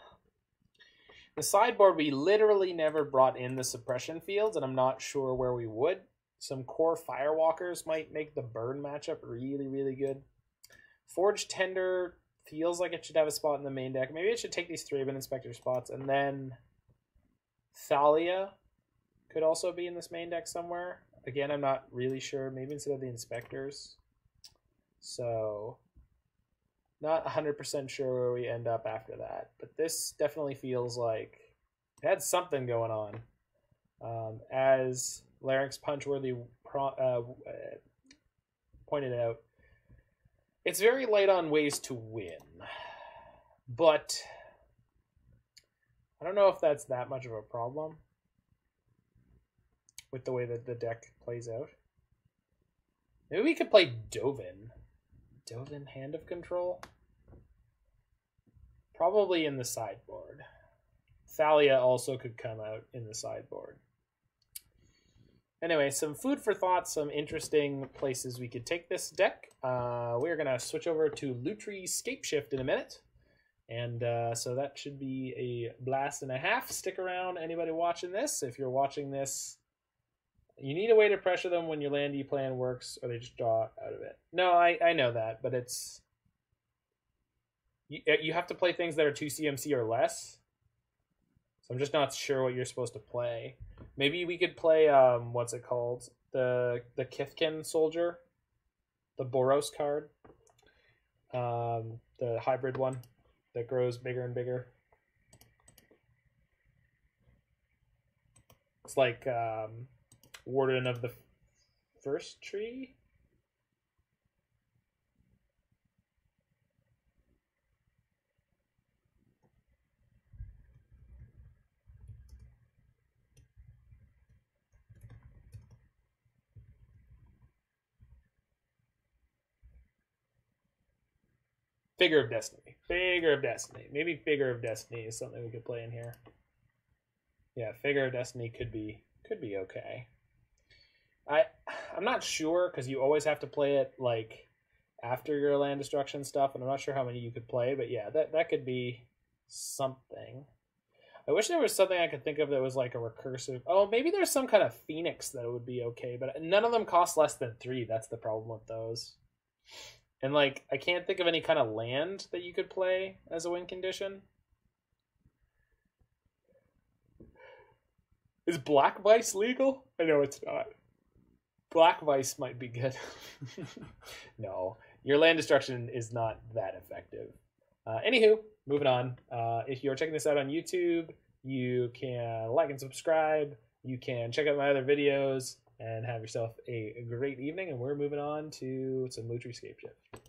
The sideboard, we literally never brought in the suppression fields, and I'm not sure where we would. Some Kor Firewalkers might make the burn matchup really, really good. Forge Tender feels like it should have a spot in the main deck. Maybe it should take these Thraben Inspector spots, and then Thalia could also be in this main deck somewhere. Again, I'm not really sure. Maybe instead of the Inspectors. So, not 100% sure where we end up after that. But this definitely feels like it had something going on. Um, as Larynx Punchworthy pro- uh, pointed out, it's very light on ways to win. But I don't know if that's that much of a problem with the way that the deck plays out. Maybe we could play Dovin. Dovin Hand of Control? Probably in the sideboard. Thalia also could come out in the sideboard. Anyway, some food for thought, some interesting places we could take this deck. Uh, we're going to switch over to Lutri Scapeshift in a minute. And uh, so that should be a blast and a half. Stick around, anybody watching this. If you're watching this You need a way to pressure them when your land plan works, or they just draw out of it. No, I I know that, but it's you, uh, you have to play things that are two CMC or less. So I'm just not sure what you're supposed to play. Maybe we could play um what's it called the the Kithkin soldier, the Boros card, um the hybrid one that grows bigger and bigger. It's like um, Warden of the First Tree. Figure of Destiny. Figure of Destiny. Maybe Figure of Destiny is something we could play in here. Yeah, Figure of Destiny could be could be okay. I I'm not sure because you always have to play it like after your land destruction stuff, and I'm not sure how many you could play, but yeah, that that could be something. I wish there was something I could think of that was like a recursive. Oh, maybe there's some kind of phoenix that would be okay, but none of them cost less than three. That's the problem with those. And like, I can't think of any kind of land that you could play as a win condition. Is Black Vice legal? I know it's not. Black Vice might be good. no, your land destruction is not that effective. Uh, anywho, moving on. Uh, if you're checking this out on YouTube, you can like and subscribe. You can check out my other videos and have yourself a great evening. And we're moving on to some Lutri Scapeshift.